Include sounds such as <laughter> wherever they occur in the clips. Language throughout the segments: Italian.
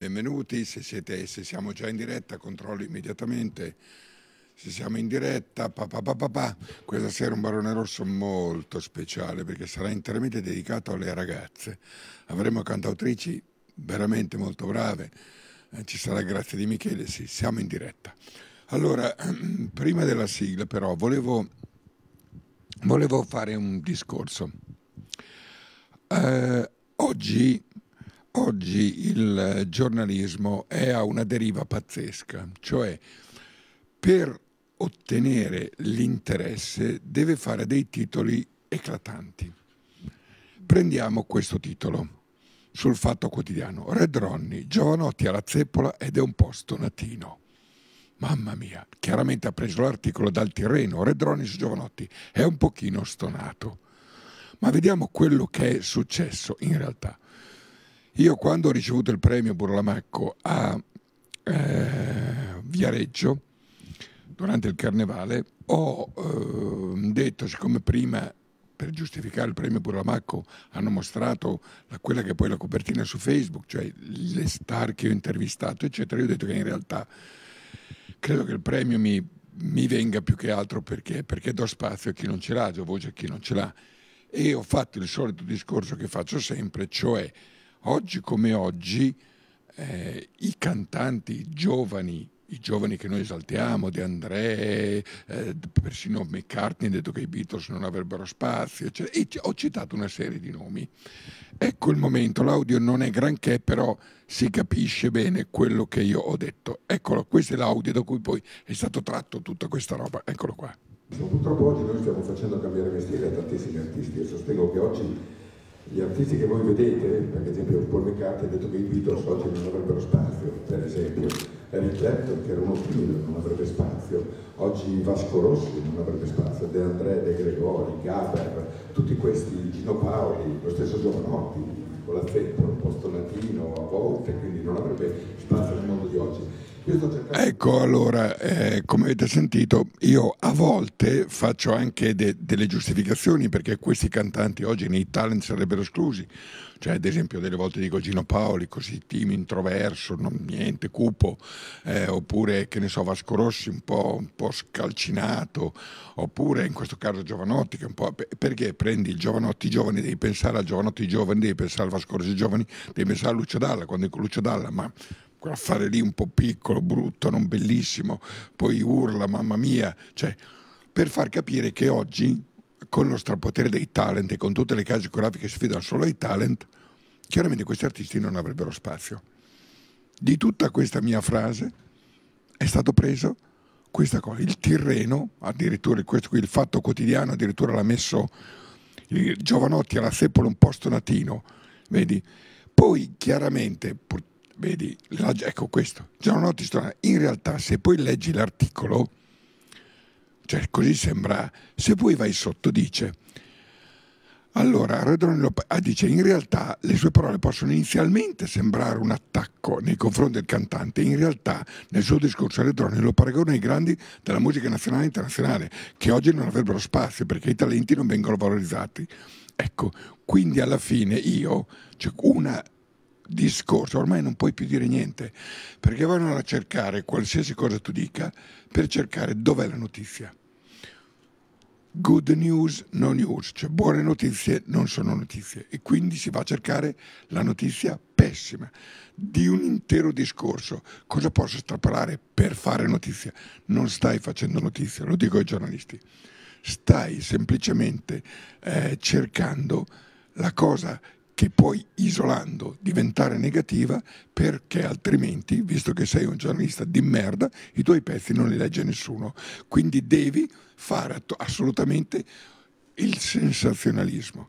Benvenuti, se, siete, se siamo già in diretta controllo immediatamente, se siamo in diretta, pa, pa, pa, questa sera un Barone Rosso molto speciale perché sarà interamente dedicato alle ragazze, avremo cantautrici veramente molto brave, eh, ci sarà grazie di Michele, sì, siamo in diretta. Allora, <clears throat> prima della sigla però volevo, volevo fare un discorso. Eh, oggi Oggi il giornalismo è a una deriva pazzesca, cioè per ottenere l'interesse deve fare dei titoli eclatanti. Prendiamo questo titolo sul Fatto Quotidiano. Red Ronnie, Giovanotti alla zeppola ed è un po' stonatino. Mamma mia, chiaramente ha preso l'articolo dal Tirreno, Red Ronnie su Giovanotti, è un pochino stonato. Ma vediamo quello che è successo in realtà. Io quando ho ricevuto il premio Burlamacco a eh, Viareggio, durante il carnevale, ho eh, detto, siccome prima per giustificare il premio Burlamacco hanno mostrato la, quella che è poi la copertina su Facebook, cioè le star che ho intervistato, eccetera, io ho detto che in realtà credo che il premio mi, mi venga più che altro perché, perché do spazio a chi non ce l'ha, do voce a chi non ce l'ha. E ho fatto il solito discorso che faccio sempre, cioè Oggi come oggi eh, i cantanti giovani, i giovani che noi esaltiamo, De André, eh, persino McCartney ha detto che i Beatles non avrebbero spazio, eccetera, e ho citato una serie di nomi. Ecco il momento, l'audio non è granché, però si capisce bene quello che io ho detto. Eccolo, questo è l'audio da cui poi è stato tratto tutta questa roba, eccolo qua. Purtroppo oggi noi stiamo facendo cambiare mestiere a tantissimi artisti e sostengo che oggi gli artisti che voi vedete, per esempio Paul McCartney ha detto che i Beatles oggi non avrebbero spazio, per esempio, Eric Clapton che era uno figlio non avrebbe spazio, oggi Vasco Rossi non avrebbe spazio, De André, De Gregori, Gaber, tutti questi, Gino Paoli, lo stesso Giovanotti, con l'accento un po' stonatino a volte, quindi non avrebbe spazio nel mondo di oggi. Ecco, allora, eh, come avete sentito, io a volte faccio anche de- delle giustificazioni perché questi cantanti oggi nei talent sarebbero esclusi. Cioè, ad esempio, delle volte dico Gino Paoli, così timido, introverso, non, niente, cupo, eh, oppure, che ne so, Vasco Rossi un po', un po', scalcinato, oppure in questo caso Giovanotti, che un po'... Perché prendi il Giovanotti giovane, devi pensare al Giovanotti giovane, devi pensare al Vasco Rossi giovani, devi pensare a Lucio Dalla, quando dico Lucio Dalla, ma quell'affare lì un po' piccolo, brutto, non bellissimo, poi urla, mamma mia, cioè, per far capire che oggi, con lo strapotere dei talent e con tutte le case discografiche che sfidano solo i talent, chiaramente questi artisti non avrebbero spazio. Di tutta questa mia frase è stato preso questa cosa, il Tirreno, addirittura questo qui, il Fatto Quotidiano, addirittura l'ha messo il Giovanotti alla Seppola un posto natino, vedi? Poi chiaramente, pur, Vedi, la, ecco questo, Giovanotti Strana. In realtà se poi leggi l'articolo, cioè così sembra, se poi vai sotto dice, allora Redrone ah, dice in realtà le sue parole possono inizialmente sembrare un attacco nei confronti del cantante, in realtà nel suo discorso Redrone lo paragona ai grandi della musica nazionale e internazionale, che oggi non avrebbero spazio perché i talenti non vengono valorizzati. Ecco, quindi alla fine io, cioè una discorso, ormai non puoi più dire niente, perché vanno a cercare qualsiasi cosa tu dica per cercare dov'è la notizia. Good news, no news, cioè buone notizie non sono notizie e quindi si va a cercare la notizia pessima di un intero discorso. Cosa posso strappare per fare notizia? Non stai facendo notizia, lo dico ai giornalisti, stai semplicemente eh, cercando la cosa che puoi isolando diventare negativa perché altrimenti, visto che sei un giornalista di merda, i tuoi pezzi non li legge nessuno. Quindi devi fare assolutamente il sensazionalismo.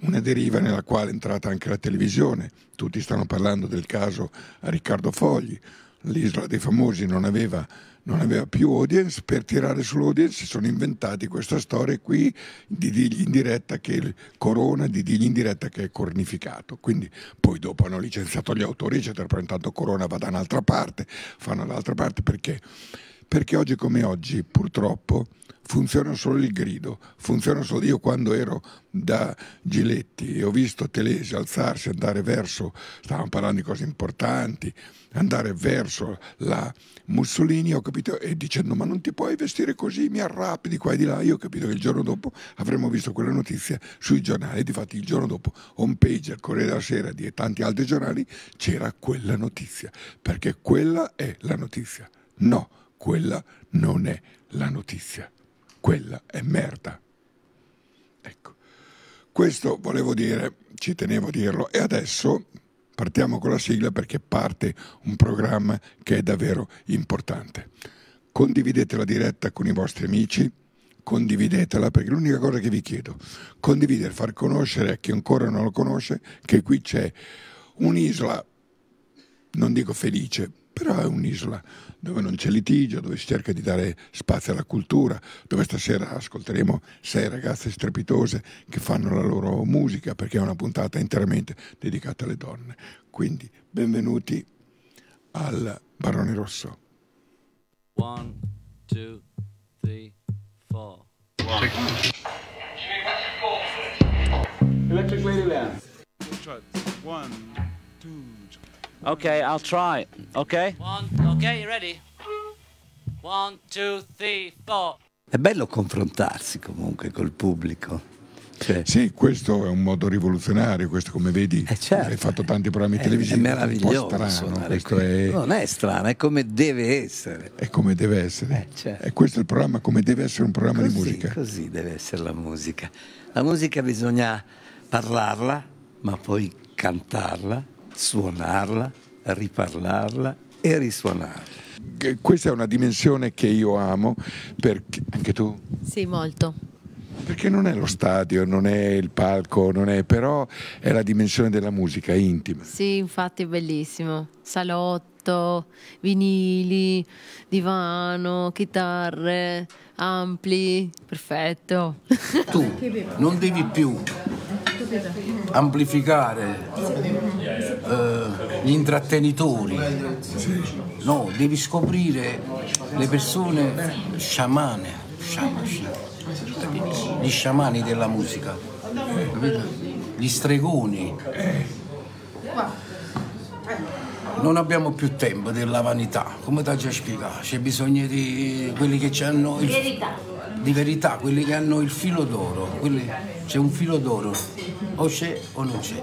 Una deriva nella quale è entrata anche la televisione. Tutti stanno parlando del caso a Riccardo Fogli. L'isola dei famosi non aveva non aveva più audience, per tirare sull'audience si sono inventati questa storia qui di dirgli in diretta che il Corona, di dirgli in diretta che è cornificato. Quindi poi dopo hanno licenziato gli autori, eccetera, però intanto Corona va da un'altra parte, fanno dall'altra parte perché? Perché oggi come oggi, purtroppo, funziona solo il grido, funziona solo io quando ero da Giletti e ho visto Telesi alzarsi, andare verso, stavamo parlando di cose importanti, andare verso la Mussolini, ho capito, e dicendo ma non ti puoi vestire così, mi arrabbi di qua e di là, io ho capito che il giorno dopo avremmo visto quella notizia sui giornali, difatti il giorno dopo home page, il Corriere della Sera e tanti altri giornali c'era quella notizia, perché quella è la notizia, no, quella non è la notizia. Quella è merda. Ecco, questo volevo dire, ci tenevo a dirlo. E adesso partiamo con la sigla perché parte un programma che è davvero importante. Condividete la diretta con i vostri amici, condividetela perché l'unica cosa che vi chiedo, condividere, far conoscere a chi ancora non lo conosce che qui c'è un'isola, non dico felice, però è un'isola dove non c'è litigio, dove si cerca di dare spazio alla cultura, dove stasera ascolteremo sei ragazze strepitose che fanno la loro musica perché è una puntata interamente dedicata alle donne. Quindi benvenuti al Barone Rosso. One, two, three, four. Electric Ladyland. One, two, Okay, I'll try. Okay? One, okay, ready? One, two, three, four. È bello confrontarsi comunque col pubblico. Cioè, sì, questo è un modo rivoluzionario, questo come vedi eh certo. hai fatto tanti programmi è, televisivi. È meraviglioso. Strano, è... Non è strano, è come deve essere. È come deve essere. Eh, certo. E questo è il programma come deve essere un programma così, di musica. Così deve essere la musica. La musica bisogna parlarla, ma poi cantarla suonarla, riparlarla e risuonarla. Questa è una dimensione che io amo, perché anche tu? Sì, molto. Perché non è lo stadio, non è il palco, non è, però è la dimensione della musica intima. Sì, infatti è bellissimo. Salotto, vinili, divano, chitarre, ampli, perfetto. Tu non devi più amplificare eh, gli intrattenitori. No, devi scoprire le persone sciamane, gli sciamani della musica, gli stregoni. Non abbiamo più tempo della vanità, come ti ho già spiegato, c'è bisogno di quelli che hanno il, di verità, quelli che hanno il filo d'oro, c'è un filo d'oro, o c'è o non c'è.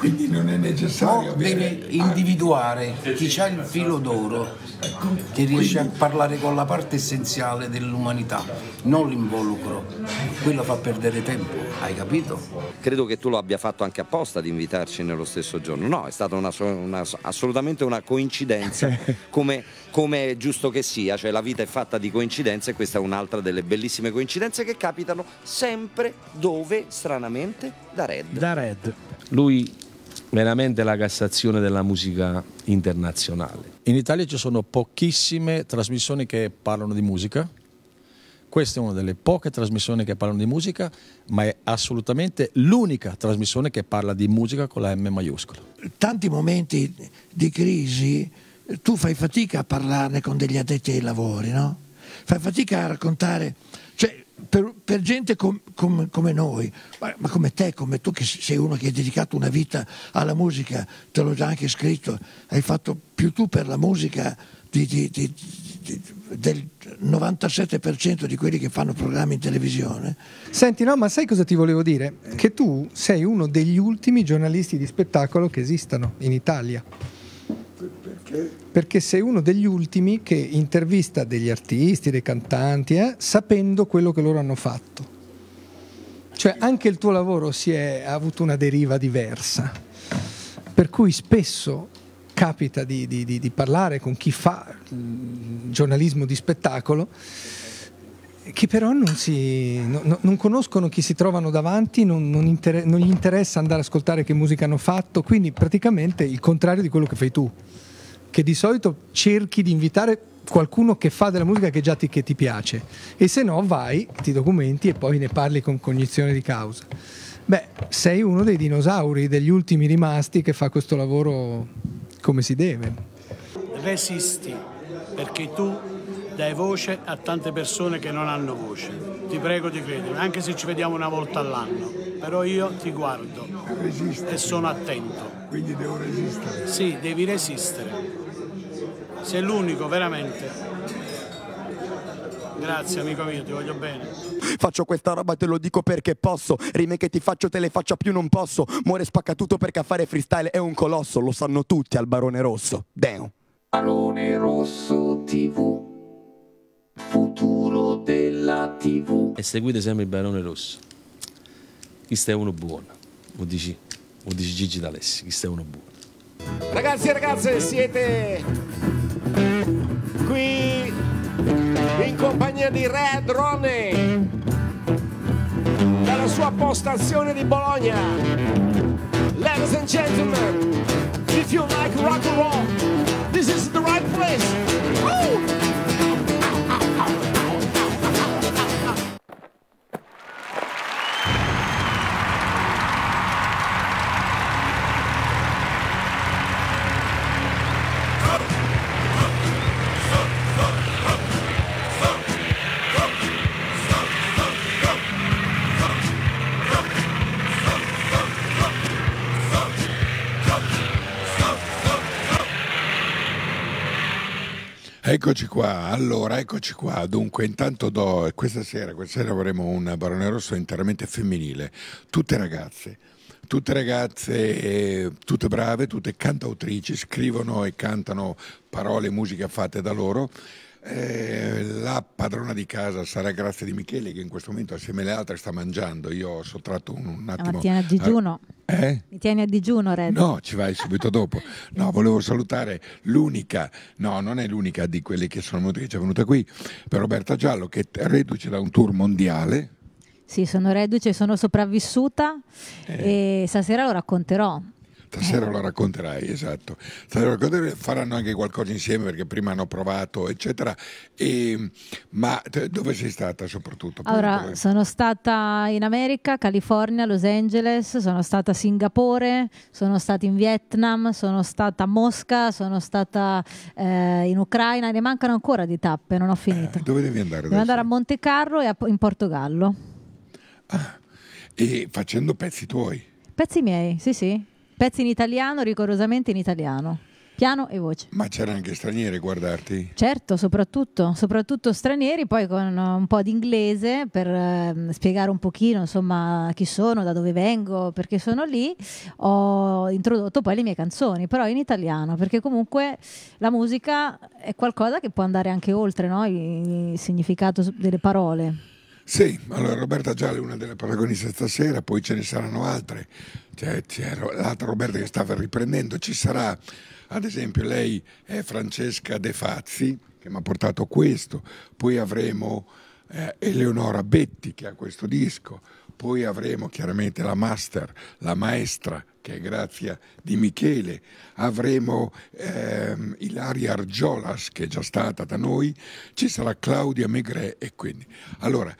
Quindi non è necessario. No, devi individuare chi ha il filo d'oro, che riesce a parlare con la parte essenziale dell'umanità, non l'involucro. Quello fa perdere tempo, hai capito? Credo che tu lo abbia fatto anche apposta di invitarci nello stesso giorno. No, è stata una, una, assolutamente una coincidenza, <laughs> come, come è giusto che sia. Cioè la vita è fatta di coincidenze e questa è un'altra delle bellissime coincidenze che capitano sempre dove, stranamente, da Red. Da Red. Lui veramente la Cassazione della musica internazionale. In Italia ci sono pochissime trasmissioni che parlano di musica. Questa è una delle poche trasmissioni che parlano di musica, ma è assolutamente l'unica trasmissione che parla di musica con la M maiuscola. Tanti momenti di crisi tu fai fatica a parlarne con degli addetti ai lavori, no? Fai fatica a raccontare, per, per gente com, com, come noi, ma, ma, come te, come tu che sei uno che hai dedicato una vita alla musica, te l'ho già anche scritto, hai fatto più tu per la musica di, di, di, del 97% di quelli che fanno programmi in televisione. Senti, no, ma sai cosa ti volevo dire? Che tu sei uno degli ultimi giornalisti di spettacolo che esistano in Italia. Perché? Sei uno degli ultimi che intervista degli artisti, dei cantanti, eh, sapendo quello che loro hanno fatto. Cioè anche il tuo lavoro è, ha avuto una deriva diversa. Per cui spesso capita di, di, di, di parlare con chi fa giornalismo di spettacolo che però non, si, no, non, conoscono chi si trovano davanti, non, non, inter- non, gli interessa andare ad ascoltare che musica hanno fatto, quindi praticamente il contrario di quello che fai tu che di solito cerchi di invitare qualcuno che fa della musica che già ti, che ti piace e se no vai, ti documenti e poi ne parli con cognizione di causa. Beh, sei uno dei dinosauri, degli ultimi rimasti che fa questo lavoro come si deve. Resisti, perché tu dai voce a tante persone che non hanno voce. Ti prego di credere, anche se ci vediamo una volta all'anno, però io ti guardo e sono attento. Quindi devo resistere. Sì, devi resistere. Sei l'unico, veramente. Grazie amico mio, ti voglio bene. Faccio questa roba te lo dico perché posso Rime che ti faccio te le faccia più non posso Muore spacca tutto perché a fare freestyle è un colosso Lo sanno tutti al Barone Rosso Damn Barone Rosso TV Futuro della TV E seguite sempre il Barone Rosso. Questo è uno buono. Lo dici, lo dici Gigi D'Alessi, questo è uno buono. Ragazzi e ragazze, siete qui in compagnia di Red Ronnie dalla sua postazione di Bologna. Ladies and gentlemen, if you like rock and roll, this is the right place. Woo! Eccoci qua, allora eccoci qua, dunque intanto do, questa sera, questa sera avremo un Barone Rosso interamente femminile, tutte ragazze, tutte ragazze, tutte brave, tutte cantautrici, scrivono e cantano parole e musica fatte da loro. Eh, la padrona di casa sarà Grazia di Michele che in questo momento assieme alle altre sta mangiando, io ho sottratto un, un attimo... Ma tieni a digiuno. Eh? Mi tieni a digiuno, Red. No, ci vai subito dopo. No, volevo salutare l'unica, no, non è l'unica di quelle che sono venute, che ci è venuta qui, per Roberta Giallo, che è reduce da un tour mondiale. Sì, sono reduce, sono sopravvissuta Eh. e stasera lo racconterò. Stasera Eh. lo racconterai, esatto. Stasera lo racconterai, faranno anche qualcosa insieme perché prima hanno provato, eccetera. E, ma dove sei stata soprattutto? Allora, sono stata in America, California, Los Angeles, sono stata a Singapore, sono stata in Vietnam, sono stata a Mosca, sono stata eh, in Ucraina, ne mancano ancora di tappe, non ho finito. Dove devi andare Devo adesso? andare a Monte Carlo e a- in Portogallo. E facendo pezzi tuoi. Pezzi miei, sì sì, pezzi in italiano, rigorosamente in italiano, piano e voce. Ma c'erano anche stranieri a guardarti? Certo, soprattutto, soprattutto stranieri, poi con un po' di inglese per ehm, spiegare un pochino insomma chi sono, da dove vengo, perché sono lì, ho introdotto poi le mie canzoni, però in italiano, perché comunque la musica è qualcosa che può andare anche oltre no? il significato delle parole. Sì, allora Roberta Giallo è una delle protagoniste stasera, poi ce ne saranno altre. C'è, c'è l'altra Roberta che stava riprendendo, ci sarà ad esempio lei è Francesca De Fazzi che mi ha portato questo, poi avremo eh, Eleonora Betti che ha questo disco, poi avremo chiaramente la master, la maestra che è Grazia di Michele, avremo ehm, Ilaria Argiolas che è già stata da noi, ci sarà Claudia Megre e quindi. Allora,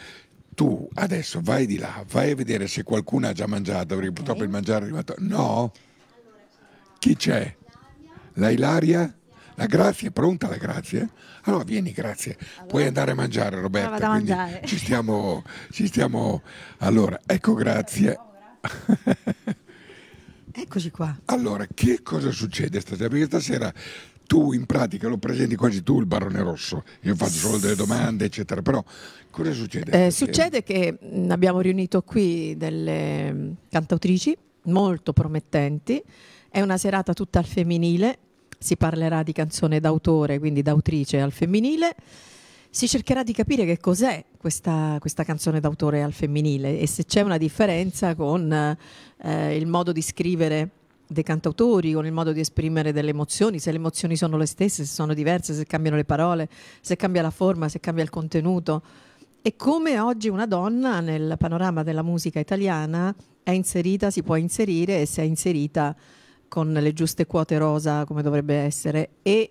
tu adesso vai di là, vai a vedere se qualcuno ha già mangiato, perché purtroppo il mangiare è arrivato. No? Chi c'è? La Ilaria? La Grazia? È pronta la Grazia? Allora vieni, Grazia. Puoi andare a mangiare, Roberta. vado a mangiare. Ci stiamo, ci stiamo. Allora, ecco, grazie. <laughs> Eccoci qua. Allora, che cosa succede stasera? Perché stasera tu in pratica lo presenti quasi tu il Barone Rosso. Io faccio solo delle domande, eccetera. Però cosa succede? Eh, succede che abbiamo riunito qui delle cantautrici molto promettenti, è una serata tutta al femminile, si parlerà di canzone d'autore, quindi d'autrice al femminile, si cercherà di capire che cos'è questa, questa canzone d'autore al femminile e se c'è una differenza con eh, il modo di scrivere dei cantautori, con il modo di esprimere delle emozioni, se le emozioni sono le stesse, se sono diverse, se cambiano le parole, se cambia la forma, se cambia il contenuto. E come oggi una donna nel panorama della musica italiana è inserita, si può inserire e si è inserita con le giuste quote rosa come dovrebbe essere e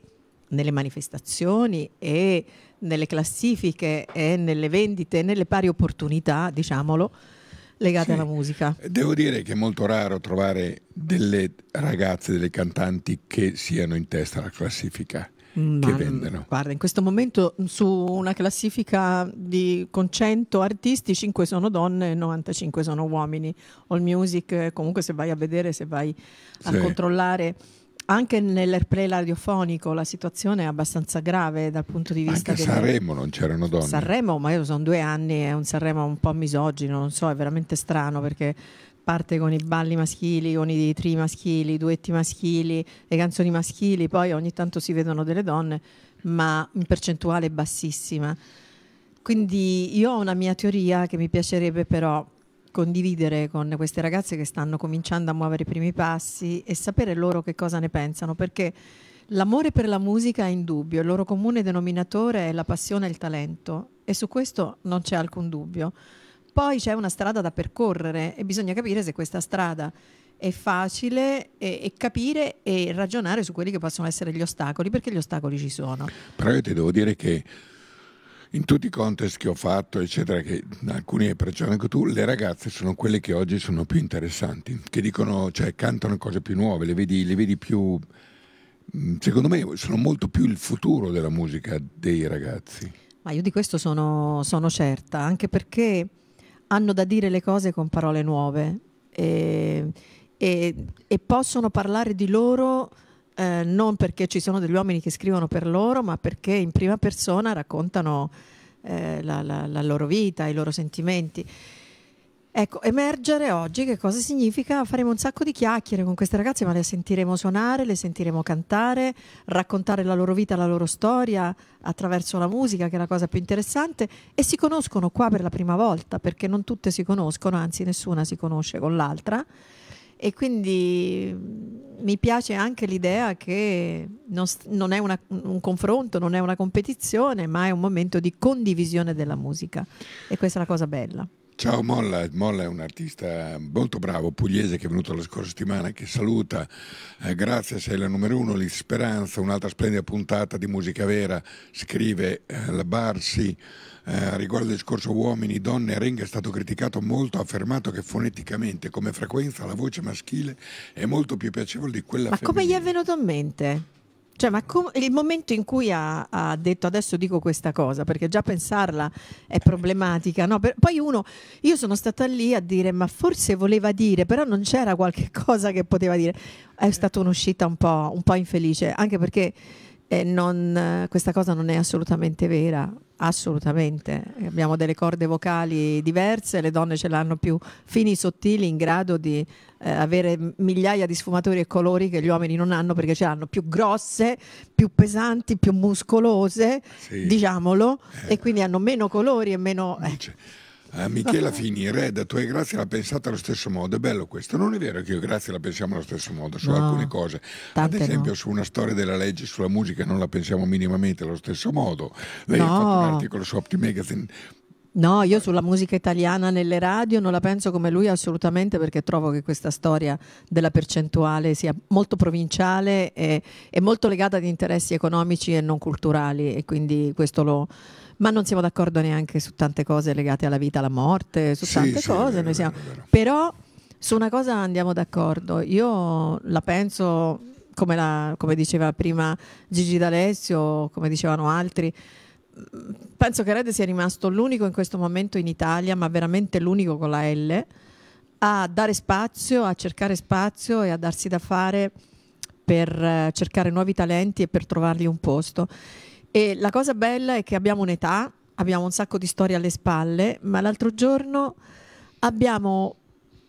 nelle manifestazioni e nelle classifiche e nelle vendite, nelle pari opportunità, diciamolo, legate Sì. alla musica. Devo dire che è molto raro trovare delle ragazze, delle cantanti che siano in testa alla classifica. Ma, che vendono. Guarda, in questo momento su una classifica di, con 100 artisti, 5 sono donne e 95 sono uomini. All Music, eh, comunque se vai a vedere, se vai a Sì. controllare, anche nell'airplay radiofonico la situazione è abbastanza grave dal punto di vista Anche delle- Sanremo non c'erano donne. Sanremo, ma io sono due anni, è un Sanremo un po' misogino, non so, è veramente strano perché parte con i balli maschili, con i tri maschili, i duetti maschili, le canzoni maschili, poi ogni tanto si vedono delle donne, ma in percentuale bassissima. Quindi io ho una mia teoria che mi piacerebbe però condividere con queste ragazze che stanno cominciando a muovere i primi passi e sapere loro che cosa ne pensano, perché l'amore per la musica è indubbio, il loro comune denominatore è la passione e il talento e su questo non c'è alcun dubbio. Poi c'è una strada da percorrere e bisogna capire se questa strada è facile e, e capire e ragionare su quelli che possono essere gli ostacoli, perché gli ostacoli ci sono. Però io ti devo dire che in tutti i contest che ho fatto, eccetera, che alcuni hai apprezzato anche tu, le ragazze sono quelle che oggi sono più interessanti, che dicono, cioè cantano cose più nuove, le vedi, le vedi più. mm, Secondo me sono molto più il futuro della musica dei ragazzi. Ma io di questo sono, sono certa, anche perché hanno da dire le cose con parole nuove e, e- e possono parlare di loro eh, non perché ci sono degli uomini che scrivono per loro, ma perché in prima persona raccontano eh, la, la- la loro vita, i loro sentimenti. Ecco, emergere oggi che cosa significa? Faremo un sacco di chiacchiere con queste ragazze, ma le sentiremo suonare, le sentiremo cantare, raccontare la loro vita, la loro storia attraverso la musica, che è la cosa più interessante, e si conoscono qua per la prima volta, perché non tutte si conoscono, anzi nessuna si conosce con l'altra. E quindi mm, mi piace anche l'idea che non, non è una- un confronto, non è una competizione, ma è un momento di condivisione della musica. E questa è la cosa bella. Ciao Molla, Molla è un artista molto bravo, pugliese che è venuto la scorsa settimana, che saluta, eh, grazie sei la numero uno, di Speranza, un'altra splendida puntata di musica vera, scrive eh, la Barsi, eh, riguardo il discorso uomini, donne, Renga è stato criticato molto, ha affermato che foneticamente come frequenza la voce maschile è molto più piacevole di quella Ma come femminile. gli è venuto in mente? Cioè, ma com- il momento in cui ha, ha detto adesso dico questa cosa, perché già pensarla è problematica, no? Per- poi uno, io sono stata lì a dire, ma forse voleva dire, però non c'era qualche <laughs> cosa che poteva dire. È stata un'uscita un po', un po' infelice, anche perché eh, non- eh, questa cosa non è assolutamente vera, assolutamente. Abbiamo delle corde vocali diverse, le donne ce l'hanno più fini, sottili, in grado di eh, avere migliaia di sfumatori e colori che gli uomini non hanno perché ce l'hanno più grosse, più pesanti, più muscolose, Sì. diciamolo, e quindi hanno meno colori e meno... eh. Michela Fini, Red, tu e Grazia la pensate allo stesso modo, è bello questo, non è vero che io e Grazia la pensiamo allo stesso modo su No, alcune cose, ad esempio no. su una storia della legge sulla musica non la pensiamo minimamente allo stesso modo, lei ha No. fatto un articolo su Opti Magazine, No, io sulla musica italiana nelle radio non la penso come lui assolutamente perché trovo che questa storia della percentuale sia molto provinciale e, e molto legata ad interessi economici e non culturali e quindi questo lo... Ma non siamo d'accordo neanche su tante cose legate alla vita, alla morte, su Sì, tante sì, cose. vero, siamo... vero, vero. Però su una cosa andiamo d'accordo. Io la penso come, la- come diceva prima Gigi D'Alessio, come dicevano altri, penso che Red sia rimasto l'unico in questo momento in Italia, ma veramente l'unico con la L, a dare spazio, a cercare spazio e a darsi da fare per eh, cercare nuovi talenti e per trovargli un posto. E la cosa bella è che abbiamo un'età, abbiamo un sacco di storie alle spalle, ma l'altro giorno abbiamo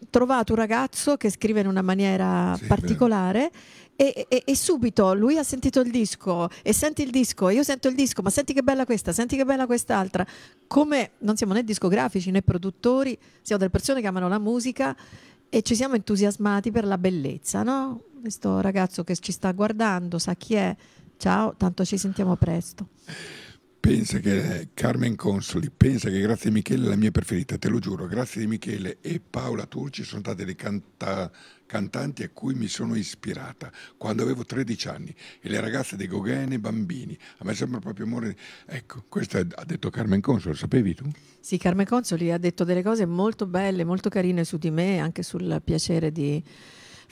trovato un ragazzo che scrive in una maniera particolare e, e- e subito lui ha sentito il disco e senti il disco e io sento il disco ma senti che bella questa, senti che bella quest'altra. Come non siamo né discografici né produttori siamo delle persone che amano la musica e ci siamo entusiasmati per la bellezza no? questo ragazzo che ci sta guardando sa chi è. Ciao, tanto ci sentiamo presto pensa che Carmen Consoli, pensa che Grazie di Michele è la mia preferita, te lo giuro, Grazie di Michele e Paola Turci sono state le canta- cantanti a cui mi sono ispirata quando avevo 13 anni. E le ragazze dei Gauguin e bambini, a me sembra proprio amore, ecco, questo ha detto Carmen Consoli, sapevi tu? Sì, Carmen Consoli ha detto delle cose molto belle, molto carine su di me, anche sul piacere di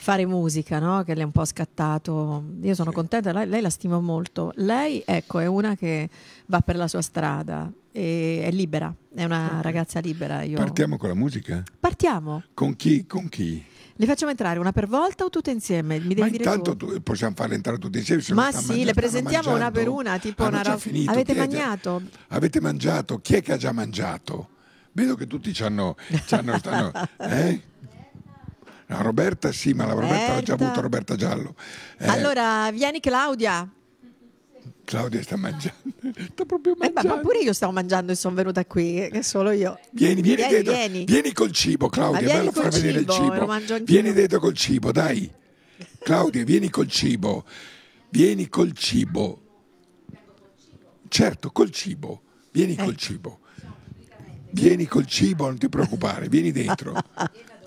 fare musica, no? che le è un po' scattato. Io sono contenta, lei, lei la stimo molto. Lei, ecco, è una che va per la sua strada e è libera, è una ragazza libera. Io... Partiamo con la musica? Partiamo. Con chi? Con chi? Le facciamo entrare una per volta o tutte insieme? Mi devi Ma dire intanto tu. tu- possiamo farle entrare tutti insieme. Ma sì, mangiando, le presentiamo una per una, tipo Hanno una già roba. finito. Avete Chi è già- mangiato? Avete mangiato? Chi è che ha già mangiato? Vedo che tutti c'hanno, c'hanno stanno, <laughs> eh? No, Roberta sì, ma la Roberta l'ha già avuta Roberta Giallo. Eh, Allora, vieni Claudia. Claudia sta mangiando. <laughs> sta proprio Eh, ma, ma pure io stavo mangiando e sono venuta qui, che solo io. Vieni, vieni, vieni, dentro. vieni. Vieni col cibo, Claudia. Ma vieni bello far col vedere cibo, il cibo. anch'io. Vieni dentro col cibo, dai. Claudia, vieni col cibo. Vieni col cibo. Certo, col cibo. Vieni col cibo. Vieni col cibo, non ti preoccupare, vieni dentro. <laughs>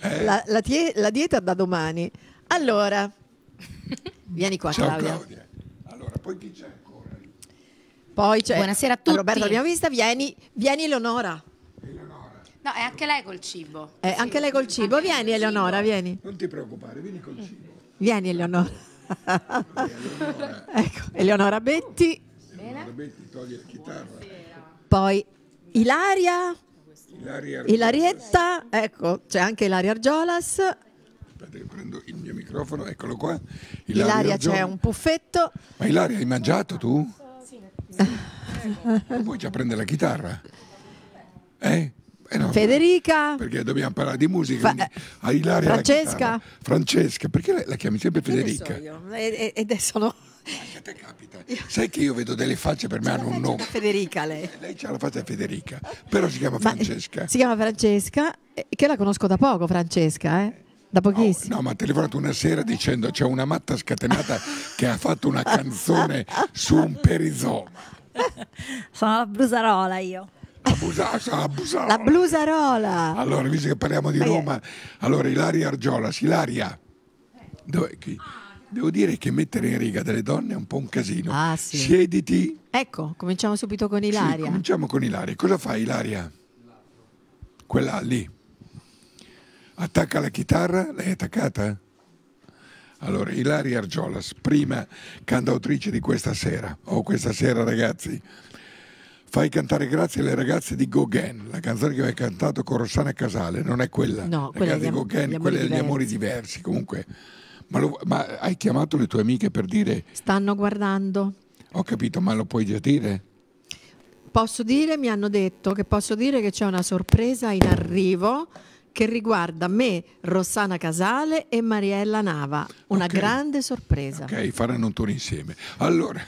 Eh? La, la tie- la dieta da domani. Allora, <laughs> vieni qua Ciao, Claudia. Claudia. Allora, poi chi c'è ancora? Poi c'è Buonasera a tutti. Roberta l'abbiamo vista, vieni, vieni Eleonora. No, è anche lei col cibo. Eh, anche lei col cibo, vieni Eleonora, vieni. Non ti preoccupare, vieni col cibo. Vieni Eleonora. <laughs> ecco, Eleonora Betti, Allora, Betty, togli la chitarra. poi Ilaria, Ilaria, Ilarietta, ecco, c'è anche Ilaria Argiolas, Aspetta che prendo il mio microfono, eccolo qua. Ilaria Argiolo. c'è un puffetto. Ma Ilaria, hai mangiato tu? <laughs> Vuoi già prendere la chitarra? Eh? Eh no, Federica, Perché dobbiamo parlare di musica. Fa- a Ilaria la Francesca? Francesca, perché la, la chiami sempre Federica? so io? E- e- ed è sono Sai che io vedo delle facce per me hanno un nome. Federica lei. Lei ha la faccia Federica, però si chiama Francesca. Si chiama Francesca, eh, che la conosco da poco, Francesca, eh? Da pochissimo. No, ma ha telefonato una sera dicendo c'è una matta scatenata che ha fatto una canzone su un perizoma. Sono la brusarola io. Abusato. La blusarola. Allora, visto che parliamo di Ma Roma, allora Ilaria Argiolas, Ilaria, dove- chi- devo dire che mettere in riga delle donne è un po' un casino. Ah, sì. Siediti, Ecco, cominciamo subito con Sì, Ilaria. cominciamo con Ilaria. Cosa fa Ilaria? Quella lì. Attacca la chitarra, lei è attaccata? Allora, Ilaria Argiolas, prima cantautrice di questa sera, o questa sera ragazzi, fai cantare grazie alle ragazze di Gauguin, la canzone che aveva cantato con Rossana Casale, non è quella, No, quella è di gli Gauguin, gli amori quella degli amori diversi. diversi, comunque. Ma, lo- ma hai chiamato le tue amiche per dire, Stanno guardando. ho capito, ma lo puoi già dire? Posso dire, mi hanno detto che posso dire che c'è una sorpresa in arrivo che riguarda me, Rossana Casale e Mariella Nava. Una Ok. grande sorpresa. Ok, faranno un tour insieme. Allora,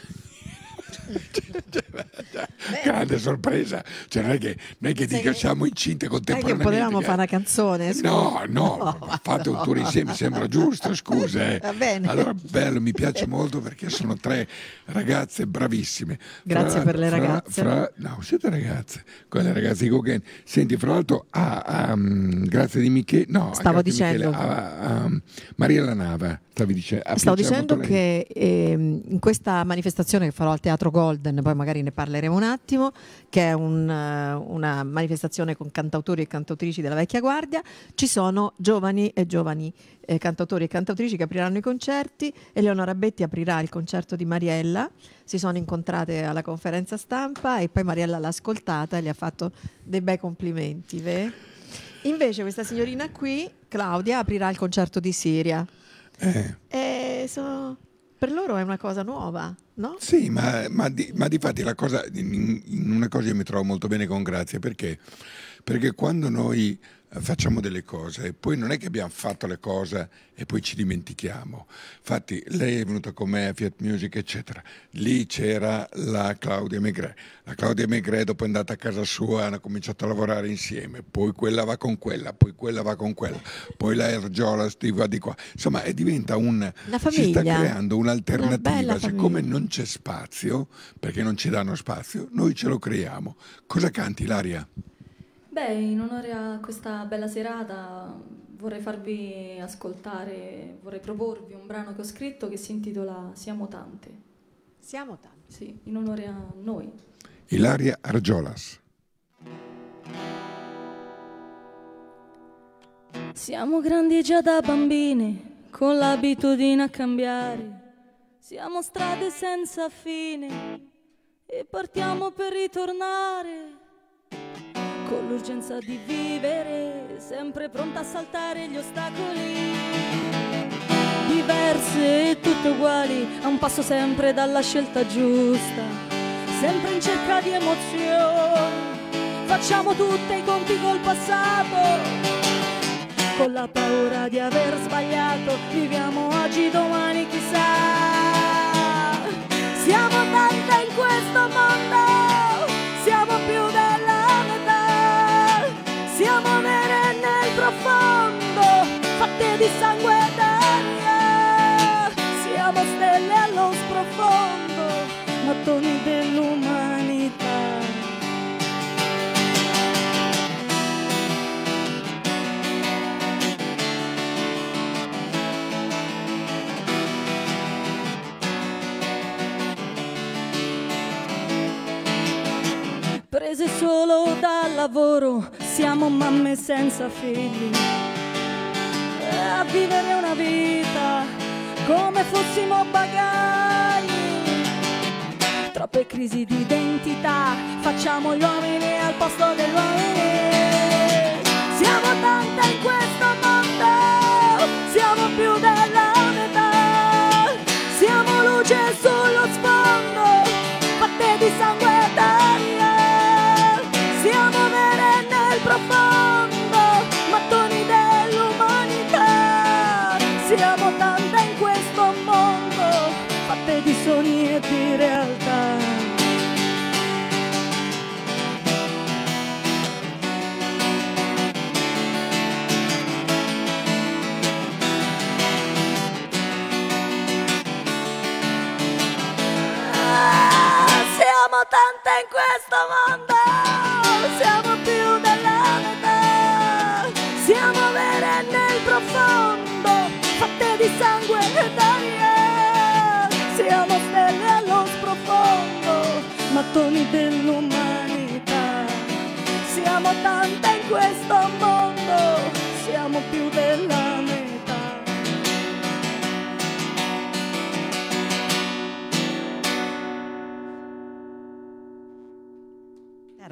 grande sorpresa. Cioè, non è che, non è che dica siamo incinte Non che contemporaneamente. potevamo che- fare una canzone? scusa. No, <laughs> no, fate un tour insieme, sembra giusto, scusa. eh. Va bene. Allora, bello, mi piace molto perché sono tre ragazze bravissime. Grazie per le fra- ragazze. fra- no, siete ragazze, quelle ragazze di Gauguin. Senti, fra l'altro, a, a, um, grazie di Michele, no, Stavo dicendo. Michele, a, a, um, Maria Nava, stavi dice- a Stavo dicendo che ehm, in questa manifestazione che farò al Teatro Golden, poi magari ne parleremo un attimo, che è un, eh, una manifestazione con cantautori e cantautrici della vecchia guardia, ci sono giovani e giovani eh, cantautori e cantautrici che apriranno i concerti. Eleonora Betti aprirà il concerto di Mariella, si sono incontrate alla conferenza stampa e poi Mariella l'ha ascoltata e le ha fatto dei bei complimenti. ve? Invece questa signorina qui, Claudia, aprirà il concerto di Siria. Eh. E so- per loro è una cosa nuova, no? Sì, ma, ma di, ma difatti la cosa, in, in una cosa io mi trovo molto bene con Grazia, perché? Perché quando noi facciamo delle cose, poi non è che abbiamo fatto le cose e poi ci dimentichiamo. Infatti lei è venuta con me a Fiat Music, eccetera. Lì c'era la Claudia Megre. La Claudia Megre dopo è andata a casa sua, hanno cominciato a lavorare insieme, poi quella va con quella, poi quella va con quella, poi la Ergiola qua di qua. Insomma, e diventa un... Una si sta famiglia. creando Una un'alternativa, siccome famiglia. non c'è spazio, perché non ci danno spazio, noi ce lo creiamo. Cosa canti, Laria? Beh, in onore a questa bella serata vorrei farvi ascoltare, vorrei proporvi un brano che ho scritto che si intitola Siamo tante. Siamo tante? Sì, in onore a noi. Ilaria Argiolas. Siamo grandi già da bambini, con l'abitudine a cambiare. Siamo strade senza fine e partiamo per ritornare. Con l'urgenza di vivere, sempre pronta a saltare gli ostacoli. Diverse e tutte uguali, a un passo sempre dalla scelta giusta. Sempre in cerca di emozioni, facciamo tutti i conti col passato con la paura di aver sbagliato, viviamo oggi, domani chissà. Siamo tante in questo mondo, mattoni dell'umanità. prese solo dal lavoro, siamo mamme senza figli. A vivere una vita come fossimo bagagli. Troppe crisi di identità, facciamo gli uomini al posto degli uomini. Siamo tante in questo mondo, siamo più della Siamo tante in questo mondo,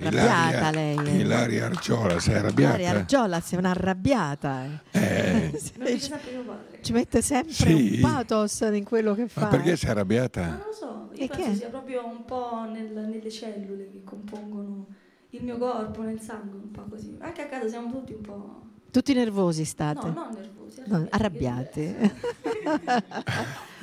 arrabbiata Ilaria- lei. Ilaria Argiola, sei arrabbiata? Ilaria Argiola, sei un'arrabbiata. Eh, <laughs> Sei- Ci mette sempre Sì. un pathos in quello che fa. ma perché eh. sei arrabbiata? Non lo so, io E penso che? sia proprio un po' nel- nelle cellule che compongono il mio corpo, nel sangue, un po' così. Anche a casa siamo tutti un po'... Tutti nervosi state? No, non nervosi, No, arrabbiati. <laughs>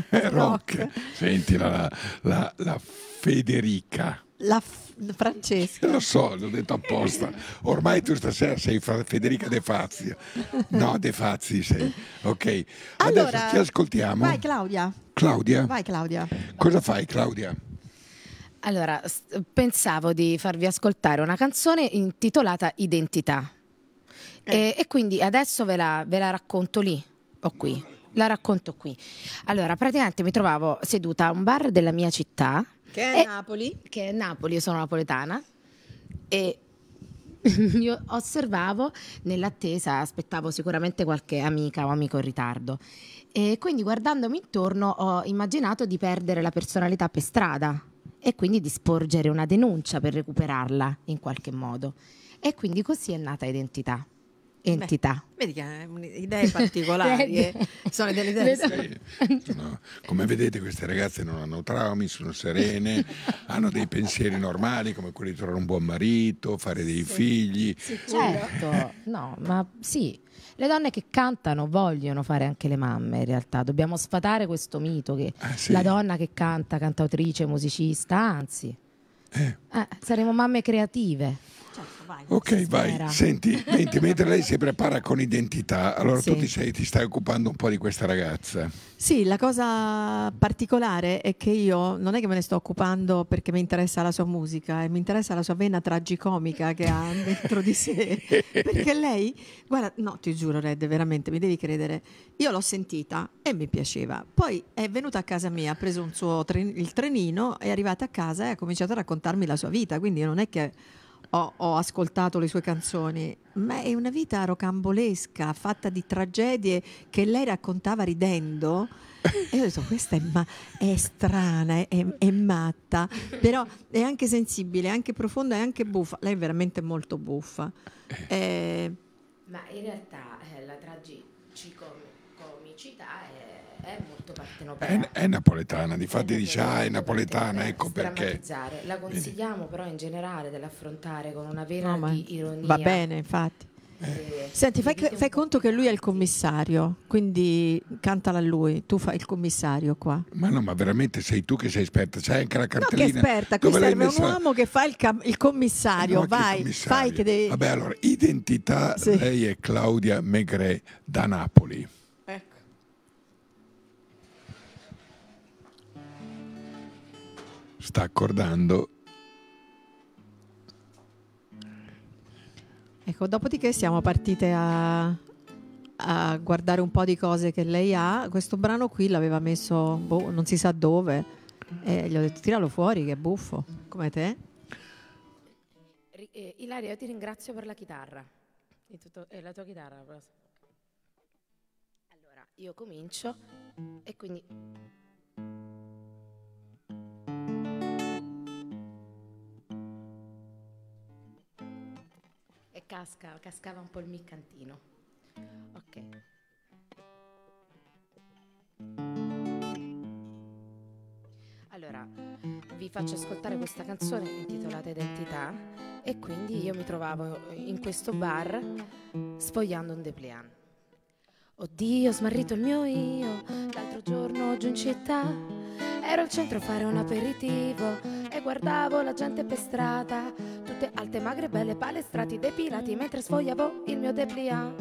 Eh, rock. Senti la, la- la Federica. La F- Francesca. Lo so, l'ho detto apposta. Ormai tu stasera sei Fra- Federica De Fazio. No, De Fazzi sei. Ok. Adesso Allora, chi ascoltiamo? Vai Claudia. Claudia? Vai Claudia. Cosa fai Claudia? Allora, s- pensavo di farvi ascoltare una canzone intitolata Identità. E, e quindi adesso ve la, ve la racconto lì o qui. La racconto qui. Allora, praticamente mi trovavo seduta a un bar della mia città. Che è e- Napoli? Che è Napoli, io sono napoletana. E <laughs> io osservavo nell'attesa, aspettavo sicuramente qualche amica o amico in ritardo. E quindi guardandomi intorno ho immaginato di perdere la personalità per strada e quindi di sporgere una denuncia per recuperarla in qualche modo. E quindi così è nata Identità. Entità. Vedi che ha un- idee particolari. <laughs> eh. Sono delle idee. Sì. Sono- come vedete queste ragazze non hanno traumi, sono serene, <laughs> hanno dei pensieri normali come quelli di trovare un buon marito, fare dei figli. Certo, no, ma sì. Le donne che cantano vogliono fare anche le mamme, in realtà. Dobbiamo sfatare questo mito che sì. la donna che canta, cantautrice, musicista, anzi, eh, saremo mamme creative. Ok, vai. spera. Senti, mentre, mentre lei si prepara con identità, allora tu Sì. ti, sei- ti stai occupando un po' di questa ragazza. Sì, la cosa particolare è che io non è che me ne sto occupando perché mi interessa la sua musica e mi interessa la sua vena tragicomica che ha <laughs> dentro di sé. Perché lei, guarda, no, ti giuro Red, veramente, mi devi credere, io l'ho sentita e mi piaceva. Poi è venuta a casa mia, ha preso un suo tren- il trenino, è arrivata a casa e ha cominciato a raccontarmi la sua vita, quindi non è che ho, ho ascoltato le sue canzoni, ma è una vita rocambolesca, fatta di tragedie che lei raccontava ridendo. E io ho detto, questa è, ma- è strana, è, è matta, però è anche sensibile, è anche profonda, è anche buffa. Lei è veramente molto buffa. Eh, Ma in realtà eh, la tragicomicità è, è molto partenopea. È, è napoletana, difatti dice ah è napoletana, ecco perché. Drammatizzare. La consigliamo però in generale dell'affrontare con una vera no, di ironia. va bene, infatti. Eh, Senti, fai, fai conto che lui è il commissario, quindi cantala a lui, tu fai il commissario qua. Ma no, ma veramente sei tu che sei esperta, c'hai anche la No, che cartellina. esperta, qui serve messa? un uomo che fa il, cam- il commissario, No, che vai, commissario. fai che devi... Vabbè, allora, identità, Sì. lei è Claudia Megre da Napoli. Sta accordando. Ecco, dopodiché siamo partite a, a guardare un po' di cose che lei ha. Questo brano qui l'aveva messo, boh, non si sa dove, e gli ho detto tiralo fuori che è buffo, come te. Eh, Ilaria, io ti ringrazio per la chitarra. Tutto- è la tua chitarra? Allora, io comincio e quindi... casca, cascava un po' il miccantino. Ok. Allora, vi faccio ascoltare questa canzone intitolata Identità e quindi io mi trovavo in questo bar sfogliando un dépliant. Oddio, smarrito il mio io, l'altro giorno giù in città, ero al centro a fare un aperitivo e guardavo la gente per strada, tutte alte, magre, belle, palestrati, depilati, mentre sfogliavo il mio dépliant.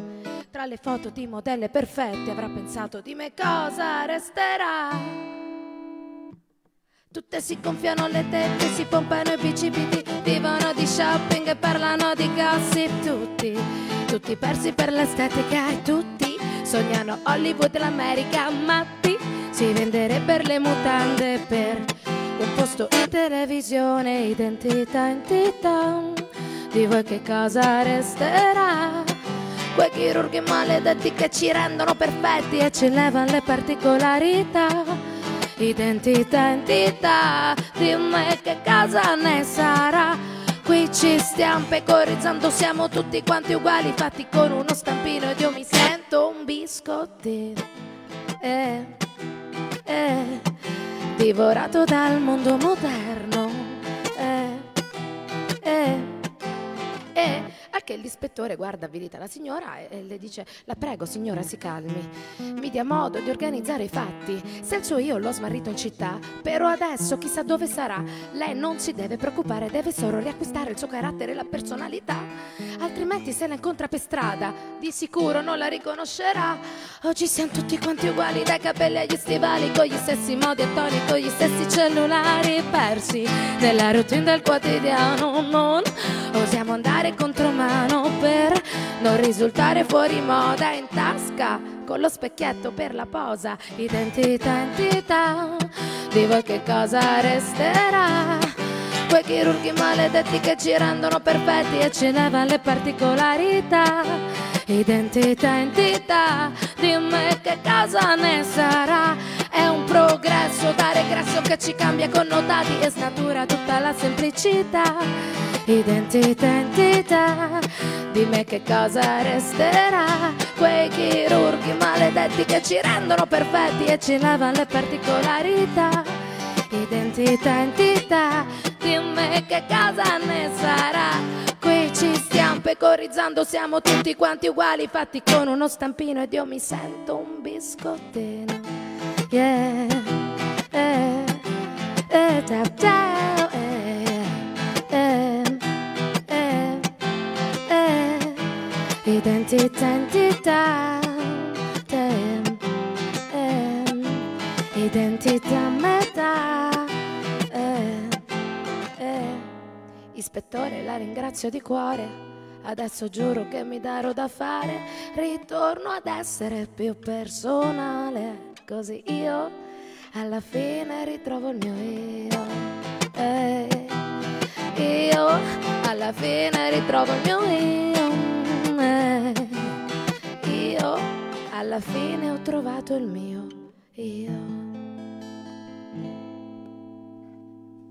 Tra le foto di modelle perfette avrà pensato di me cosa resterà. Tutte si gonfiano le tette, si pompano i bicipiti, vivono di shopping e parlano di gossip. Tutti, tutti persi per l'estetica e tutti sognano Hollywood e l'America. Matti, si venderebbero le mutande per un posto in televisione. Identità, identità, di voi che cosa resterà? Quei chirurghi maledetti che ci rendono perfetti e ci levano le particolarità. Identità, identità, dimmi che cosa ne sarà. Qui ci stiamo pecorizzando, siamo tutti quanti uguali, fatti con uno stampino ed io mi sento un biscottino. Eh, eh, divorato dal mondo moderno. Eh, eh, eh. Al che l'ispettore guarda avvilita la signora e, e le dice: La prego, signora, si calmi. Mi dia modo di organizzare i fatti. Se io l'ho smarrito in città, però adesso chissà dove sarà. Lei non si deve preoccupare, deve solo riacquistare il suo carattere e la personalità. Altrimenti, se la incontra per strada, di sicuro non la riconoscerà. Oggi siamo tutti quanti uguali, dai capelli agli stivali, con gli stessi modi e toni, con gli stessi cellulari persi nella routine del quotidiano. Non osiamo andare contromano per non risultare fuori moda in tasca con lo specchietto per la posa. Identità, identità, di voi che cosa resterà? Quei chirurghi maledetti che ci rendono perfetti e ci levano le particolarità. Identità, identità, dimmi che cosa ne sarà. È un progresso da regresso che ci cambia connotati e snatura tutta la semplicità. Identità, identità, dimmi che cosa resterà. Quei chirurghi maledetti che ci rendono perfetti e ci levano le particolarità. Identità, identità, dimmi che cosa ne sarà. Qui ci stiamo pecorizzando, siamo tutti quanti uguali, fatti con uno stampino ed io mi sento un biscottino. Yeah, eh, eh, tap, tap, eh, eh, eh, eh. Identità, tem, em, identità metà. Ispettore, la ringrazio di cuore. Adesso giuro che mi darò da fare. Ritorno ad essere più personale. Così io alla fine ritrovo il mio io. Eh, io alla fine ritrovo il mio io. Eh, Io alla fine ho trovato il mio io.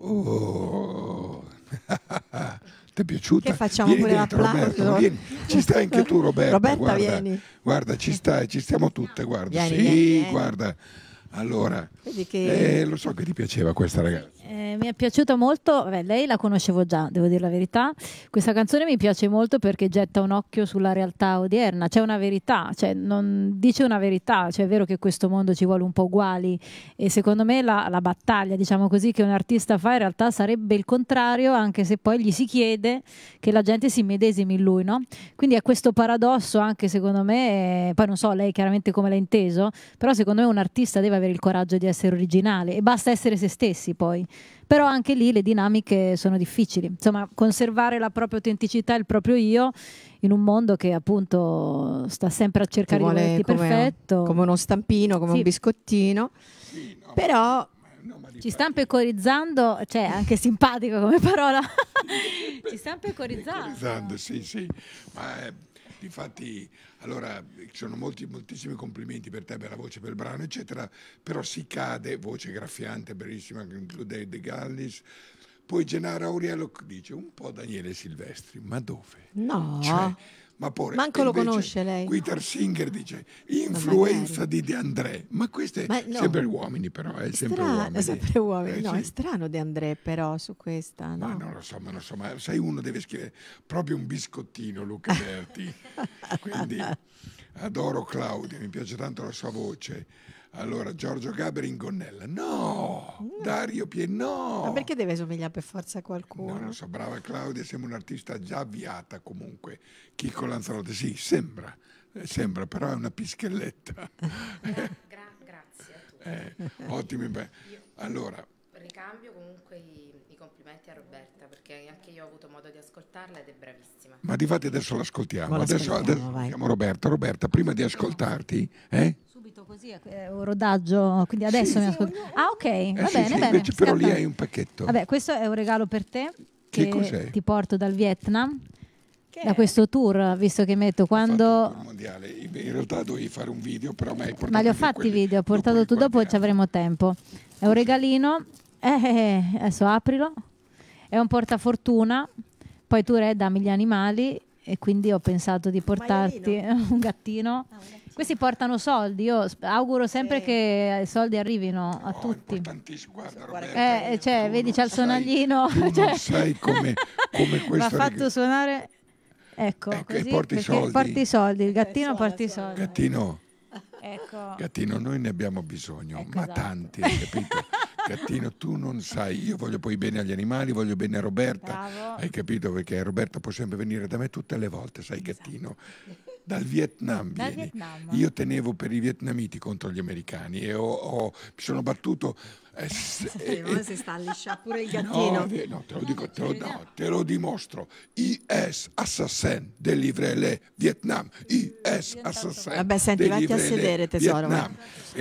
Oh. Ti è piaciuta? Che facciamo Vieni pure dentro? Roberto, vieni. Ci stai anche tu <laughs> Roberta. Roberta, guarda, vieni. Guarda, ci stai, ci stiamo tutte, guarda. Vieni, sì, vieni, guarda. Allora, che- eh, lo so che ti piaceva questa ragazza. Eh, mi è piaciuta molto, vabbè, lei la conoscevo già, devo dire la verità. Questa canzone mi piace molto perché getta un occhio sulla realtà odierna, c'è una verità, cioè non dice una verità, cioè è vero che questo mondo ci vuole un po' uguali e secondo me la, la battaglia, diciamo così, che un artista fa in realtà sarebbe il contrario, anche se poi gli si chiede che la gente si medesimi in lui, no? Quindi è questo paradosso anche secondo me, eh, poi non so lei chiaramente come l'ha inteso, però secondo me un artista deve avere il coraggio di essere originale e basta essere se stessi poi. Però anche lì le dinamiche sono difficili. Insomma, conservare la propria autenticità, il proprio io in un mondo che appunto sta sempre a cercare di volerti come, perfetto. come uno stampino, come Sì. un biscottino. Però Ci sta pecorizzando, cioè anche simpatico come parola. <laughs> Ci sta pecorizzando. Sì, sì. Ma eh, difatti, allora, ci sono molti, moltissimi complimenti per te, per la voce, per il brano, eccetera, però si cade, voce graffiante, bellissima, che include De Gallis. Poi Gennaro Aurello dice un po' Daniele Silvestri, ma dove? No. Cioè, ma pure, Manco lo conosce lei. Guitar Singer dice influenza di De André, ma queste Ma no. sempre uomini però, è sempre Strano, uomini. sempre uomini. Eh, No, sì. è strano De André però su questa, no? Ma non lo so, ma non so, ma sai uno deve scrivere proprio un biscottino Luca Berti. <laughs> Quindi adoro Claudia, mi piace tanto la sua voce. Allora, Giorgio Gabri in gonnella. No! Dario Pien, no! Ma perché deve somigliare per forza a qualcuno? Non lo so, brava Claudia, sembra un'artista già avviata comunque. Chicco Lanzarote, sì, sembra, eh, sembra, però è una pischelletta. <laughs> grazie. Eh, ottimi, beh. Allora, Ricambio comunque i complimenti a Roberta perché anche io ho avuto modo di ascoltarla ed è bravissima. ma difatti adesso l'ascoltiamo. Ma Adesso, l'ascoltiamo, adesso chiamo Roberta. Roberta, prima di ascoltarti, eh? Subito così è un rodaggio, quindi adesso mi ascolto. Ah, ok, va Eh sì, bene, sì, bene. invece però lì hai un pacchetto. Vabbè, questo è un regalo per te Che che, cos'è? ti porto dal Vietnam. Da questo tour, visto che metto quando mondiale. In realtà dovevi fare un video, però mi hai portato Ma li ho fatti i video, ho portato tu dopo ci avremo tempo. È un regalino, eh, eh, adesso aprilo, è un portafortuna, poi tu Red ami gli animali e quindi ho pensato di portarti <laughs> un gattino. Questi portano soldi, io auguro sempre che i soldi arrivino a tutti. Eh, eh, cioè, vedi c'è il sonaglino, Tu <laughs> cioè, non sai come, come <laughs> questo fatto reg- suonare, ecco, e così, porti soldi. porti i soldi, il gattino porti i soldi. Gattino, Ecco. Gattino, noi ne abbiamo bisogno, ma esatto. tanti, hai capito? Gattino, tu non sai, io voglio poi bene agli animali, voglio bene a Roberta, Bravo. hai capito? Perché Roberta può sempre venire da me tutte le volte, sai Gattino? Dal Vietnam Dal vieni. Vietnam. Io tenevo per i vietnamiti contro gli americani e ho- ho- mi sono battuto... eh, s- e- e- si sta a lisciare pure il No, gattino. eh, no, te lo dico, te lo, no, te lo dimostro. IS assassin délivre le Vietnam. IS assassin. Vabbè, senti, vatti a sedere, tesoro.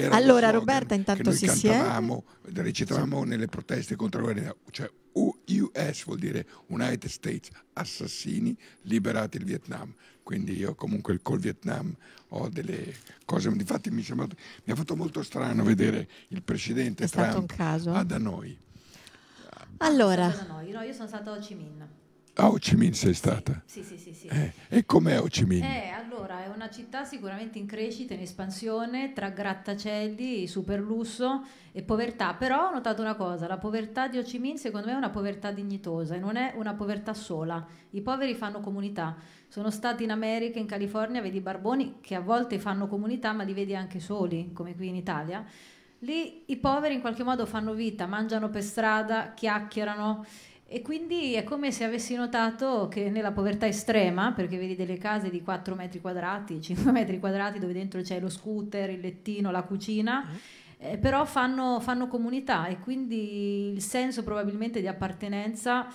Allora, Roberta, intanto che noi si siede. recitavamo nelle proteste contro la guerra. Cioè, U- US vuol dire United States, assassini liberati il Vietnam. Quindi io comunque col Vietnam ho delle cose, infatti mi, sembra- mi ha fatto molto strano vedere il presidente È stato Trump un caso? a da noi. Allora, No, io, no, io sono stata a Ho Chi Minh. A Ho Chi Minh sei stata? Sì, sì, sì, sì. Eh, e com'è Ho Chi Minh? Eh, allora, è una città sicuramente in crescita, in espansione, tra grattacieli, super lusso e povertà. Però ho notato una cosa, la povertà di Ho Chi Minh secondo me è una povertà dignitosa e non è una povertà sola. I poveri fanno comunità. Sono stati in America, in California, vedi i barboni che a volte fanno comunità, ma li vedi anche soli, come qui in Italia. Lì i poveri in qualche modo fanno vita, mangiano per strada, chiacchierano. E quindi è come se avessi notato che nella povertà estrema, perché vedi delle case di 4 metri quadrati, <laughs> 5 metri quadrati dove dentro c'è lo scooter, il lettino, la cucina, eh, però fanno, fanno comunità. E quindi il senso probabilmente di appartenenza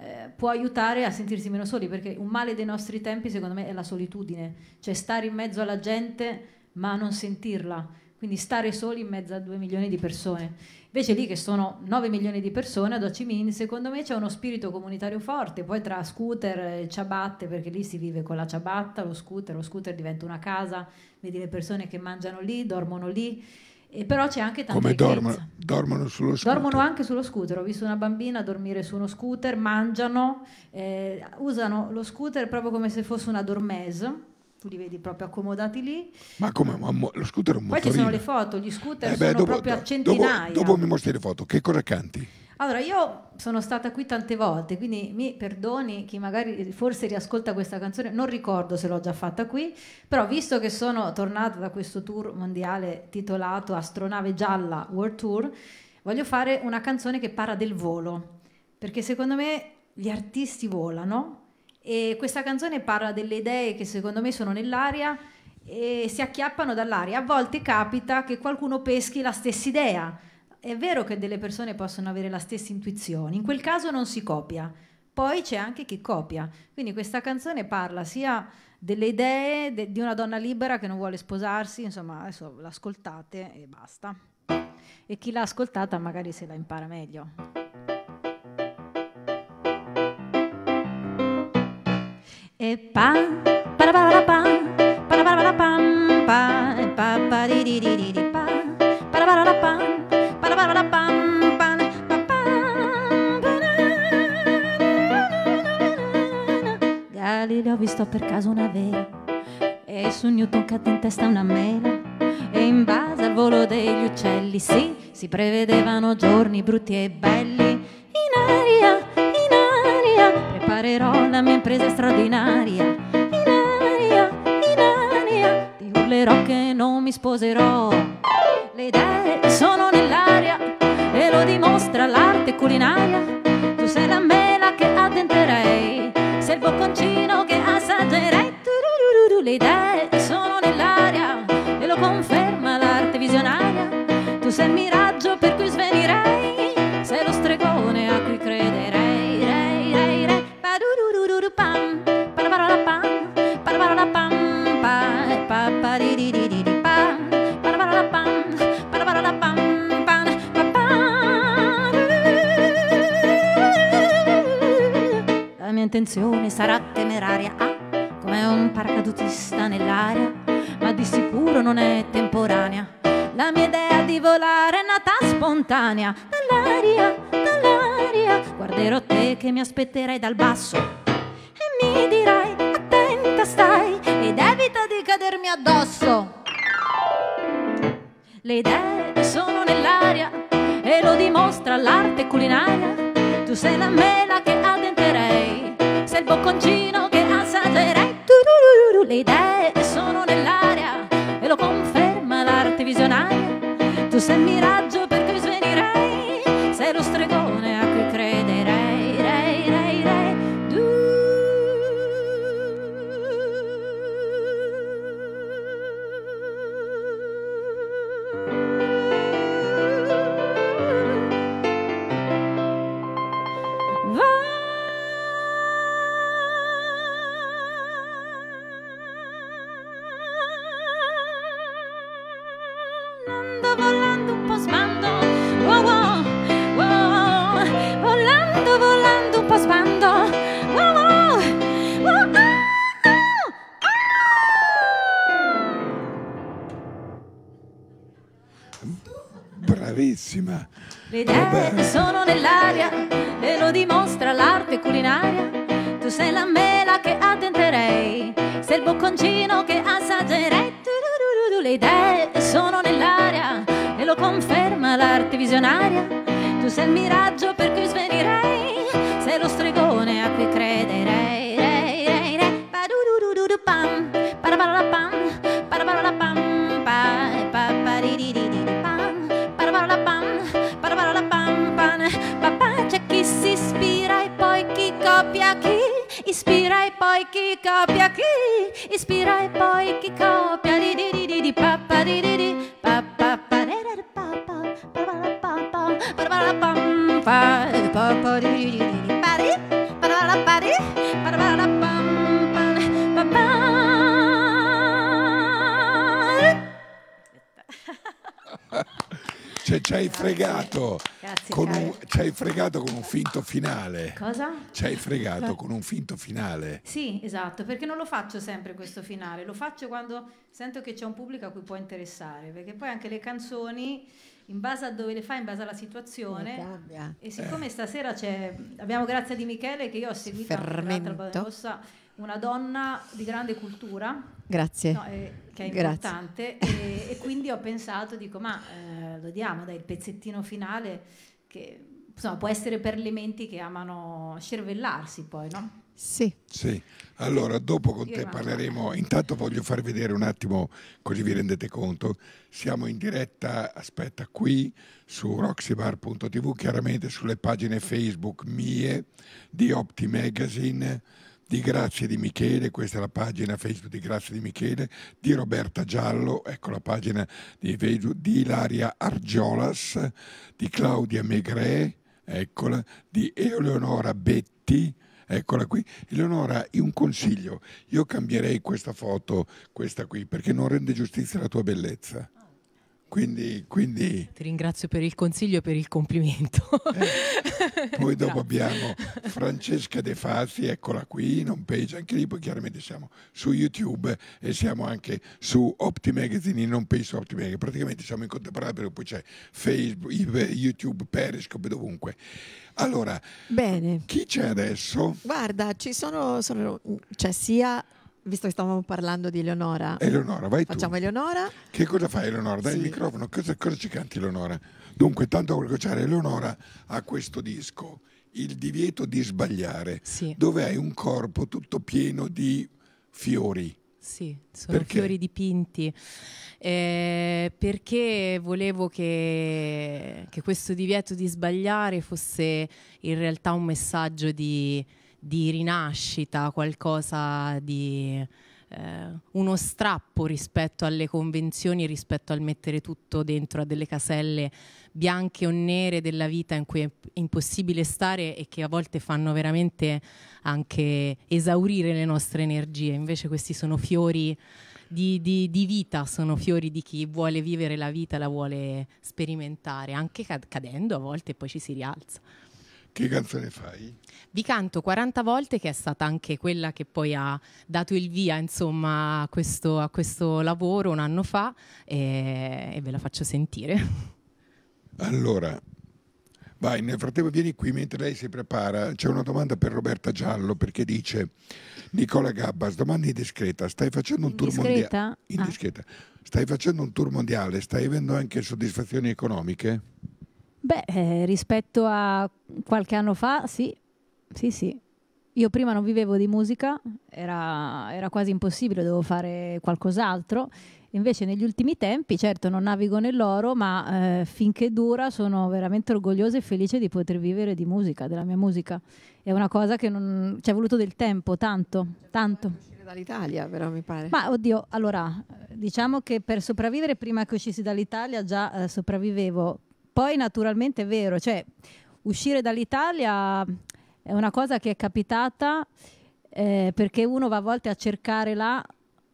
eh, può aiutare a sentirsi meno soli, perché un male dei nostri tempi secondo me è la solitudine, cioè stare in mezzo alla gente ma non sentirla. quindi stare soli in mezzo a 2 milioni di persone. Invece lì che sono 9 milioni di persone ad Ho Chi Minh, secondo me c'è uno spirito comunitario forte, poi tra scooter e ciabatte, perché lì si vive con la ciabatta, lo scooter, lo scooter diventa una casa, vedi le persone che mangiano lì, dormono lì, e però c'è anche tanta Come dormono, dormono sullo scooter. Dormono anche sullo scooter, ho visto una bambina dormire su uno scooter, mangiano, eh, usano lo scooter proprio come se fosse una dormese, tu li vedi proprio accomodati lì. Ma come? Ma lo scooter è un Poi ci motorino. sono le foto, gli scooter Eh beh, sono dopo- proprio a dopo- centinaia. Dopo, mi mostri le foto. Che cosa canti? Allora, io sono stata qui tante volte, quindi mi perdoni chi magari forse riascolta questa canzone, non ricordo se l'ho già fatta qui, però visto che sono tornata da questo tour mondiale titolato Astronave Gialla World Tour, voglio fare una canzone che parla del volo, perché secondo me gli artisti volano e questa canzone parla delle idee che secondo me sono nell'aria e si acchiappano dall'aria. A volte capita che qualcuno peschi la stessa idea. È vero che delle persone possono avere la stessa intuizione, in quel caso non si copia. Poi c'è anche chi copia. Quindi questa canzone parla sia delle idee de- di una donna libera che non vuole sposarsi, insomma, adesso l'ascoltate e basta. E chi l'ha ascoltata magari se la impara meglio. E pa para para para pa pa pa di di di di di pa para Galileo ha visto per caso una vela. E su Newton cadde in testa una mela. E in base al volo degli uccelli sì si prevedevano giorni brutti e belli. In aria in aria preparerò la mia impresa straordinaria. In aria in aria ti urlerò che non mi sposerò le idee sono nell'aria e lo dimostra l'arte culinaria. Tu sei la mela che addenterei sei il bocconcino che assaggerei le idee intenzione sarà temeraria, ah, come un paracadutista nell'aria, ma di sicuro non è temporanea. La mia idea di volare è nata spontanea, dall'aria, dall'aria. Guarderò te che mi aspetterai dal basso e mi dirai attenta stai ed evita di cadermi addosso. Le idee sono nell'aria e lo dimostra l'arte culinaria. Tu sei la mela che bocconcino che. Turururu, Le idee sono nell'aria e lo conferma l'arte visionaria. Tu sei il finto finale. Cosa? Ci hai fregato con un finto finale. Sì, esatto, perché non lo faccio sempre questo finale, lo faccio quando sento che c'è un pubblico a cui può interessare, perché poi anche le canzoni, in base a dove le fai, in base alla situazione, e siccome stasera c'è, abbiamo Grazia di Michele che io ho seguito Rossa, una donna di grande cultura, Grazie. no, eh, che è importante, e, e quindi ho pensato, dico, ma eh, lo diamo, dai, il pezzettino finale che insomma, può essere per le menti che amano scervellarsi poi, no? Sì. Sì, allora dopo con Io te mangio. parleremo, intanto voglio far vedere un attimo, così vi rendete conto, siamo in diretta, aspetta, qui su roxybar.tv, chiaramente sulle pagine Facebook mie, di Opti Magazine, di Grazie di Michele, questa è la pagina Facebook di Grazie di Michele, di Roberta Giallo, ecco la pagina di Facebook, di Ilaria Argiolas, di Claudia Megre, eccola, di Eleonora Betti, eccola qui. Eleonora, un consiglio, io cambierei questa foto, questa qui, perché non rende giustizia alla tua bellezza. Quindi, quindi Ti ringrazio per il consiglio e per il complimento. poi dopo <laughs> abbiamo <laughs> Francesca De Fazzi, eccola qui, in home page, anche lì poi chiaramente siamo su YouTube e siamo anche su Opti Magazine, in home page su Opti Magazine, praticamente siamo in contemporanea perché poi c'è Facebook, YouTube, Periscope, dovunque. Allora, Bene. chi c'è adesso? Guarda, ci sono, sono c'è sia, visto che stavamo parlando di Eleonora, Eleonora, vai tu. facciamo Eleonora. Che cosa fai Eleonora? Dai il microfono, cosa, cosa ci canti Eleonora? Dunque, tanto voglio cominciare, Eleonora ha questo disco, Il divieto di sbagliare, dove hai un corpo tutto pieno di fiori. Sì, sono Perché? fiori dipinti. Eh, perché volevo che, che questo divieto di sbagliare fosse in realtà un messaggio di, di rinascita, qualcosa di eh, uno strappo rispetto alle convenzioni, rispetto al mettere tutto dentro a delle caselle bianche o nere della vita in cui è impossibile stare e che a volte fanno veramente anche esaurire le nostre energie. Invece questi sono fiori di, di- di vita, sono fiori di chi vuole vivere la vita, la vuole sperimentare, anche cad- cadendo a volte e poi ci si rialza. Che canzone fai? Vi canto 40 volte, che è stata anche quella che poi ha dato il via insomma, a, questo, a questo lavoro un anno fa e, e ve la faccio sentire. Allora, vai, nel frattempo vieni qui mentre lei si prepara. C'è una domanda per Roberta Giallo perché dice Nicola Gabbas, domanda indiscreta, stai facendo un tour mondiale? Indiscreta? Ah. Indiscreta. Stai facendo un tour mondiale, stai avendo anche soddisfazioni economiche? Beh, eh, rispetto a qualche anno fa, sì, sì, sì. Io prima non vivevo di musica, era, era quasi impossibile, dovevo fare qualcos'altro. Invece negli ultimi tempi, certo, non navigo nell'oro, ma eh, finché dura sono veramente orgogliosa e felice di poter vivere di musica, della mia musica. È una cosa che non... ci è voluto del tempo, tanto, tanto. dall'Italia, però mi pare. Ma oddio, allora, diciamo che per sopravvivere prima che uscissi dall'Italia già eh, sopravvivevo. Poi naturalmente è vero, cioè uscire dall'Italia è una cosa che è capitata eh, perché uno va a volte a cercare là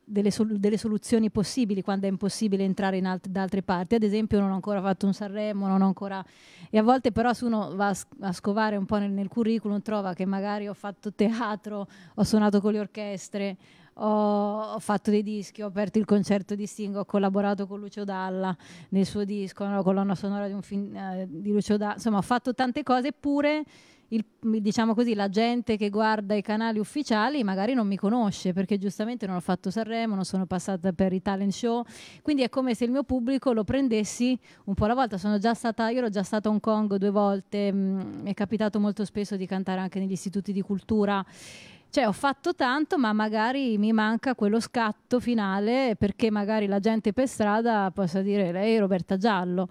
delle, sol- delle soluzioni possibili quando è impossibile entrare in alt- da altre parti. Ad esempio non ho ancora fatto un Sanremo, non ho ancora... E a volte però se uno va a, sc- a scovare un po' nel, nel curriculum trova che magari ho fatto teatro, ho suonato con le orchestre, ho, fatto dei dischi, ho aperto il concerto di Sting, ho collaborato con Lucio Dalla nel suo disco, la colonna sonora di un film eh, di Lucio Dalla, insomma ho fatto tante cose, eppure il- diciamo così, la gente che guarda i canali ufficiali magari non mi conosce perché giustamente non ho fatto Sanremo, non sono passata per i talent show, quindi è come se il mio pubblico lo prendessi un po' alla volta. Sono già stata, io ero già stata a Hong Kong due volte, mh, mi è capitato molto spesso di cantare anche negli istituti di cultura. Cioè ho fatto tanto, ma magari mi manca quello scatto finale perché magari la gente per strada possa dire lei è Roberta Giallo.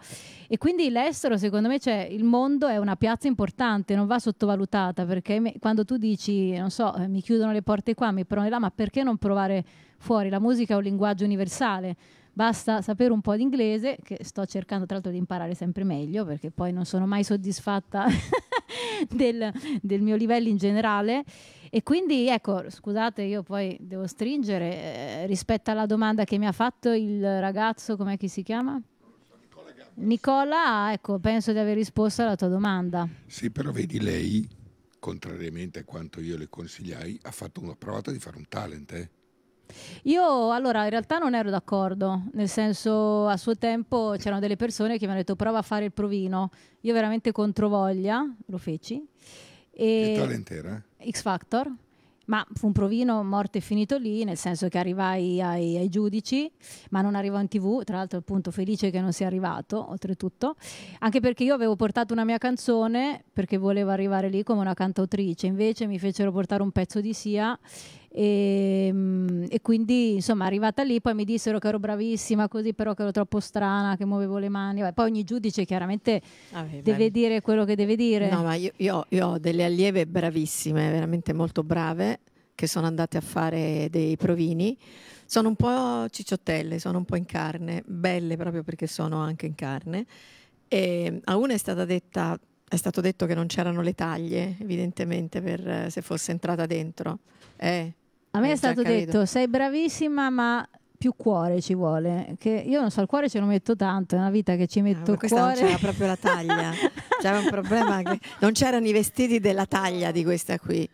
E quindi l'estero, secondo me, cioè, il mondo è una piazza importante, non va sottovalutata perché me- quando tu dici, non so, eh, mi chiudono le porte qua, mi provo là, ma perché non provare fuori? La musica è un linguaggio universale. Basta sapere un po' di inglese, che sto cercando tra l'altro di imparare sempre meglio, perché poi non sono mai soddisfatta <laughs> del, del mio livello in generale. E quindi, ecco, scusate, io poi devo stringere eh, rispetto alla domanda che mi ha fatto il ragazzo, com'è che si chiama? Nicola, ecco, penso di aver risposto alla tua domanda. Sì, però vedi lei, contrariamente a quanto io le consigliai, ha fatto una provata di fare un talent, eh? Io allora in realtà non ero d'accordo, nel senso a suo tempo c'erano delle persone che mi hanno detto prova a fare il provino, io veramente controvoglia lo feci. Che E talent era? X Factor, ma fu un provino morto e finito lì, nel senso che arrivai ai, ai giudici, ma non arrivò in tv, tra l'altro appunto felice che non sia arrivato, oltretutto, anche perché io avevo portato una mia canzone perché volevo arrivare lì come una cantautrice, invece mi fecero portare un pezzo di Sia e, mm, e quindi insomma arrivata lì poi mi dissero che ero bravissima così però che ero troppo strana che muovevo le mani Vabbè, poi ogni giudice chiaramente Vabbè, deve bene. dire quello che deve dire No, ma io, io- io ho delle allieve bravissime, veramente molto brave, che sono andate a fare dei provini. Sono un po' cicciottelle, sono un po' in carne, belle proprio perché sono anche in carne. E a una è stata detta, è stato detto che non c'erano le taglie, evidentemente, per se fosse entrata dentro. Eh, A me è già stato capito. detto sei bravissima ma più cuore ci vuole che io non so il cuore ce lo metto tanto è una vita che ci metto Ma il questa non cuore c'era proprio la taglia, <laughs> c'era un problema che non c'erano i vestiti della taglia di questa qui.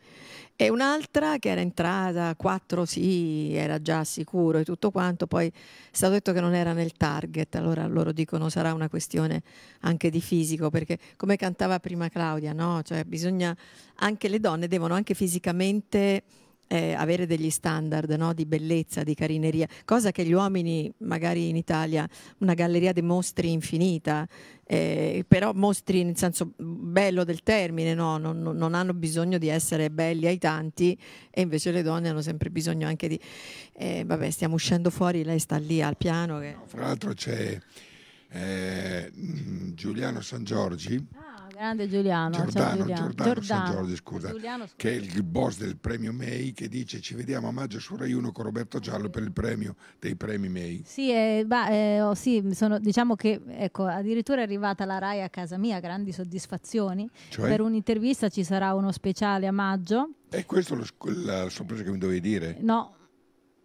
E un'altra che era entrata, quattro sì, era già sicuro e tutto quanto, poi è stato detto che non era nel target, allora loro dicono sarà una questione anche di fisico, perché come cantava prima Claudia, no? Cioè bisogna, anche le donne devono anche fisicamente eh, avere degli standard no? di bellezza, di carineria, cosa che gli uomini magari in Italia, una galleria di mostri infinita, eh, però mostri nel senso bello del termine, no? non, non- hanno bisogno di essere belli ai tanti e invece le donne hanno sempre bisogno anche di... eh, vabbè, stiamo uscendo fuori, lei sta lì al piano. Che... Fra l'altro c'è eh, Giuliano San Giorgi, Ah, grande Giuliano Giordano, Giuliano. Giordano, San Giorgi, scusa, Giuliano, scusa. che è il boss del premio May, che dice ci vediamo a maggio su Rai 1 con Roberto Giallo per il premio dei premi May. Sì, eh, bah, eh, oh, sì, sono- diciamo che ecco, addirittura è arrivata la RAI a casa mia, grandi soddisfazioni. Cioè? Per un'intervista ci sarà uno speciale a maggio. E questa è sc- la sorpresa che mi dovevi dire? No,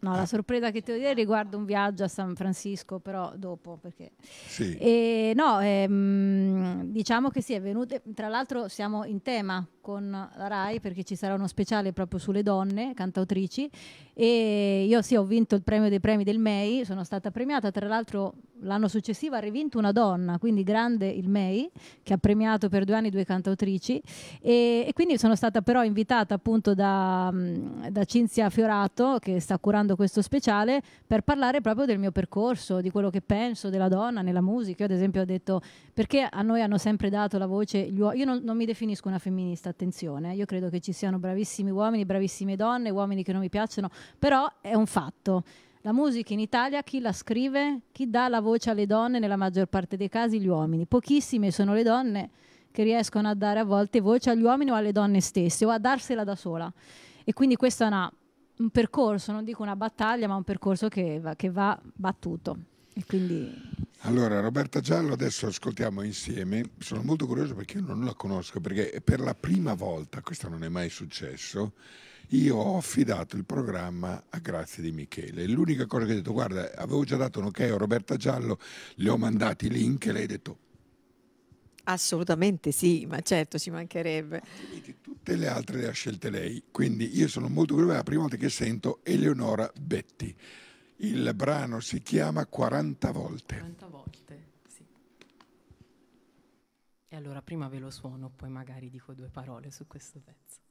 no la sorpresa che ti devo dire riguarda un viaggio a San Francisco, però dopo. Perché... Sì. E, no, ehm, diciamo che sì, è venuto. Tra l'altro siamo in tema con la RAI perché ci sarà uno speciale proprio sulle donne cantautrici e io sì ho vinto il premio dei premi del MEI, sono stata premiata, tra l'altro l'anno successivo ha rivinto una donna, quindi grande il MEI che ha premiato per due anni due cantautrici e, e quindi sono stata però invitata appunto da, mm, da Cinzia Fiorato che sta curando questo speciale per parlare proprio del mio percorso, di quello che penso della donna nella musica. Io ad esempio ho detto perché a noi hanno sempre dato la voce gli uomini, io non, non mi definisco una femminista, attenzione, io credo che ci siano bravissimi uomini, bravissime donne, uomini che non mi piacciono, però è un fatto. La musica in Italia chi la scrive, chi dà la voce alle donne nella maggior parte dei casi gli uomini. Pochissime sono le donne che riescono a dare a volte voce agli uomini o alle donne stesse o a darsela da sola. E quindi questo è una- un percorso, non dico una battaglia, ma un percorso che va, che va battuto. Quindi Allora, Roberta Giallo adesso ascoltiamo insieme. Sono molto curioso perché io non la conosco, perché per la prima volta, questo non è mai successo, io ho affidato il programma a Grazia di Michele. L'unica cosa che ho detto, guarda, avevo già dato un ok a Roberta Giallo, le ho mandati i link e lei ha detto, Assolutamente sì, ma certo ci mancherebbe. tutte le altre le ha scelte lei. Quindi io sono molto curioso, è la prima volta che sento Eleonora Betti. Il brano si chiama 40 volte. 40 volte, sì. E allora prima ve lo suono, poi magari dico due parole su questo pezzo.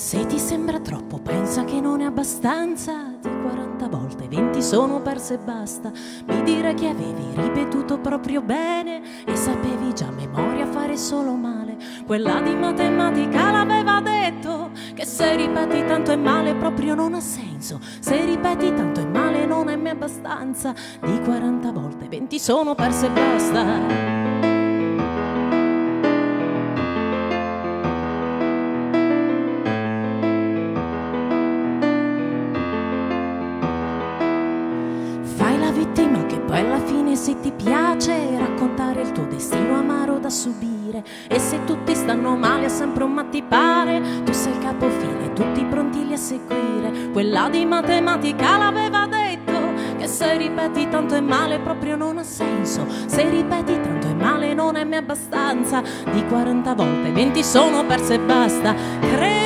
Se ti sembra troppo, pensa che non è abbastanza. Di 40 volte 20 sono perse e basta. Mi dire che avevi ripetuto proprio bene e sapevi già a memoria fare solo male. Quella di matematica l'aveva detto che se ripeti tanto è male proprio non ha senso. Se ripeti tanto è male non è mai abbastanza. Di 40 volte 20 sono perse e basta. Fine se ti piace raccontare il tuo destino amaro da subire. E se tutti stanno male, è sempre un mattipare. Tu sei il capofile, tutti pronti lì a seguire. Quella di matematica l'aveva detto. Che se ripeti tanto è male proprio non ha senso. Se ripeti tanto è male non è mai abbastanza. Di 40 volte 20 sono perse e basta. Credimi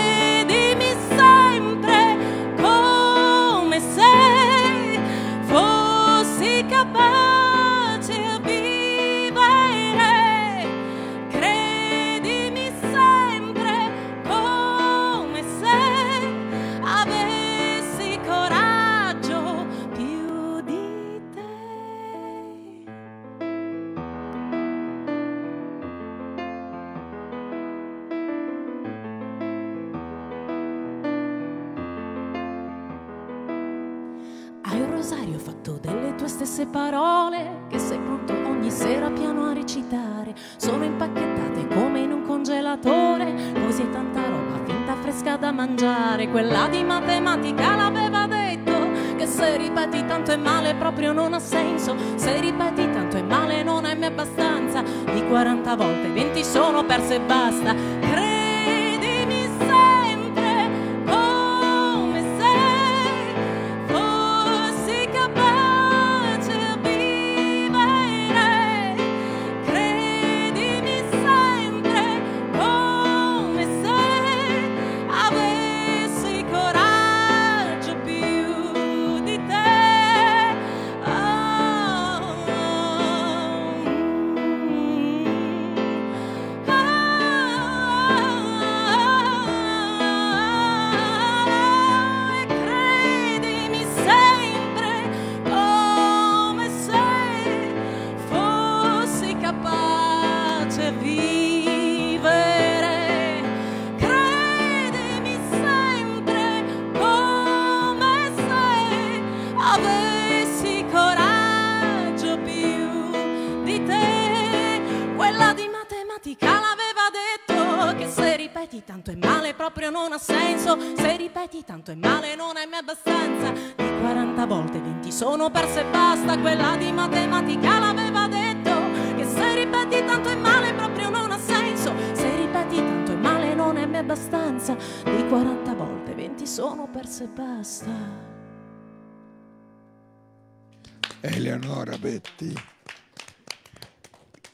Eleonora Betti.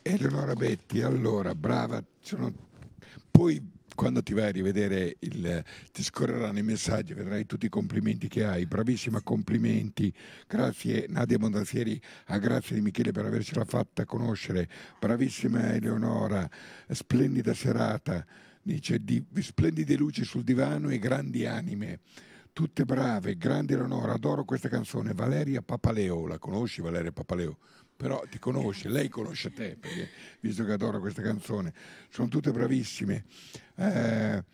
Eleonora Betti, allora, brava. sono- Poi quando ti vai a rivedere, il... ti scorreranno i messaggi, vedrai tutti i complimenti che hai. Bravissima, complimenti. Grazie Nadia Mondafieri, a grazie di Michele per avercela fatta conoscere. Bravissima Eleonora, splendida serata. Dice di splendide luci sul divano e grandi anime. Tutte brave, grande Eleonora, adoro questa canzone. Valeria Papaleo, la conosci Valeria Papaleo? Però ti conosce, lei conosce te, perché, visto che adoro questa canzone. Sono tutte bravissime. Eh,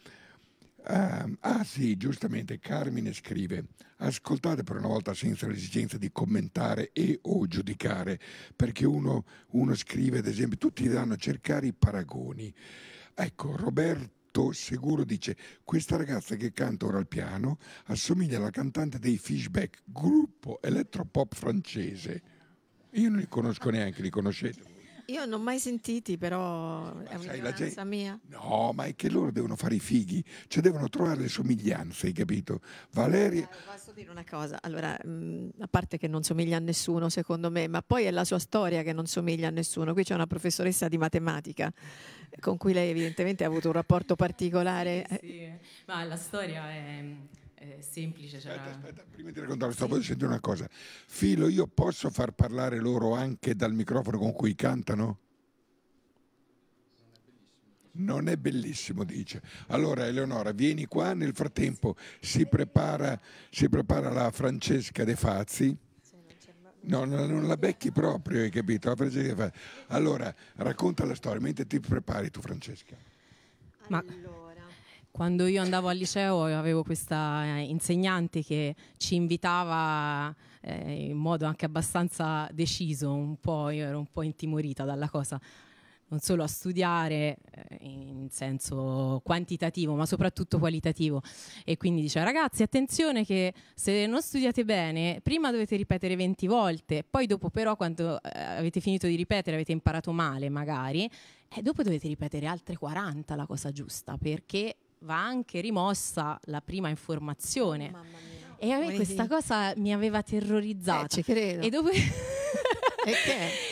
ehm, ah sì, giustamente, Carmine scrive, ascoltate per una volta senza l'esigenza di commentare e o giudicare, perché uno, uno scrive, ad esempio, tutti danno a cercare i paragoni. Ecco, Roberto Seguro dice: Questa ragazza che canta ora al piano assomiglia alla cantante dei Fishback, gruppo elettropop francese. Io non li conosco neanche, li conoscete? Io non ho mai sentiti, però è sai, la un'ignoranza gente- mia. No, ma è che loro devono fare i fighi, cioè devono trovare le somiglianze, hai capito? Valeria, Posso dire una cosa? Allora, mh, a parte che non somiglia a nessuno, secondo me, ma poi è la sua storia che non somiglia a nessuno. Qui c'è una professoressa di matematica eh, con cui lei evidentemente ha avuto un rapporto particolare. Eh, Sì, ma la storia è, è semplice. c'era- prima di raccontare, stavo sentire una cosa. Filo, io posso far parlare loro anche dal microfono con cui cantano? Non è bellissimo, dice. Allora, Eleonora, vieni qua. Nel frattempo si prepara, si prepara la Francesca De Fazzi. No, no, non la becchi proprio, hai capito? La Francesca De Fazzi. Allora, racconta la storia mentre ti prepari tu, Francesca. Ma quando io andavo al liceo avevo questa eh, insegnante che ci invitava eh, in modo anche abbastanza deciso, un po', io ero un po' intimorita dalla cosa. non solo a studiare eh, in senso quantitativo, ma soprattutto qualitativo. E quindi dice ragazzi, attenzione che se non studiate bene, prima dovete ripetere 20 volte, poi dopo però quando eh, avete finito di ripetere, avete imparato male magari, e dopo dovete ripetere altre 40 la cosa giusta, perché va anche rimossa la prima informazione. E a me questa cosa mi aveva terrorizzata. Eh, ci credo. E dopo... <laughs>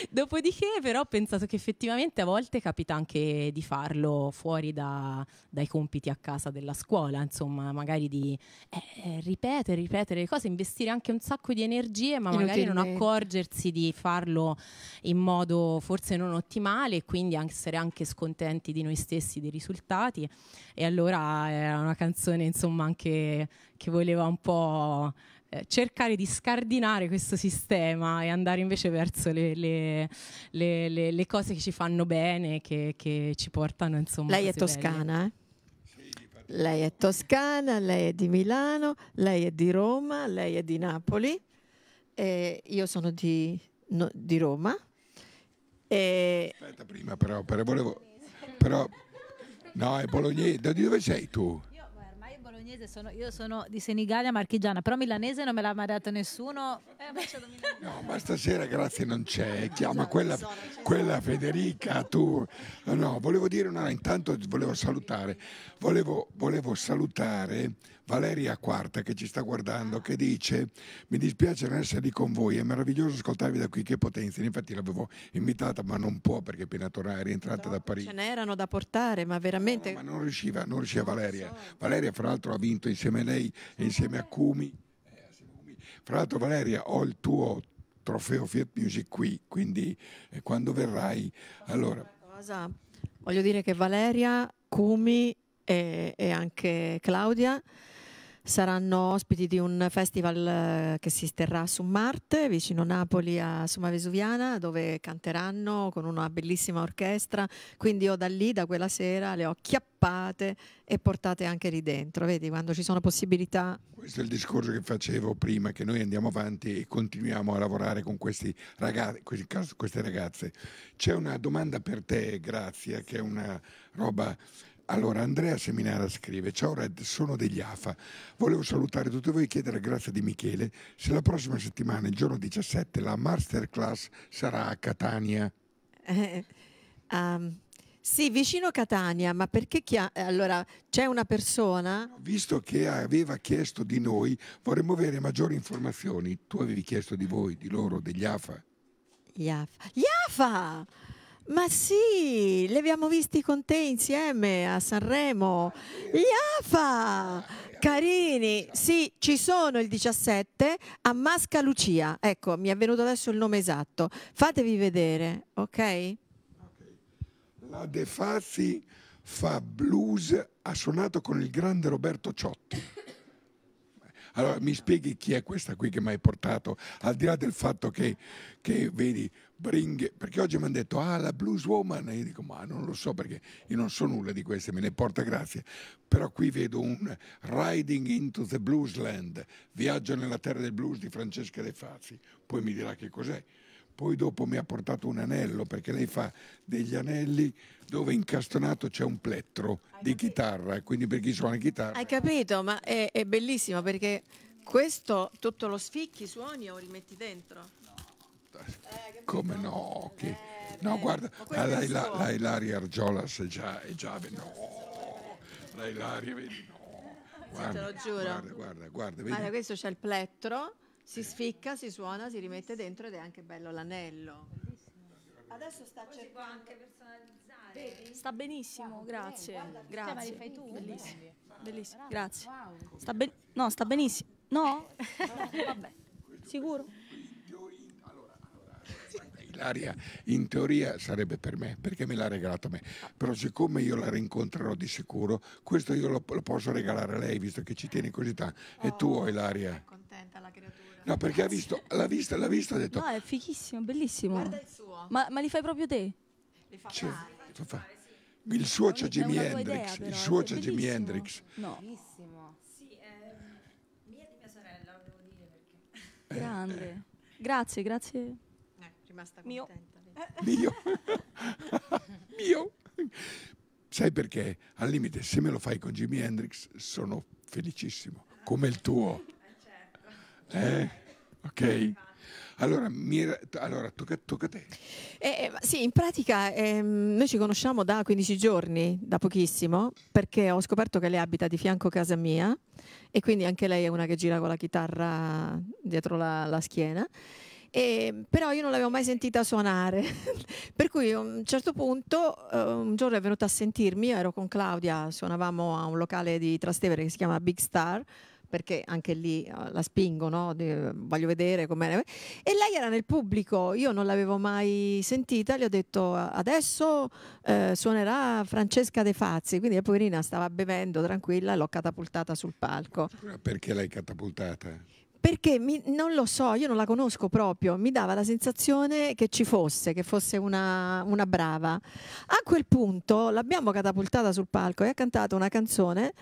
Dopodiché, però, ho pensato che effettivamente a volte capita anche di farlo fuori da- dai compiti a casa della scuola, insomma, magari di eh, ripetere, ripetere le cose, investire anche un sacco di energie, ma magari non accorgersi di farlo in modo forse non ottimale e quindi essere anche scontenti di noi stessi, dei risultati. E allora era una canzone, insomma, anche che voleva un po' eh, cercare di scardinare questo sistema e andare invece verso le, le- le- le- le cose che ci fanno bene, che, che ci portano insomma. Lei è toscana, eh? Lei è toscana, lei è di Milano, lei è di Roma, lei è di Napoli, e io sono di, no- di Roma. E Aspetta prima però, però volevo... Però... No, è bolognese. Da di dove sei tu? Bolognese sono, io sono di Senigallia marchigiana, però milanese non me l'ha mai dato nessuno. Eh. No, ma stasera grazie non c'è. Chiama quella, quella Federica, tu. No, no, volevo dire una, intanto volevo salutare. Volevo, volevo salutare Valeria Quarta che ci sta guardando, che dice: Mi dispiace non essere lì con voi, è meraviglioso ascoltarvi da qui, che potenza. Infatti l'avevo invitata, ma non può perché è appena tornata, è rientrata da Parigi. ce n'erano da portare, ma veramente... Ma non riusciva, non riusciva Valeria. Valeria, fra l'altro, ha vinto insieme a lei e insieme a Cumi. Fra l'altro, Valeria, ho il tuo trofeo Fiat Music qui, quindi eh, quando verrai, allora. cosa. Voglio dire che Valeria, Cumi e, e anche Claudia saranno ospiti di un festival eh, che si terrà su Marte, vicino Napoli a Suma Vesuviana, dove canteranno con una bellissima orchestra. Quindi io da lì, da quella sera, le ho chiappate e portate anche lì dentro. Vedi, quando ci sono possibilità. Questo è il discorso che facevo prima, che noi andiamo avanti e continuiamo a lavorare con ragazzi, queste ragazze. C'è una domanda per te, Grazia, che è una roba... Allora, Andrea Seminara scrive: Ciao Red, sono degli AFA. Volevo salutare tutti voi e chiedere grazie di Michele se la prossima settimana, il giorno 17, la masterclass sarà a Catania. Eh, ehm, sì, vicino Catania, ma perché allora c'è una persona Visto che aveva chiesto di noi, vorremmo avere maggiori informazioni. Tu avevi chiesto di voi, di loro, degli AFA. Iafa. Iafa! Ma sì, li abbiamo visti con te insieme a Sanremo. Iafa! Carini, sì, ci sono il 17 a Masca Lucia. Ecco, mi è venuto adesso il nome esatto. Fatevi vedere, ok? La De Fazzi fa blues, ha suonato con il grande Roberto Ciotti. Allora mi spieghi chi è questa qui che mi hai portato, al di là del fatto che, che vedi, bring, perché oggi mi hanno detto, ah, la blues woman, e io dico, ma non lo so perché io non so nulla di queste, me ne porta grazia, però qui vedo un Riding into the Bluesland, viaggio nella terra del blues di Francesca De Fazzi, poi mi dirà che cos'è. Poi dopo mi ha portato un anello perché lei fa degli anelli dove incastonato c'è un plettro di chitarra, e quindi per chi suona chitarra Hai capito? Ma è, è bellissimo perché questo, tutto lo sficchi, suoni o rimetti dentro? Come no? Che... No, guarda, la, la, suo. la Ilaria Argiolas è già, è già no, la Ilaria, vedi, no. Guarda, te lo giuro. Guarda, guarda, guarda, vedi? Guarda, questo c'è il plettro, si sficca, si suona, si rimette dentro ed è anche bello l'anello. Adesso sta cercando anche personalizzare. Sta benissimo, grazie. Cioè, ma Grazie. li fai tu? Bellissimo. Bellissimo. Grazie. Sta ben- no, sta benissimo. No? <laughs> Vabbè. Sicuro? Ilaria in teoria sarebbe per me perché me l'ha regalato a me però siccome io la rincontrerò di sicuro questo io lo, lo posso regalare a lei visto che ci tiene così tanto è tuo Ilaria contenta la creatura. no perché ha visto l'ha vista l'ha visto ha detto No, è fighissimo, bellissimo. Guarda il suo. Ma, ma li fai proprio te? Li fa C'è- fare. fa- fa- il suo c'è È Jimi Hendrix idea, il suo è c'è Jimi bellissimo. Hendrix No. Sì, mia e di mia sorella, lo devo dire perché. Grande. Grazie, grazie. Eh, rimasta Mio. contenta. vedi? mio, <laughs> mio. Sai perché? Al limite, se me lo fai con Jimi Hendrix, sono felicissimo, come il tuo. Eh? Ok? Allora, Mira, allora tocca, tocca a te. Eh, ma sì, in pratica ehm, noi ci conosciamo da 15 giorni, da pochissimo, perché ho scoperto che lei abita di fianco a casa mia e quindi anche lei è una che gira con la chitarra dietro la, la schiena. E, però io non l'avevo mai sentita suonare, <laughs> per cui a un certo punto eh, un giorno è venuta a sentirmi, io ero con Claudia, suonavamo a un locale di Trastevere che si chiama Big Star, perché anche lì eh, la spingo, no? Di- voglio vedere com'è. E lei era nel pubblico, io non l'avevo mai sentita, le ho detto adesso eh, suonerà Francesca De Fazzi, quindi la poverina stava bevendo tranquilla e l'ho catapultata sul palco. Perché l'hai catapultata? Perché mi- non lo so, io non la conosco proprio, mi dava la sensazione che ci fosse, che fosse una, una brava. A quel punto l'abbiamo catapultata sul palco e ha cantato una canzone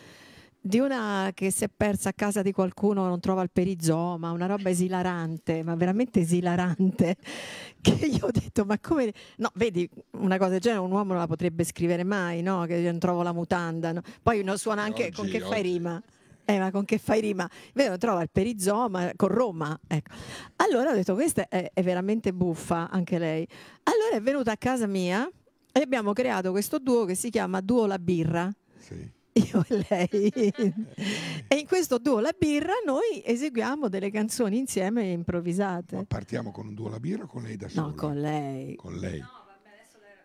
di una che si è persa a casa di qualcuno, non trova il perizoma, una roba esilarante, ma veramente esilarante, <laughs> che io ho detto, ma come... No, vedi, una cosa del genere un uomo non la potrebbe scrivere mai, no? Che io non trovo la mutanda. no? Poi uno suona anche con Oggi, che fai oggi. rima. Eh, ma con che fai rima? Vero, trova il perizoma con Roma. Ecco. Allora ho detto, questa è, è veramente buffa anche lei. Allora è venuta a casa mia e abbiamo creato questo duo che si chiama Duo La Birra. Io e lei. <laughs> e in questo duo La Birra noi eseguiamo delle canzoni insieme improvvisate. Partiamo con un duo alla birra o con lei da sola? No, con lei. Con lei?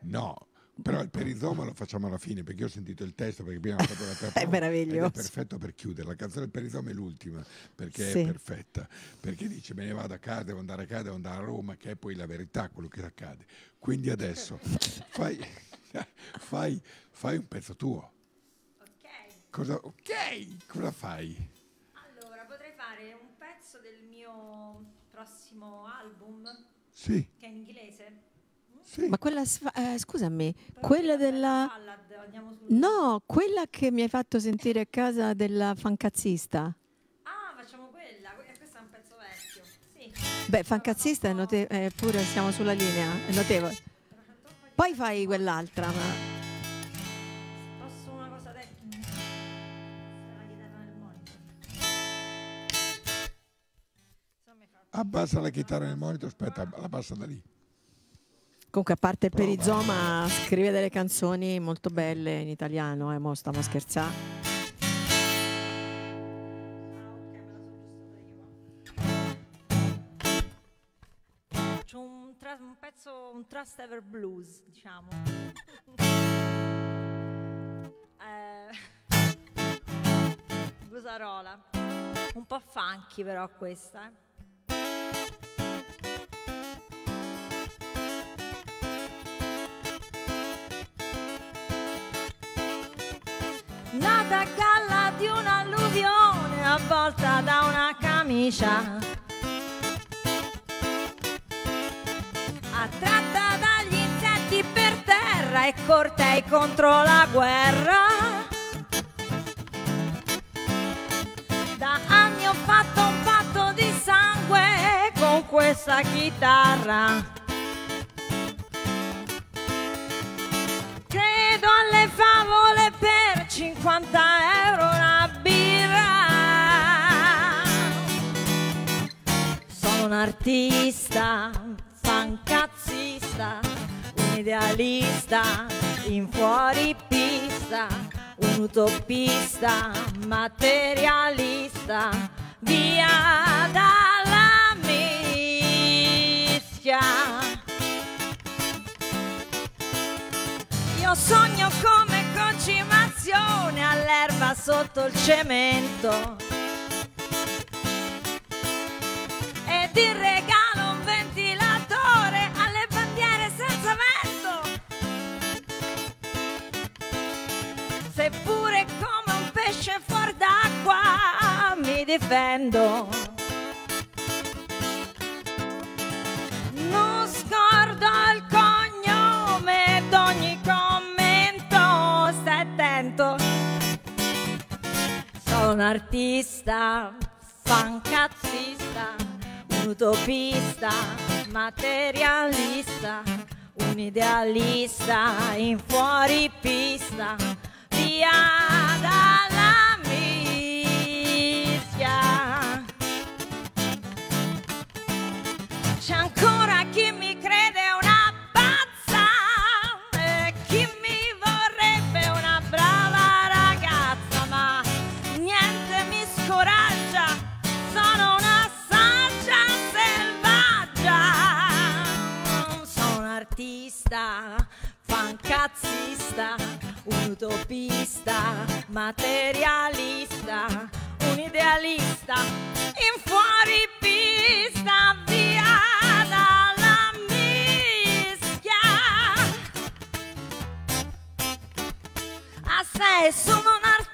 No, però il perizoma lo facciamo alla fine perché io ho sentito il testo perché prima ho fatto la <laughs> prima È meraviglioso. ed è perfetto per chiudere. La canzone del perizoma è l'ultima perché Sì. è perfetta. Perché dice me ne vado a casa, devo andare a casa, devo andare a Roma, che è poi la verità quello che accade. Quindi adesso <laughs> fai, fai, fai un pezzo tuo. Cosa, ok, cosa fai? Allora, potrei fare un pezzo del mio prossimo album, Sì. che è in inglese. Ma quella, eh, scusami, quella della... No, quella che mi hai fatto sentire a casa della fancazzista. Ah, facciamo quella, que- questo è un pezzo vecchio. Sì. Beh, fancazzista è note- eh, pure siamo sulla linea, è notevole. Poi fai quell'altra, ma... Posso una cosa tecnica? Se la chitarra nel monitor. Abbassa la chitarra nel monitor, aspetta, la passa da lì. Comunque, a parte perizoma, scrive delle canzoni molto belle in italiano, eh, mo stiamo a scherzare. Faccio un, tra- un pezzo, un Trust Ever Blues, diciamo. eh, bluesarola. Un po' funky però questa, eh. A galla di un'alluvione avvolta da una camicia attratta dagli insetti per terra e cortei contro la guerra. Da anni ho fatto un patto di sangue con questa chitarra. 50 euro una birra. Sono un artista, fancazzista, un idealista in fuori pista, un utopista, materialista, via dalla mischia. Io sogno come concimazione all'erba sotto il cemento. Ed il regalo un ventilatore alle bandiere senza vento. Seppure come un pesce fuor d'acqua mi difendo. Un artista, fancazzista, un utopista, materialista, un idealista in fuori pista, via dalla artista, fancazzista, un utopista, materialista, un idealista, in fuori pista, via dalla mischia. A sé sono un artista,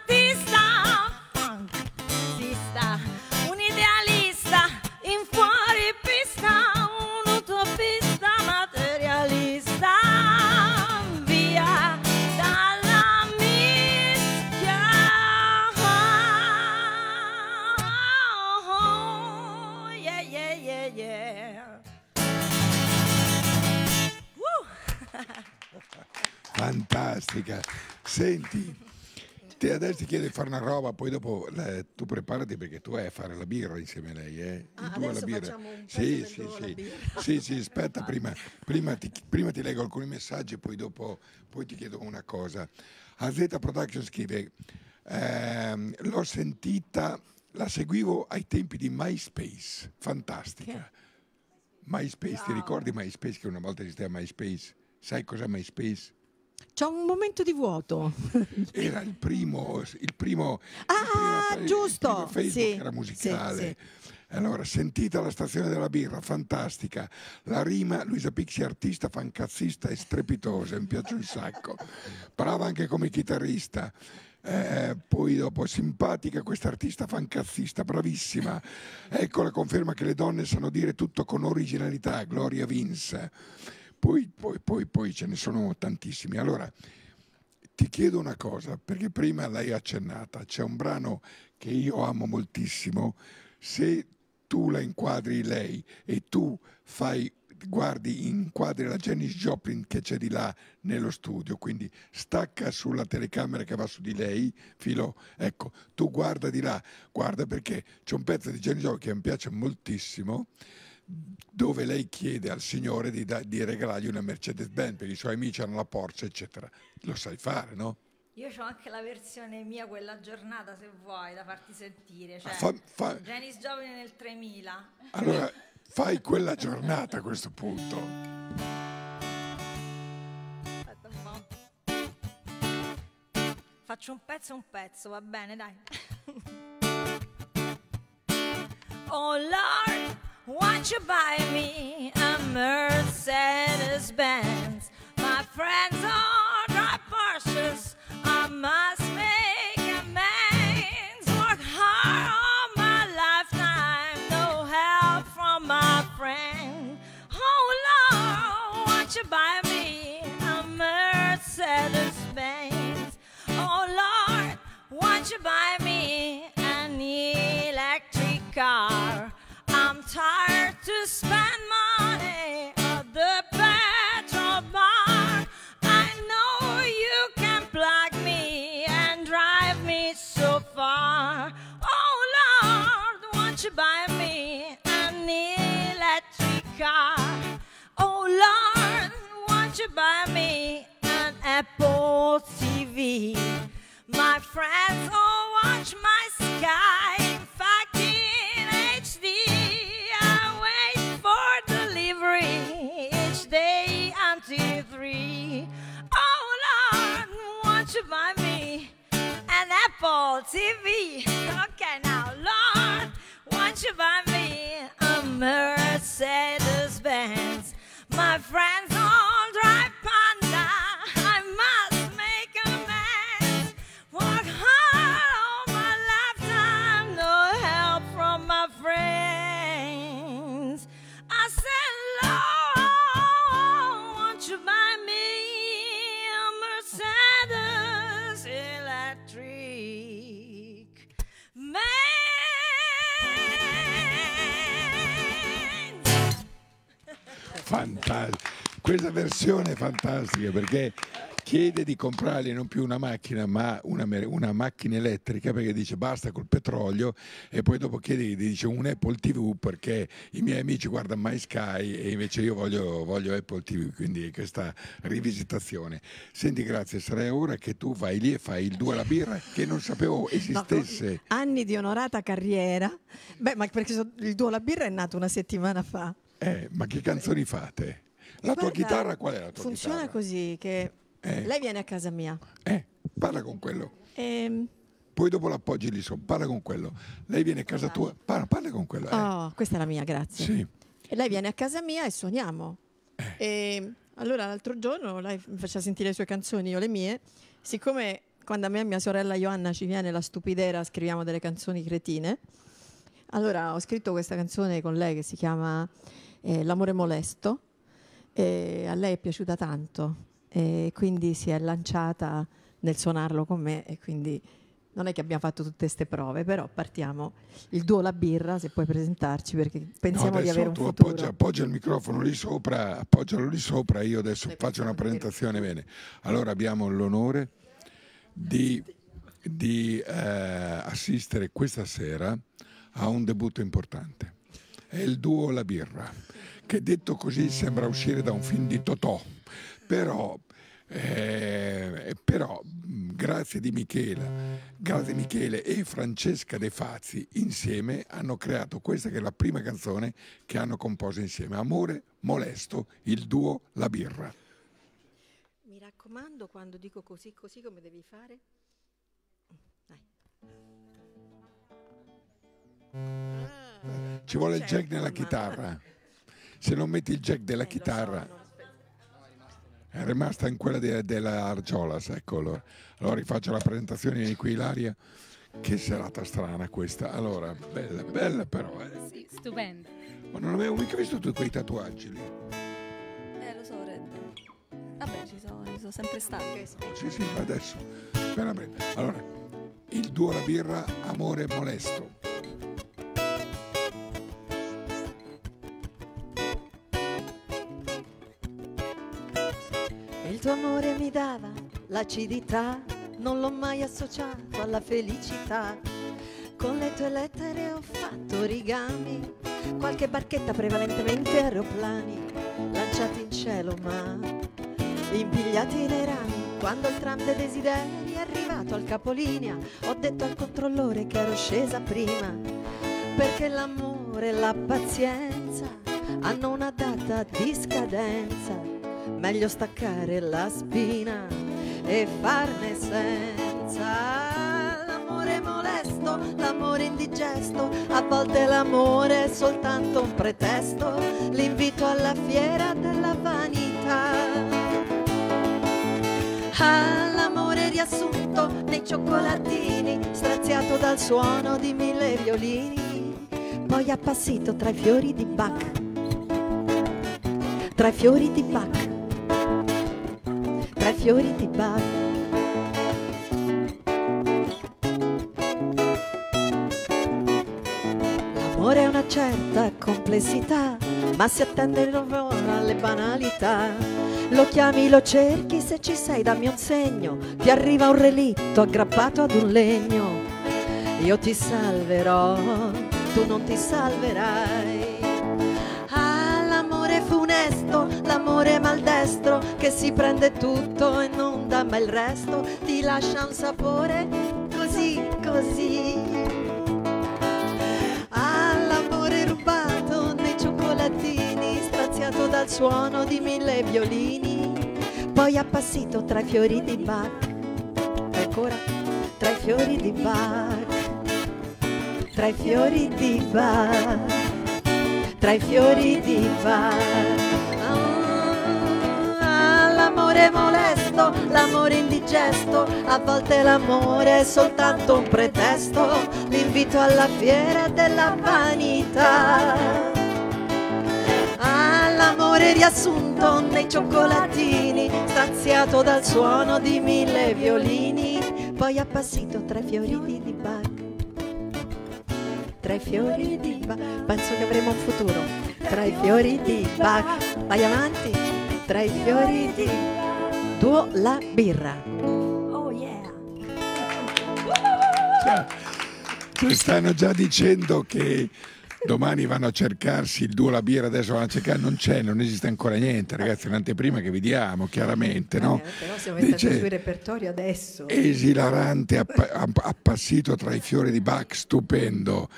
Fantastica. Senti, te adesso ti chiedo di fare una roba, poi dopo eh, tu preparati perché tu vai a fare la birra insieme a lei, eh? Ah, tu adesso birra. facciamo un Sì, sì, sì. Sì, sì, aspetta, prima, prima ti, prima ti leggo alcuni messaggi, poi dopo poi ti chiedo una cosa. AZ Production scrive, ehm, l'ho sentita, la seguivo ai tempi di MySpace, fantastica. MySpace, ti ricordi MySpace che una volta esisteva MySpace? Sai cos'è MySpace? C'ho un momento di vuoto. <laughs> Era il primo, il primo, Ah, il giusto. primo Facebook Sì, era musicale. sì, Allora, sentita la stazione della birra, fantastica. La rima, Luisa Pixi, artista, fancazzista e strepitosa, mi piace un sacco. Brava anche come chitarrista. Eh, poi dopo, simpatica questa artista fancazzista, bravissima. Ecco la conferma che le donne sanno dire tutto con originalità, Gloria Vince. Poi, poi, poi, poi ce ne sono tantissimi. Allora, ti chiedo una cosa, perché prima l'hai accennata, c'è un brano che io amo moltissimo, se tu la inquadri lei e tu fai, guardi, inquadri la Janis Joplin che c'è di là nello studio, quindi stacca sulla telecamera che va su di lei, filo, ecco, tu guarda di là, guarda perché c'è un pezzo di Janis Joplin che mi piace moltissimo, dove lei chiede al signore di, da- di regalargli una Mercedes-Benz perché i suoi amici hanno la Porsche, eccetera. Lo sai fare, no? Io ho anche la versione mia quella giornata se vuoi da farti sentire, cioè Fa- fa- Janis Joplin nel 3000. Allora, fai quella giornata a questo punto. Aspetta un po'. Faccio un pezzo un pezzo, va bene, dai. <laughs> oh Lord, won't you buy me a Mercedes Benz? My friends all drive Porsches. I must make amends. Work hard all my lifetime, no help from my friend. Oh Lord, won't you buy me a Mercedes Benz? Oh Lord, won't you buy tired to spend money at the petrol bar. I know you can plug me and drive me so far. Oh Lord, won't you buy me an electric car? Oh Lord, won't you buy me an Apple TV? My friends all watch my sky. Three. Oh Lord, won't you buy me an Apple TV? Okay, now, Lord, won't you buy me a Mercedes Benz? My friends Fantastico. questa versione è fantastica perché chiede di comprargli non più una macchina ma una, una macchina elettrica perché dice basta col petrolio e poi dopo chiede dice un Apple TV perché i miei amici guardano mai Sky e invece io voglio, voglio Apple TV quindi questa rivisitazione senti grazie sarei ora che tu vai lì e fai il due alla birra che non sapevo esistesse Anni di onorata carriera. Beh, ma perché il Duo La Birra è nato una settimana fa. Eh, ma che canzoni fate? La tua Guarda, chitarra qual è la tua Funziona chitarra? così che Eh. lei viene a casa mia. Parla con quello. Ehm, Poi dopo l'appoggi lì sopra, parla con quello. Lei viene a casa tua, parla, parla con quello. eh. oh, questa è la mia, grazie. Sì. E lei viene a casa mia e suoniamo. Eh. E allora l'altro giorno lei mi faceva sentire le sue canzoni, io le mie. Siccome quando a me e mia sorella Joanna ci viene la stupidera, scriviamo delle canzoni cretine. Allora ho scritto questa canzone con lei che si chiama eh, L'amore molesto. E a lei è piaciuta tanto e quindi si è lanciata nel suonarlo con me e quindi non è che abbiamo fatto tutte queste prove, però partiamo il duo La Birra, se puoi presentarci perché pensiamo No, di avere un tu futuro. appoggia, appoggia il microfono lì sopra, appoggialo lì sopra, io adesso faccio una presentazione bene. Allora abbiamo l'onore di, di, eh, assistere questa sera a un debutto importante. È il duo La Birra, che detto così sembra uscire da un film di Totò, però, eh, però mh, grazie di Michela, grazie Michele e Francesca De Fazzi insieme hanno creato questa che è la prima canzone che hanno composto insieme, Amore Molesto, il duo La Birra. Mi raccomando quando dico così, così come devi fare. Ci vuole il jack nella chitarra. Se non metti il jack Eh, della chitarra, è rimasta in quella de- della Argiolas. Ecco allora. Allora rifaccio la presentazione vieni qui Ilaria. Che serata strana questa. Allora, bella, bella però. eh. Sì, stupenda. Ma non avevo mica visto tutti quei tatuaggi lì. Eh, lo so, Red. Vabbè, ci sono, ci sono sempre state. Sì, sì, ma adesso. Prendo. Allora, il duo la birra, amore molesto. Tuo amore mi dava l'acidità, non l'ho mai associato alla felicità. Con le tue lettere ho fatto origami, qualche barchetta prevalentemente aeroplani, lanciati in cielo ma impigliati nei rami. Quando il tram dei desideri è arrivato al capolinea, ho detto al controllore che ero scesa prima, perché l'amore e la pazienza hanno una data di scadenza. Meglio staccare la spina e farne senza. L'amore molesto, l'amore indigesto, a volte l'amore è soltanto un pretesto, l'invito alla fiera della vanità. Ah, l'amore riassunto nei cioccolatini, straziato dal suono di mille violini, poi appassito tra i fiori di Bach, tra i fiori di Bach, tra i fiori di Bach. L'amore è una certa complessità, ma si attende il ora alle banalità. Lo chiami, lo cerchi, se ci sei dammi un segno, ti arriva un relitto aggrappato ad un legno. Io ti salverò, tu non ti salverai. Ah, l'amore maldestro, che si prende tutto e non dà mai il resto, ti lascia un sapore così, così. Ah, l'amore rubato nei cioccolatini, straziato dal suono di mille violini, poi appassito tra i fiori di Bach, e ancora tra i fiori di Bach, tra i fiori di Bach, tra i fiori di Bach. Ah, l'amore molesto, l'amore indigesto, a volte l'amore è soltanto un pretesto, l'invito alla fiera della vanità. Ah, l'amore riassunto nei cioccolatini, straziato dal suono di mille violini, poi appassito tra i fiori di Bach. Tra i fiori di Bach, penso che avremo un futuro. Tra i fiori di Bach, vai avanti. Tra i fiori di Duo la birra. Oh yeah. Cioè, cioè, stanno già dicendo che domani vanno a cercarsi il duo la birra, adesso vanno a cercare, non c'è, non esiste ancora niente, ragazzi, un'anteprima che vediamo chiaramente, no? Eh, però siamo entrati Dice, sul repertorio adesso. esilarante, app- app- appassito tra i fiori di Bach, stupendo.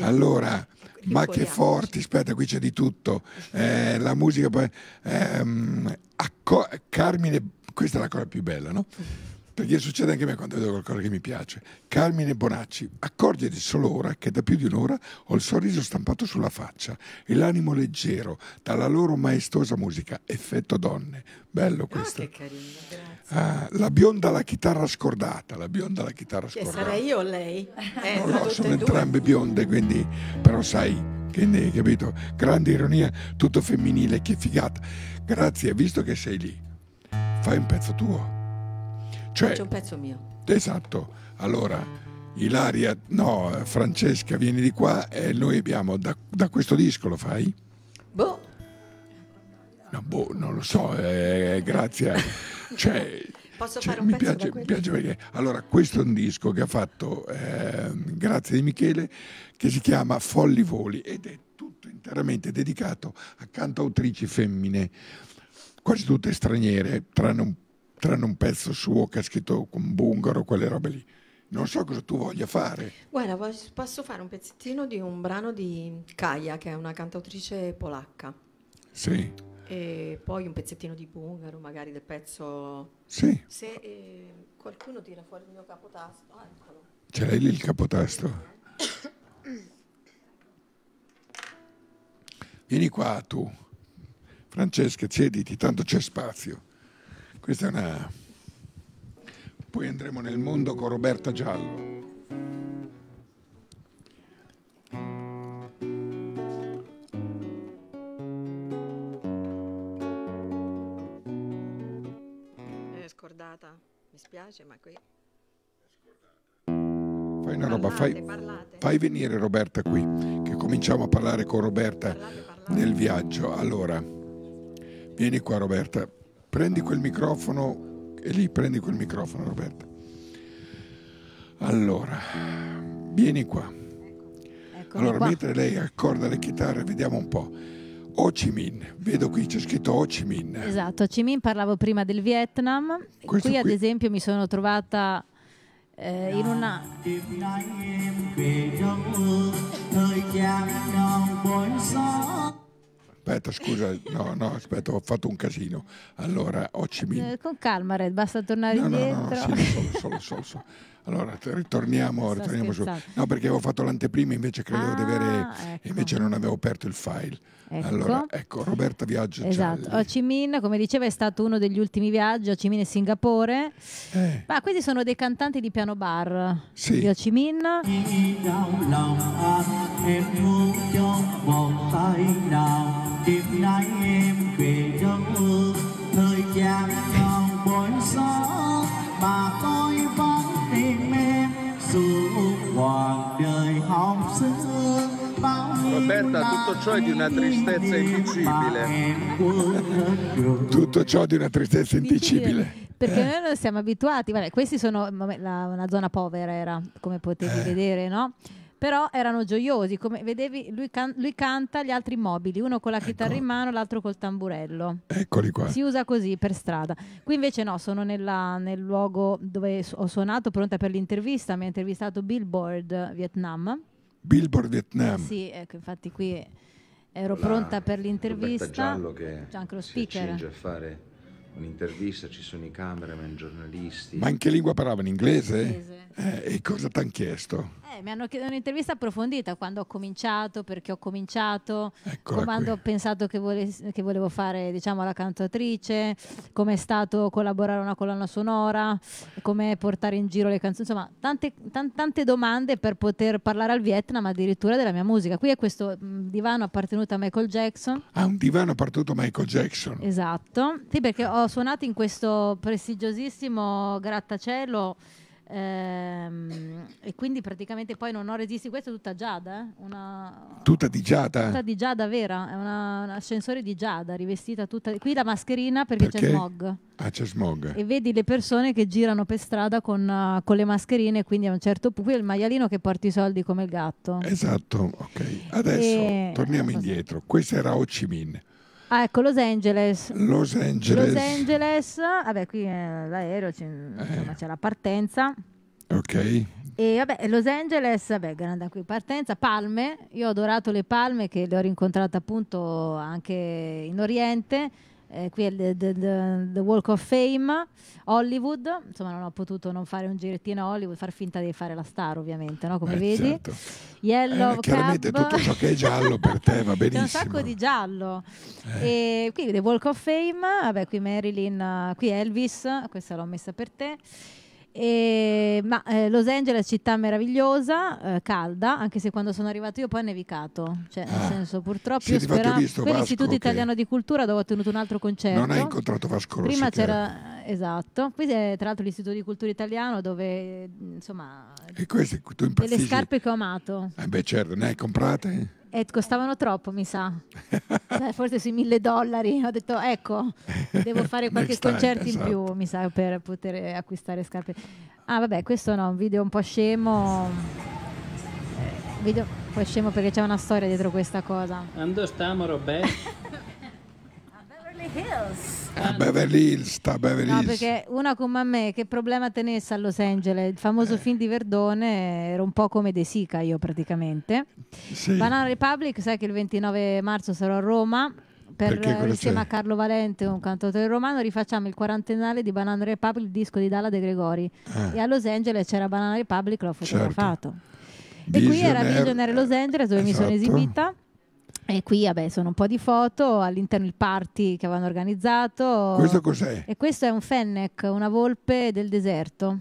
Allora, ma che forti, aspetta, qui c'è di tutto. Eh, la musica poi... ehm, Carmine, questa è la cosa più bella, no? Perché succede anche a me quando vedo qualcosa che mi piace. Carmine Bonacci, accorgiti solo ora che da più di un'ora ho il sorriso stampato sulla faccia e l'animo leggero dalla loro maestosa musica. Effetto donne. Bello questo. Che carino, grazie. Ah, la bionda alla chitarra scordata, la bionda alla chitarra Che scordata. sarei io o lei? Eh, so, tutte sono e due. entrambe bionde, quindi però sai, quindi, capito? Grande ironia, tutto femminile, che figata. Grazie, visto che sei lì, fai un pezzo tuo. Cioè, C'è un pezzo mio. esatto. Allora, Ilaria, no, Francesca, vieni di qua e noi abbiamo da, da questo disco lo fai? Boh, No, boh, non lo so, eh, grazie. a- <laughs> Cioè, posso cioè, fare un mi piace, mi piace perché allora questo è un disco che ha fatto ehm, grazie di Michele che si chiama Folli Voli ed è tutto interamente dedicato a cantautrici femmine quasi tutte straniere tranne un, tranne un pezzo suo che ha scritto con Bungaro quelle robe lì non so cosa tu voglia fare Guarda, posso fare un pezzettino di un brano di Kaya, che è una cantautrice polacca. sì E poi un pezzettino di Bungaro, magari del pezzo. Sì. Se eh, qualcuno tira fuori il mio capotasto. Ah, eccolo. ce l'hai lì il capotasto vieni qua tu Francesca siediti tanto c'è spazio questa è una poi andremo nel mondo con Roberta Giallo mi spiace, ma qui. Fai una roba, fai, fai venire Roberta qui, che cominciamo a parlare con Roberta nel viaggio. Allora, vieni qua Roberta, prendi quel microfono e lì prendi quel microfono Roberta. Allora, vieni qua. allora, qua. mentre lei accorda le chitarre, vediamo un po'. Ho Chi Minh, vedo qui c'è scritto Ho Chi Minh. Esatto, a Chi Minh parlavo prima del Vietnam, Questo qui ad qui- esempio mi sono trovata eh, in una... Aspetta, scusa, no, no, aspetta, ho fatto un casino. Allora, Ho Chi Minh. eh, con calma Red, basta tornare No, no, no, indietro. no, sì, solo, solo, solo, solo. Allora, ritorniamo, Sto ritorniamo su. No, perché avevo fatto l'anteprima, invece credevo di avere. Ah, ecco. Invece non avevo aperto il file. Ecco. Allora, ecco, Roberta Viaggio Esatto. Ho Chi Minh, come diceva, è stato uno degli ultimi viaggi, Ho Chi Minh e Singapore. Eh. Ma questi sono dei cantanti di piano bar Sì. di Ho Chi Minh. em đêm nay em về đâu thời gian còn bối gió mà tôi vẫn tìm em suốt quãng đời học xưa Roberta, tutto ciò è di una tristezza indicibile. <laughs> Tutto ciò di una tristezza indicibile. Perché Eh. noi non siamo abituati, vabbè, questi sono la- una zona povera era, come Eh. potevi vedere, no? Però erano gioiosi, come vedevi, lui, can- lui canta, gli altri immobili, uno con la chitarra in mano, l'altro col tamburello. Eccoli qua. Si usa così per strada. Qui invece no, sono nella- nel luogo dove ho suonato, pronta per l'intervista, mi ha intervistato Billboard Vietnam. Billboard Vietnam. Sì, ecco, infatti qui ero La pronta per l'intervista. C'è anche lo speaker. a fare un'intervista, ci sono i cameraman, i giornalisti. Ma in che lingua parlava? In inglese? Inglese. Eh, e cosa ti hanno chiesto? Eh, mi hanno chiesto un'intervista approfondita quando ho cominciato, perché ho cominciato, Eccola quando ho pensato che, vole- che volevo fare diciamo, la cantautrice, come è stato collaborare a una colonna sonora, come portare in giro le canzoni, insomma tante, tan- tante domande per poter parlare al Vietnam addirittura della mia musica. Qui è questo mh, divano appartenuto a Michael Jackson. Ah, un divano partito Michael Jackson. Esatto, sì perché ho suonato in questo prestigiosissimo grattacielo Ehm, e quindi praticamente poi non ho resisti. Questa è tutta Giada, eh? una, Tutta di Giada? tutta di Giada vera, è una- un ascensore di Giada, rivestita tutta. Qui la mascherina perché, c'è Perché? smog. Ah, c'è smog. E vedi le persone che girano per strada con, uh, con le mascherine, quindi a un certo punto il maialino che porta i soldi come il gatto. Esatto, ok. Adesso E- torniamo indietro. Questa era Ho Chi Minh. Ah, ecco Los Angeles. Los Angeles. Los Angeles, vabbè, qui è l'aereo, c'è, Eh. c'è la partenza. Ok. E vabbè, Los Angeles, vabbè, grande qui partenza, palme. Io ho adorato le palme che le ho rincontrate appunto anche in Oriente. Eh, qui è il the, the- the Walk of Fame, Hollywood. Insomma, non ho potuto non fare un girettino a Hollywood, far finta di fare la star, ovviamente, no? come Eh, vedi. certo. Yellow Eh, chiaramente Cab. tutto ciò che è giallo per te va <laughs> C'è un benissimo. sacco di giallo. E qui The Walk of Fame, vabbè, qui Marilyn, eh, qui Elvis, questa l'ho messa per te. E- ma eh, Los Angeles, città meravigliosa, eh, calda, anche se quando sono arrivato io poi è nevicato. Cioè, nel senso, purtroppo io speravo. visto Qui Vasco l'Istituto che- Italiano di Cultura dove ho tenuto un altro concerto. Non hai incontrato Vasco Rossi, Prima c'era, esatto, qui è tra l'altro l'Istituto di Cultura Italiano dove, insomma, E questi tu delle impazzisci? scarpe che ho amato. Eh beh, certo, ne hai comprate? E costavano troppo, mi sa. <laughs> Cioè, forse sui mille dollari. Ho detto, ecco, devo fare qualche Next time, concerto in esatto. più, mi sa, per poter acquistare scarpe. Ah, vabbè, questo no, un video un po' scemo. Eh, Video un po' scemo perché c'è una storia dietro questa cosa. Dove stiamo, Roberto? <laughs> Beverly Hills. A Beverly Hills, sta a Beverly No, Hills. perché una come a me, che problema tenesse a Los Angeles? Il famoso Eh. film di Verdone era un po' come De Sica, io praticamente. Banana Republic, sai che il 29 marzo sarò a Roma. Per, insieme c'è? a Carlo Valente, un cantautore romano, rifacciamo il quarantennale di Banana Republic, il disco di Dalla De Gregori. Ah. E a Los Angeles c'era Banana Republic, l'ho Certo. fotografato. E qui era. Visionaire Los Angeles dove mi sono Esatto. esibita. E qui, vabbè, sono un po' di foto, all'interno il party che avevano organizzato. Questo cos'è? E questo è un fennec, una volpe del deserto.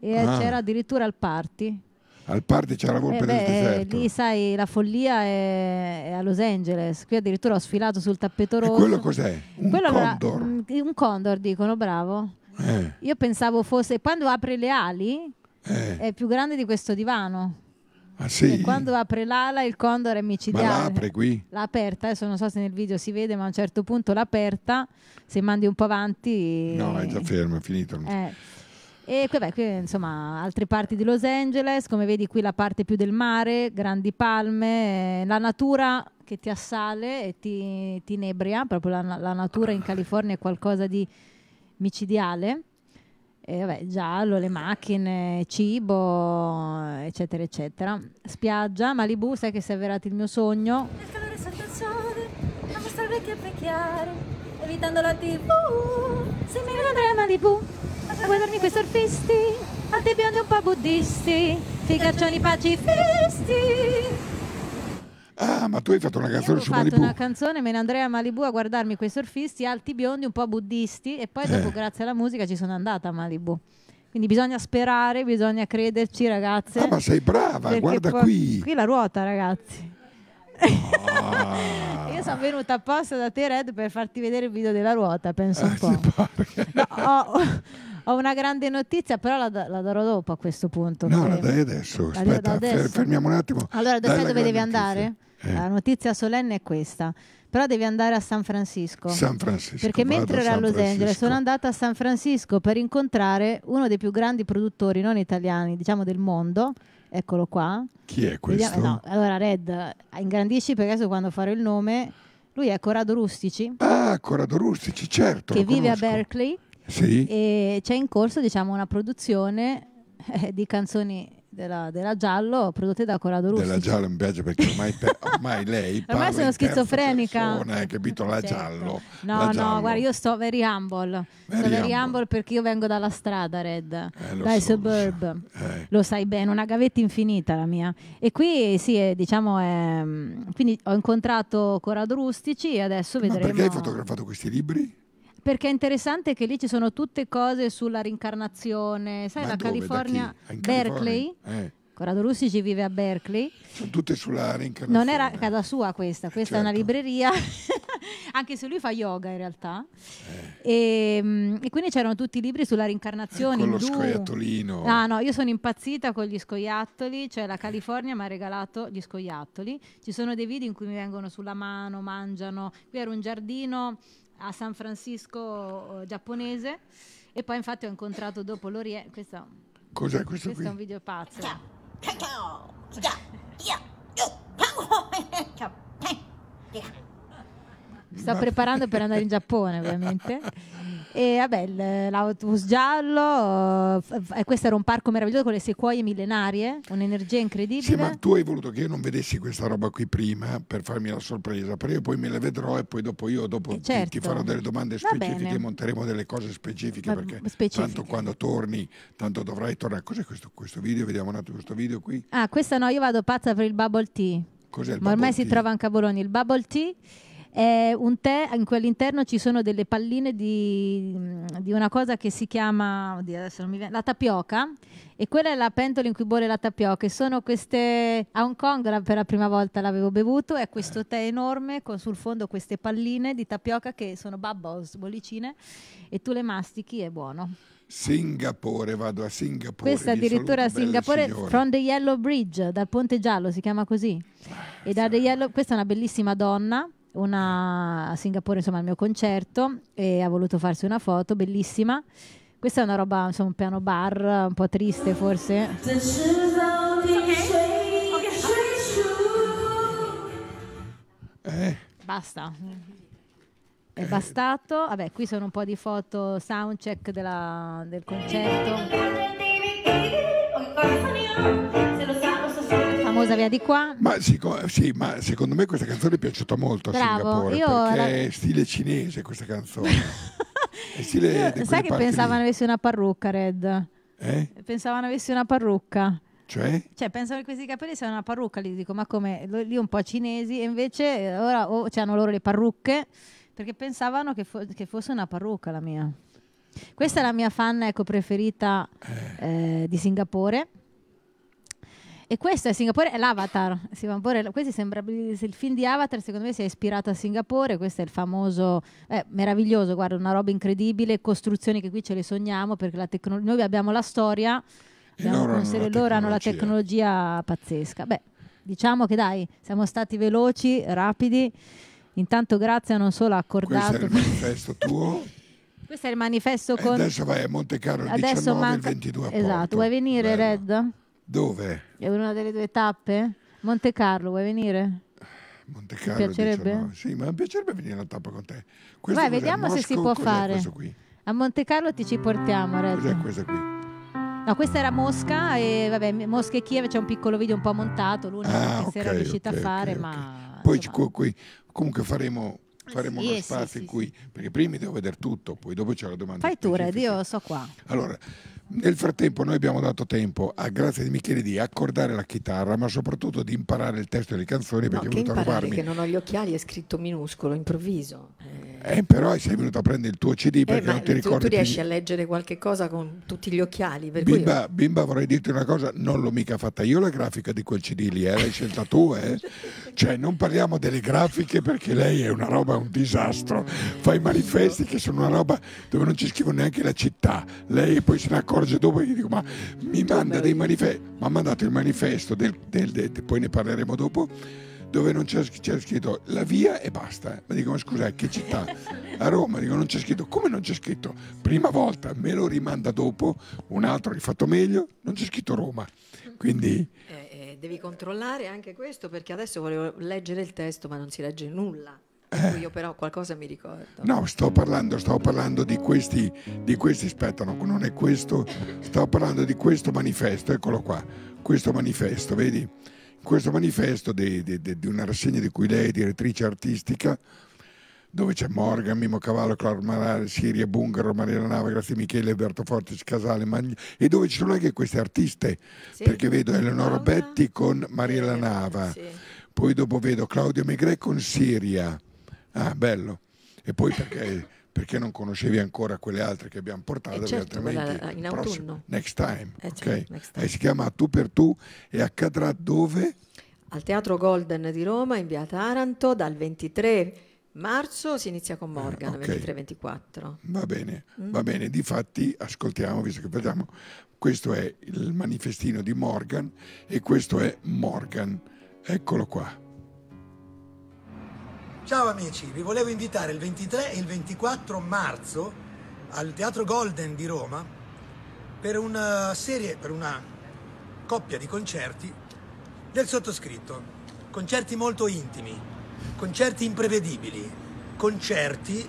E Ah. c'era addirittura al party. Al party c'era la volpe Eh del beh, deserto. Lì, sai, la follia è, è a Los Angeles. Qui addirittura ho sfilato sul tappeto E rosso. quello cos'è? Un Quello condor? mm, un condor, dicono, bravo. Eh, Io pensavo fosse, quando apre le ali, eh. è più grande di questo divano. Ah sì? Quando apre l'ala il condor è Ma micidiale. la apre qui? L'ha aperta, adesso non so se nel video si vede, ma a un certo punto l'ha aperta, se mandi un po' avanti... No, è già fermo, è finito. Eh. E qui, beh, qui, insomma, altre parti di Los Angeles, come vedi qui la parte più del mare, grandi palme, eh, la natura che ti assale e ti, ti inebria, proprio la, la natura in California è qualcosa di micidiale. E vabbè, giallo, le macchine, cibo, eccetera, eccetera. Spiaggia, Malibu, sai che si è avverato il mio sogno. Il calore sotto il sole, a mostrare che appecchiare, evitando la tv. Se mi Andrea a Malibu, a guardarmi quei surfisti, alti biondi un po' buddisti, figaccioni pacifisti. Ah, ma tu hai fatto una canzone Ho su fatto Malibu? una canzone, me ne andrei a Malibu a guardarmi quei surfisti alti biondi, un po' buddisti, e poi dopo, Eh. grazie alla musica, ci sono andata a Malibu. Quindi bisogna sperare, bisogna crederci, ragazze. Ah, ma sei brava, guarda qui. Qui la ruota, ragazzi. Ah. <laughs> Io sono venuta apposta da te, Red, per farti vedere il video della ruota, penso Eh, un po'. No, ho, ho una grande notizia, però la, la darò dopo a questo punto. No, la dai adesso. Aspetta, adesso? fer- fermiamo un attimo. Allora, sai dove devi grande andare? Eh. La notizia solenne è questa. Però devi andare a San Francisco. San Francisco, Perché mentre a ero a Los. Angeles sono andata a San Francisco per incontrare uno dei più grandi produttori, non italiani, diciamo del mondo. Eccolo qua. Chi è questo? Vediamo- no, allora, Red, ingrandisci perché adesso quando farò il nome. Lui è Corrado Rustici, Ah, Corrado Rustici, certo. che vive a conosco. Berkeley. Sì. E c'è in corso, diciamo, una produzione eh, di canzoni della, della Giallo prodotte da Corrado Rustici. Della giallo mi piace perché ormai, pe- ormai lei <laughs> Ormai parla sono in terza schizofrenica. persona, hai capito? La Certo. giallo. No, la no, giallo. guarda, io sto very humble. sto Very very humble. humble perché io vengo dalla strada, Red. Eh, dai so, suburb. Eh. Lo sai bene, una gavetta infinita la mia. E qui sì, è, diciamo, è, mm, quindi ho incontrato Corrado Rustici e adesso Ma vedremo. perché hai fotografato questi libri? Perché è interessante che lì ci sono tutte cose sulla rincarnazione, sai, Ma la dove? California, Berkeley. California? Eh, Corrado Rustici vive a Berkeley. sono tutte sulla rincarnazione. Non era casa sua questa, questa è una certo. libreria <laughs> anche se lui fa yoga in realtà. E, mm, e quindi c'erano tutti i libri sulla reincarnazione. Con lo indù. scoiattolino. Ah no, io sono impazzita con gli scoiattoli, cioè la California mi ha regalato gli scoiattoli. Ci sono dei video in cui mi vengono sulla mano, mangiano. Qui era un giardino a San Francisco eh, giapponese e poi infatti ho incontrato dopo l'Oriente. Questo, Cos'è questo questo qui? è un video pazzo. Mi sto preparando per andare in Giappone, ovviamente. E vabbè, l'autobus giallo, e questo era un parco meraviglioso con le sequoie millenarie, un'energia incredibile. Sì, ma tu hai voluto che io non vedessi questa roba qui prima per farmi la sorpresa, però io poi me la vedrò e poi dopo io dopo ti- ti, certo. farò delle domande specifiche e monteremo delle cose specifiche Va- perché specifiche. tanto quando torni, tanto dovrai tornare. Cos'è questo, questo video? Vediamo un attimo questo video qui. Ah, questa no, io vado pazza per il bubble tea. Cos'è il Ma ormai bubble si tea? trova anche a Bologna. Il bubble tea è un tè in cui all'interno ci sono delle palline di, di una cosa che si chiama oddio, adesso non mi viene- la tapioca. E quella è la pentola in cui bolle la tapioca. E sono queste a Hong Kong la- per la prima volta l'avevo bevuto. È questo tè enorme con sul fondo queste palline di tapioca che sono bubbles, bollicine, e tu le mastichi, è buono. Singapore, vado a Singapore. Questa addirittura a Singapore, from the Yellow Bridge, dal Ponte Giallo, si chiama così. E da the Yellow- questa è una bellissima donna, una a Singapore, insomma, al mio concerto, e ha voluto farsi una foto, bellissima. Questa è una roba, insomma, un piano bar, un po' triste forse. Eh, Basta. È bastato. Vabbè, qui sono un po' di foto soundcheck della- del concerto. Famosa via di qua. ma, sic- sì, ma secondo me questa canzone è piaciuta molto a Bravo, Singapore io perché la- è stile cinese questa canzone. <laughs> è stile Io- sai che pensavano lì. avessi una parrucca, Red? Eh? Pensavano avessi una parrucca. Cioè? Cioè, pensavo che questi capelli siano una parrucca, gli dico, ma come? Lì un po' cinesi, e invece eh, ora o hanno loro le parrucche, perché pensavano che, fo- che fosse una parrucca la mia. Questa è la mia fan ecco, preferita eh, di Singapore. E questo è Singapore, è l'Avatar. Singapore, questo sembra il film di Avatar, secondo me si è ispirato a Singapore. Questo è il famoso, eh, meraviglioso, guarda, una roba incredibile. Costruzioni che qui ce le sogniamo perché la tecno- noi abbiamo la storia, abbiamo loro hanno la loro hanno la tecnologia pazzesca. Beh, diciamo che dai, siamo stati veloci, rapidi. Intanto, grazie non solo ha Questo è accordato. il manifesto tuo. <laughs> Questo è il manifesto E con. adesso vai a Monte Carlo il Adesso 19 e il manca- 22 a Esatto, Porto. vuoi venire, Bello. Red? Dove? È una delle due tappe? Monte Carlo, vuoi venire? Monte Carlo piacerebbe? 19. Sì, ma mi piacerebbe venire alla tappa con te. Questo Vai, vediamo se si può fare. A Monte Carlo ti ci portiamo, Red. Cos'è questo qui? No, questa era Mosca e vabbè, Mosca e Kiev c'è un piccolo video un po' montato, l'unico Ah, che si era riuscita ok, a fare, ok, ma Poi cu- qui- comunque faremo, faremo Sì, uno sì, spazio sì, in cui, perché prima devo vedere tutto, poi dopo c'è la domanda. fai tu, Red, io so qua. Allora, nel frattempo noi abbiamo dato tempo, a grazia di Michele, di accordare la chitarra, ma soprattutto di imparare il testo delle canzoni No, perché è che venuto a rubarmi. che non ho gli occhiali è scritto minuscolo, improvviso. Eh, però sei venuto a prendere il tuo CD Eh, perché ma non ti tu, ricordi tu più riesci di- a leggere qualche cosa con tutti gli occhiali, per cui Bimba, bimba, vorrei dirti una cosa, non l'ho mica fatta io la grafica di quel CD lì, eh, l'hai scelta tu, eh? <laughs> Cioè, non parliamo delle grafiche perché lei è una roba, un disastro. Fa i manifesti che sono una roba dove non ci scrivo neanche la città. Lei poi se ne accorge dopo e gli dico, ma mi manda dei manifesti, mi ha mandato il manifesto, del, del- del- poi ne parleremo dopo, dove non c'è, scritto la via e basta. Ma dico, ma scusa, che città? <laughs> A Roma, dico, non c'è scritto. Come non c'è scritto? Prima volta, me lo rimanda dopo, un altro rifatto meglio, non c'è scritto Roma. Quindi... eh, eh, devi controllare anche questo perché adesso volevo leggere il testo ma non si legge nulla. Cui Io però qualcosa mi ricordo. No, sto parlando, stavo parlando di questi, di questi, aspetta, no, non è questo, stavo parlando di questo manifesto, eccolo qua, questo manifesto, vedi? Questo manifesto di, di- di- una rassegna di cui lei è direttrice artistica, dove c'è Morgan, Mimo Cavallo, Claudio Marare, Siria Bungaro, Maria Nava, Grazie Michele, Alberto Fortis, Casale, Magni, e dove ci sono anche queste artiste, perché vedo Eleonora Betti con Mariella Nava, poi dopo vedo Claudio Megre con Siria, ah bello, e poi perché, perché non conoscevi ancora quelle altre che abbiamo portato, Eh, certo, quella in prossimo- autunno. next time, Eh, certo, next time. Eh, si chiama Tu per Tu e accadrà dove? Al Teatro Golden di Roma in via Taranto dal 23 Marzo si inizia con Morgan, Eh, ok. 23-24. Va bene, Mm. va bene. Difatti, ascoltiamo, visto che facciamo, questo è il manifestino di Morgan e questo è Morgan. Eccolo qua. Ciao amici, vi volevo invitare il 23 e il 24 marzo al Teatro Golden di Roma per una serie, per una coppia di concerti del sottoscritto. Concerti molto intimi, concerti imprevedibili, concerti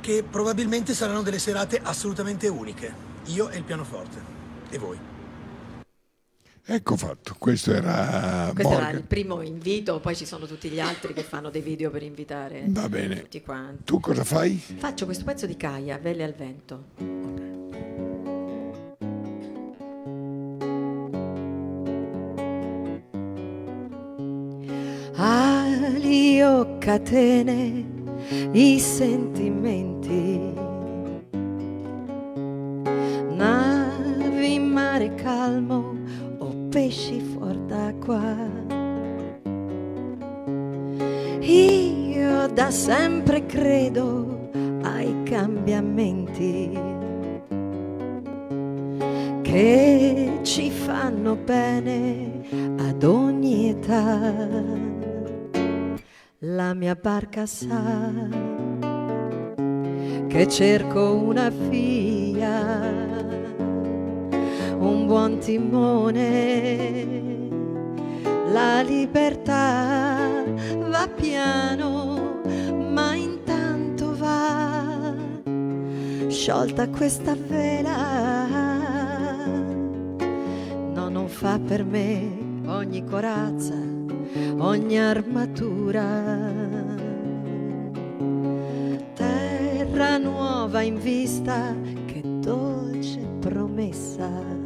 che probabilmente saranno delle serate assolutamente uniche. Io e il pianoforte. E voi. Ecco fatto, questo era Questo era il primo invito, poi ci sono tutti gli altri che fanno dei video per invitare Va bene. tutti quanti. Tu cosa fai? Faccio questo pezzo di Caia, Vele al vento. ali o catene, i sentimenti. Navi in mare calmo pesci fuor d'acqua. Io da sempre credo ai cambiamenti che ci fanno bene ad ogni età. La mia barca sa che cerco una via, un buon timone. La libertà va piano, ma intanto va sciolta questa vela. No, non fa per me ogni corazza, ogni armatura. Terra nuova in vista, che dolce promessa.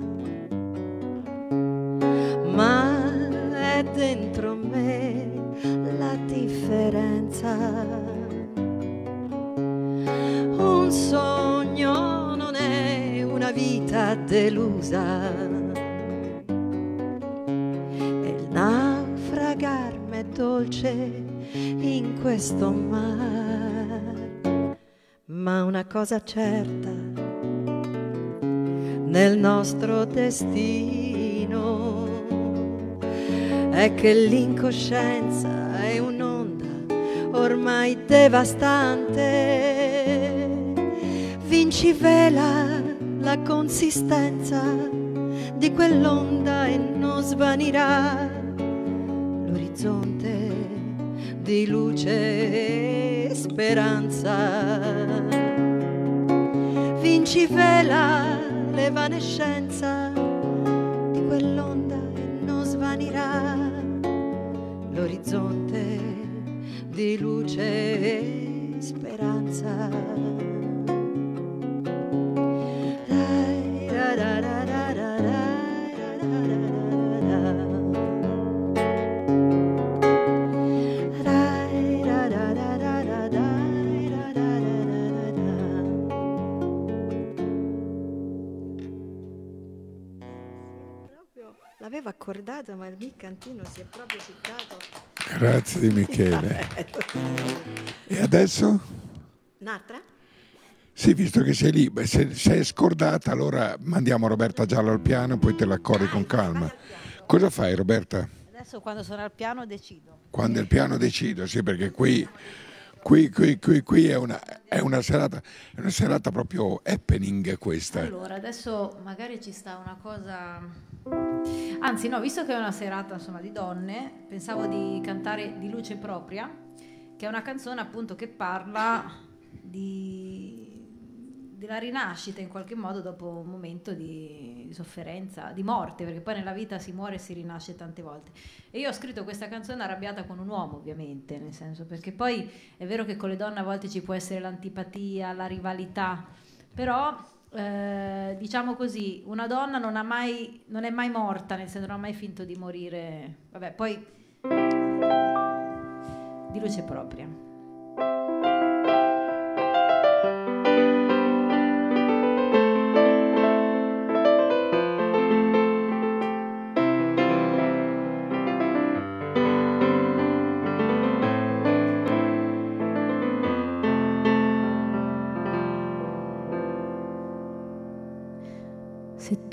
Ma è dentro me la differenza. Un sogno non è una vita delusa. E il naufragarmi è dolce in questo mar. Ma una cosa certa nel nostro destino è che l'incoscienza è un'onda ormai devastante. Vinci vela la consistenza di quell'onda e non svanirà l'orizzonte di luce e speranza. Vinci vela l'evanescenza di quell'onda svanirà l'orizzonte di luce e speranza. Accordata, ma il Miccantino si è proprio ficcato. Grazie di Michele. <laughs> E adesso? Un'altra? Sì, visto che sei lì, beh, se sei scordata, allora mandiamo Roberta Giallo al piano, poi te la accordi con calma. Cosa fai Roberta? Adesso quando sono al piano decido. Quando il piano decido, sì, perché qui, qui, qui, qui, qui è, una, è una serata, è una serata proprio happening questa. Allora, adesso magari ci sta una cosa... Anzi, no, visto che è una serata insomma, di donne, pensavo di cantare Di luce propria, che è una canzone appunto che parla di, della rinascita in qualche modo dopo un momento di, di sofferenza, di morte, perché poi nella vita si muore e si rinasce tante volte. E io ho scritto questa canzone arrabbiata con un uomo, ovviamente, nel senso perché poi è vero che con le donne a volte ci può essere l'antipatia, la rivalità, però eh, diciamo così, una donna non, ha mai, non è mai morta, nel senso non ha mai finto di morire. Vabbè, poi di luce propria.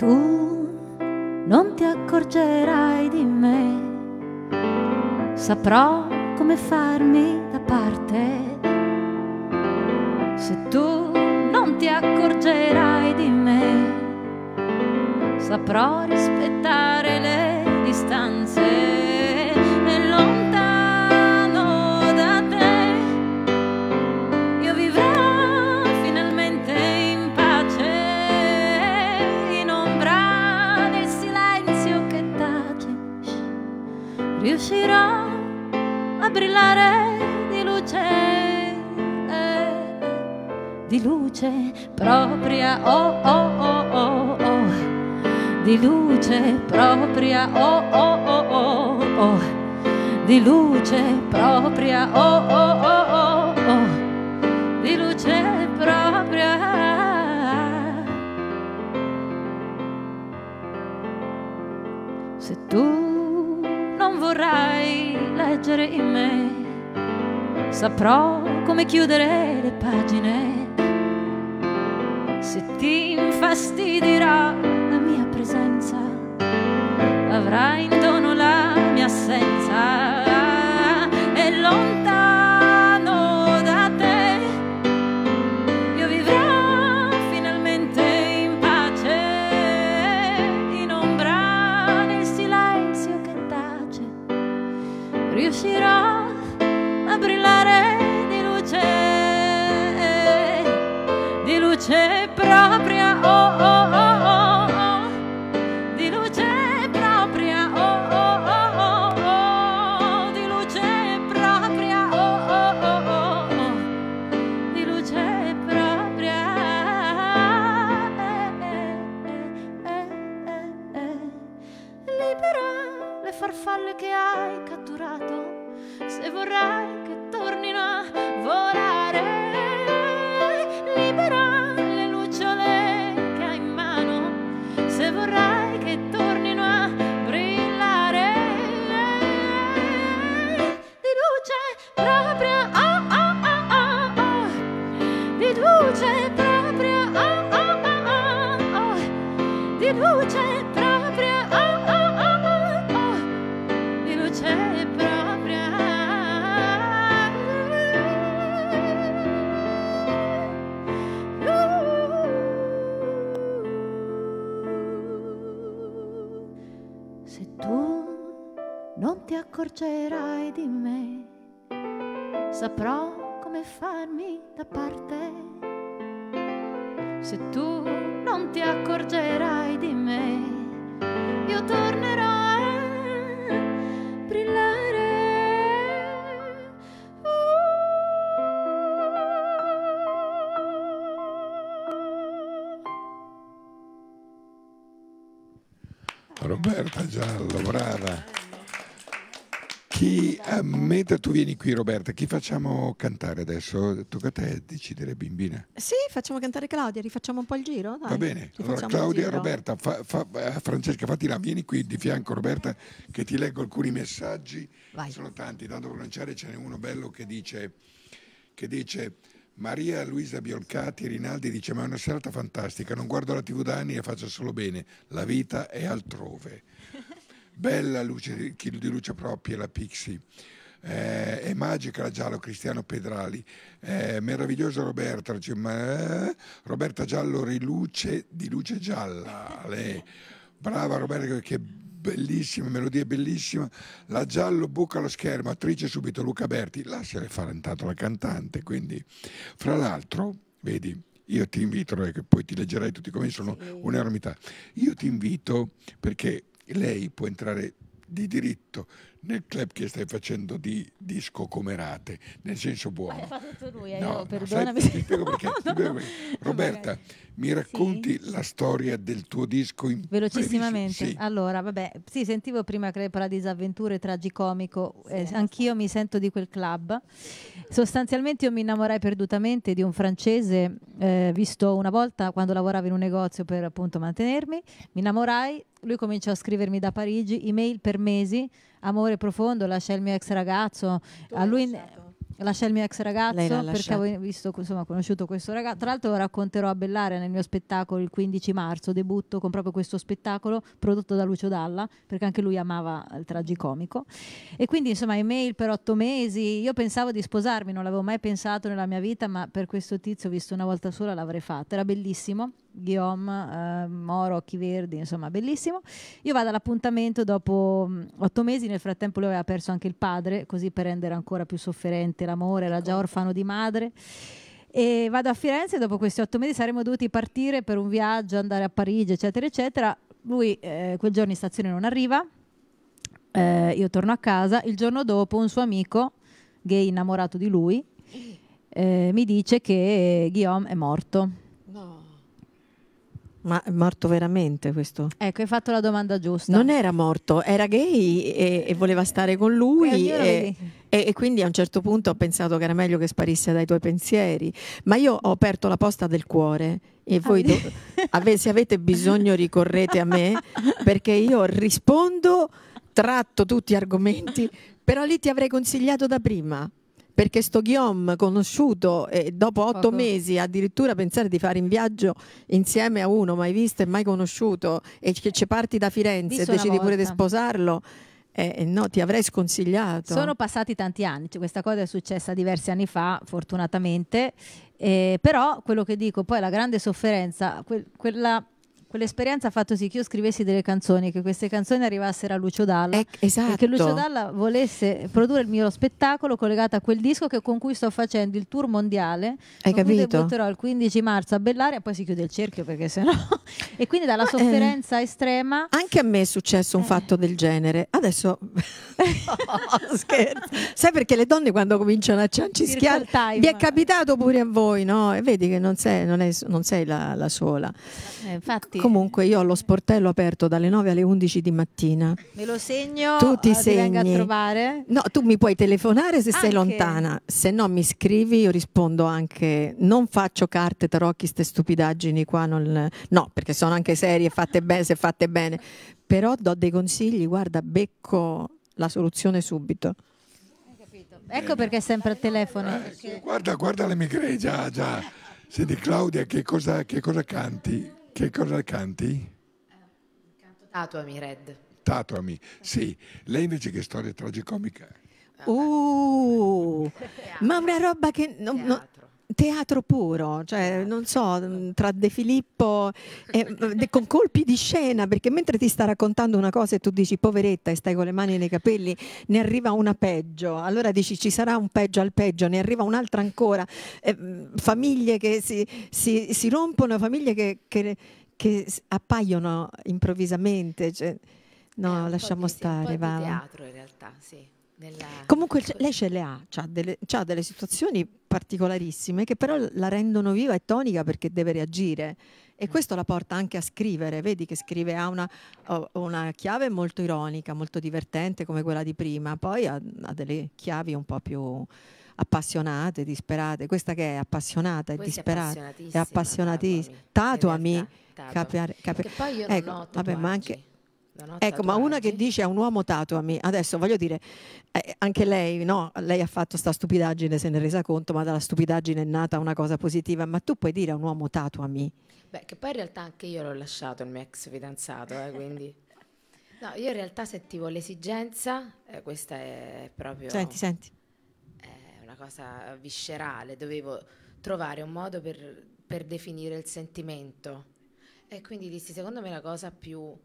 Tu non ti accorgerai di me, saprò come farmi da parte. Se tu non ti accorgerai di me, saprò rispettare le distanze. Riuscirò a brillare di luce, eh, di luce propria, oh oh oh oh oh, di luce propria, oh oh oh oh oh, di luce propria, oh oh oh oh oh, leggere in me, saprò come chiudere le pagine. Se ti infastidirà la mia presenza, avrai Metà tu vieni qui Roberta, chi facciamo cantare adesso? Tocca a te decidere bimbina. Sì, facciamo cantare Claudia, rifacciamo un po' il giro. Dai. Va bene, allora Claudia e. Roberta, fa- fa- eh, Francesca fatti là, vieni qui di fianco Roberta che ti leggo alcuni messaggi, Vai. sono tanti, tanto per cominciare ce n'è uno bello che dice, che dice Maria Luisa Biolcati Rinaldi dice ma è una serata fantastica, non guardo la tv da anni e faccio solo bene, la vita è altrove. <laughs> Bella luce di luce propria la Pixie. Eh, è magica la Giallo Cristiano Pedrali. Eh, meravigliosa Roberta. dice, ma, eh, Roberta Giallo riluce di luce gialla. Lei. Brava Roberta, che bellissima, melodia bellissima. La Giallo buca lo schermo, attrice subito Luca Berti. Lasciale fare intanto la cantante. Quindi, fra l'altro, vedi, io ti invito, eh, che poi ti leggerai tutti come sono un'enormità. Io ti invito perché lei può entrare di diritto nel club che stai facendo di disco comerate, nel senso buono. Ha fatto tutto lui, eh, No, io, no, perdonami. sai, ti spiego perché, ti No, spiego no. perché. Roberta, mi racconti la storia del tuo disco in Velocissimamente. Sì. Allora, vabbè, sì, sentivo prima che era disavventure tragicomico, eh, anch'io mi sento di quel club. Sostanzialmente io mi innamorai perdutamente di un francese, eh, visto una volta quando lavoravo in un negozio per appunto mantenermi, mi innamorai, lui cominciò a scrivermi da Parigi, email per mesi, amore profondo, lascia il mio ex ragazzo, a lui... lasciai il mio ex ragazzo perché avevo visto, insomma, conosciuto questo ragazzo. Tra l'altro lo racconterò a Bellare nel mio spettacolo il 15 marzo, debutto con proprio questo spettacolo prodotto da Lucio Dalla, perché anche lui amava il tragicomico. E quindi insomma email per otto mesi, io pensavo di sposarmi, non l'avevo mai pensato nella mia vita, ma per questo tizio visto una volta sola l'avrei fatto. Era bellissimo. Guillaume, eh, Moro, Occhi Verdi, insomma, bellissimo. Io vado all'appuntamento dopo mh, otto mesi, nel frattempo lui aveva perso anche il padre, così per rendere ancora più sofferente l'amore, era già orfano di madre. E vado a Firenze, dopo questi otto mesi saremmo dovuti partire per un viaggio, andare a Parigi, eccetera, eccetera. Lui eh, quel giorno in stazione non arriva, eh, io torno a casa, il giorno dopo un suo amico, gay innamorato di lui, eh, mi dice che Guillaume è morto. Ma è morto veramente questo? Ecco, hai fatto la domanda giusta. Non era morto, era gay e, e voleva stare con lui e, e- e quindi a un certo punto ho pensato che era meglio che sparisse dai tuoi pensieri. Ma io ho aperto la posta del cuore e voi do- ave- se avete bisogno ricorrete a me perché io rispondo, tratto tutti gli argomenti, però lì ti avrei consigliato da prima. Perché sto Guillaume conosciuto e dopo otto Poco. mesi addirittura pensare di fare in viaggio insieme a uno mai visto e mai conosciuto e che ci parti da Firenze e decidi pure di sposarlo, eh, no, ti avrei sconsigliato. Sono passati tanti anni, cioè, questa cosa è successa diversi anni fa, fortunatamente, eh, però quello che dico, poi la grande sofferenza, quel- quella- quell'esperienza ha fatto sì che io scrivessi delle canzoni, che queste canzoni arrivassero a Lucio Dalla esatto. e che Lucio Dalla volesse produrre il mio spettacolo collegato a quel disco che- con cui sto facendo il tour mondiale. Hai capito? debutterò il 15 marzo a Bellaria e poi si chiude il cerchio perché sennò... <laughs> e quindi dalla Ma, eh, sofferenza estrema... Anche a me è successo un Eh. fatto del genere. Adesso <laughs> <laughs> scherzo. Sai perché le donne quando cominciano a ciancischiare vi è capitato pure a voi, no? E vedi che non sei, non è- non sei la, la sola. Eh, infatti Comunque io ho lo sportello aperto dalle 9 alle 11 di mattina. me lo segno, Tu ti eh, ti venga a segni. trovare. No, tu mi puoi telefonare se sei Anche. lontana, se no mi scrivi, io rispondo anche. Non faccio carte tarocchi, ste stupidaggini qua, non- no, perché sono anche serie, fatte bene, se fatte bene. Però do dei consigli, guarda, becco la soluzione subito. Ecco perché è sempre al telefono. Guarda, guarda le migre, già, già. Senti Claudia, che cosa, che cosa canti? Che cosa canti? Tatuami, Red. Tatuami. Sì, lei invece che storia tragicomica? Uh, ma una roba che... no- no- teatro puro, cioè non so, mh, tra De Filippo e, <laughs> de- con colpi di scena, perché mentre ti sta raccontando una cosa e tu dici poveretta e stai con le mani nei capelli, ne arriva una peggio, allora dici ci sarà un peggio al peggio, ne arriva un'altra ancora, Eh, famiglie che si, si- si rompono, famiglie che, che- che appaiono improvvisamente, cioè, no, lasciamo stare, Un va. di teatro in realtà, sì. Nella- Comunque lei ce le ha, ha delle, delle situazioni particolarissime che però la rendono viva e tonica perché deve reagire. E questo la porta anche a scrivere, vedi che scrive ha una, una chiave molto ironica, molto divertente come quella di prima, poi ha, ha delle chiavi un po' più appassionate, disperate, questa che è appassionata e disperata, è appassionatissima, tatuami, tatuami, realtà, capire- capi- Che poi io non ecco, ho vabbè, ma anche tatuaggi. Non Ecco, ma una che dice a un uomo tatuami, adesso voglio dire, eh, anche lei, no? Lei ha fatto sta stupidaggine, se ne è resa conto, ma dalla stupidaggine è nata una cosa positiva, ma tu puoi dire a un uomo tatuami? Beh, che poi in realtà anche io l'ho lasciato il mio ex fidanzato, eh, quindi... <laughs> No, io in realtà sentivo l'esigenza, eh, questa è proprio... Senti, senti. È una cosa viscerale, dovevo trovare un modo per, per definire il sentimento. E quindi dissi, secondo me la cosa più,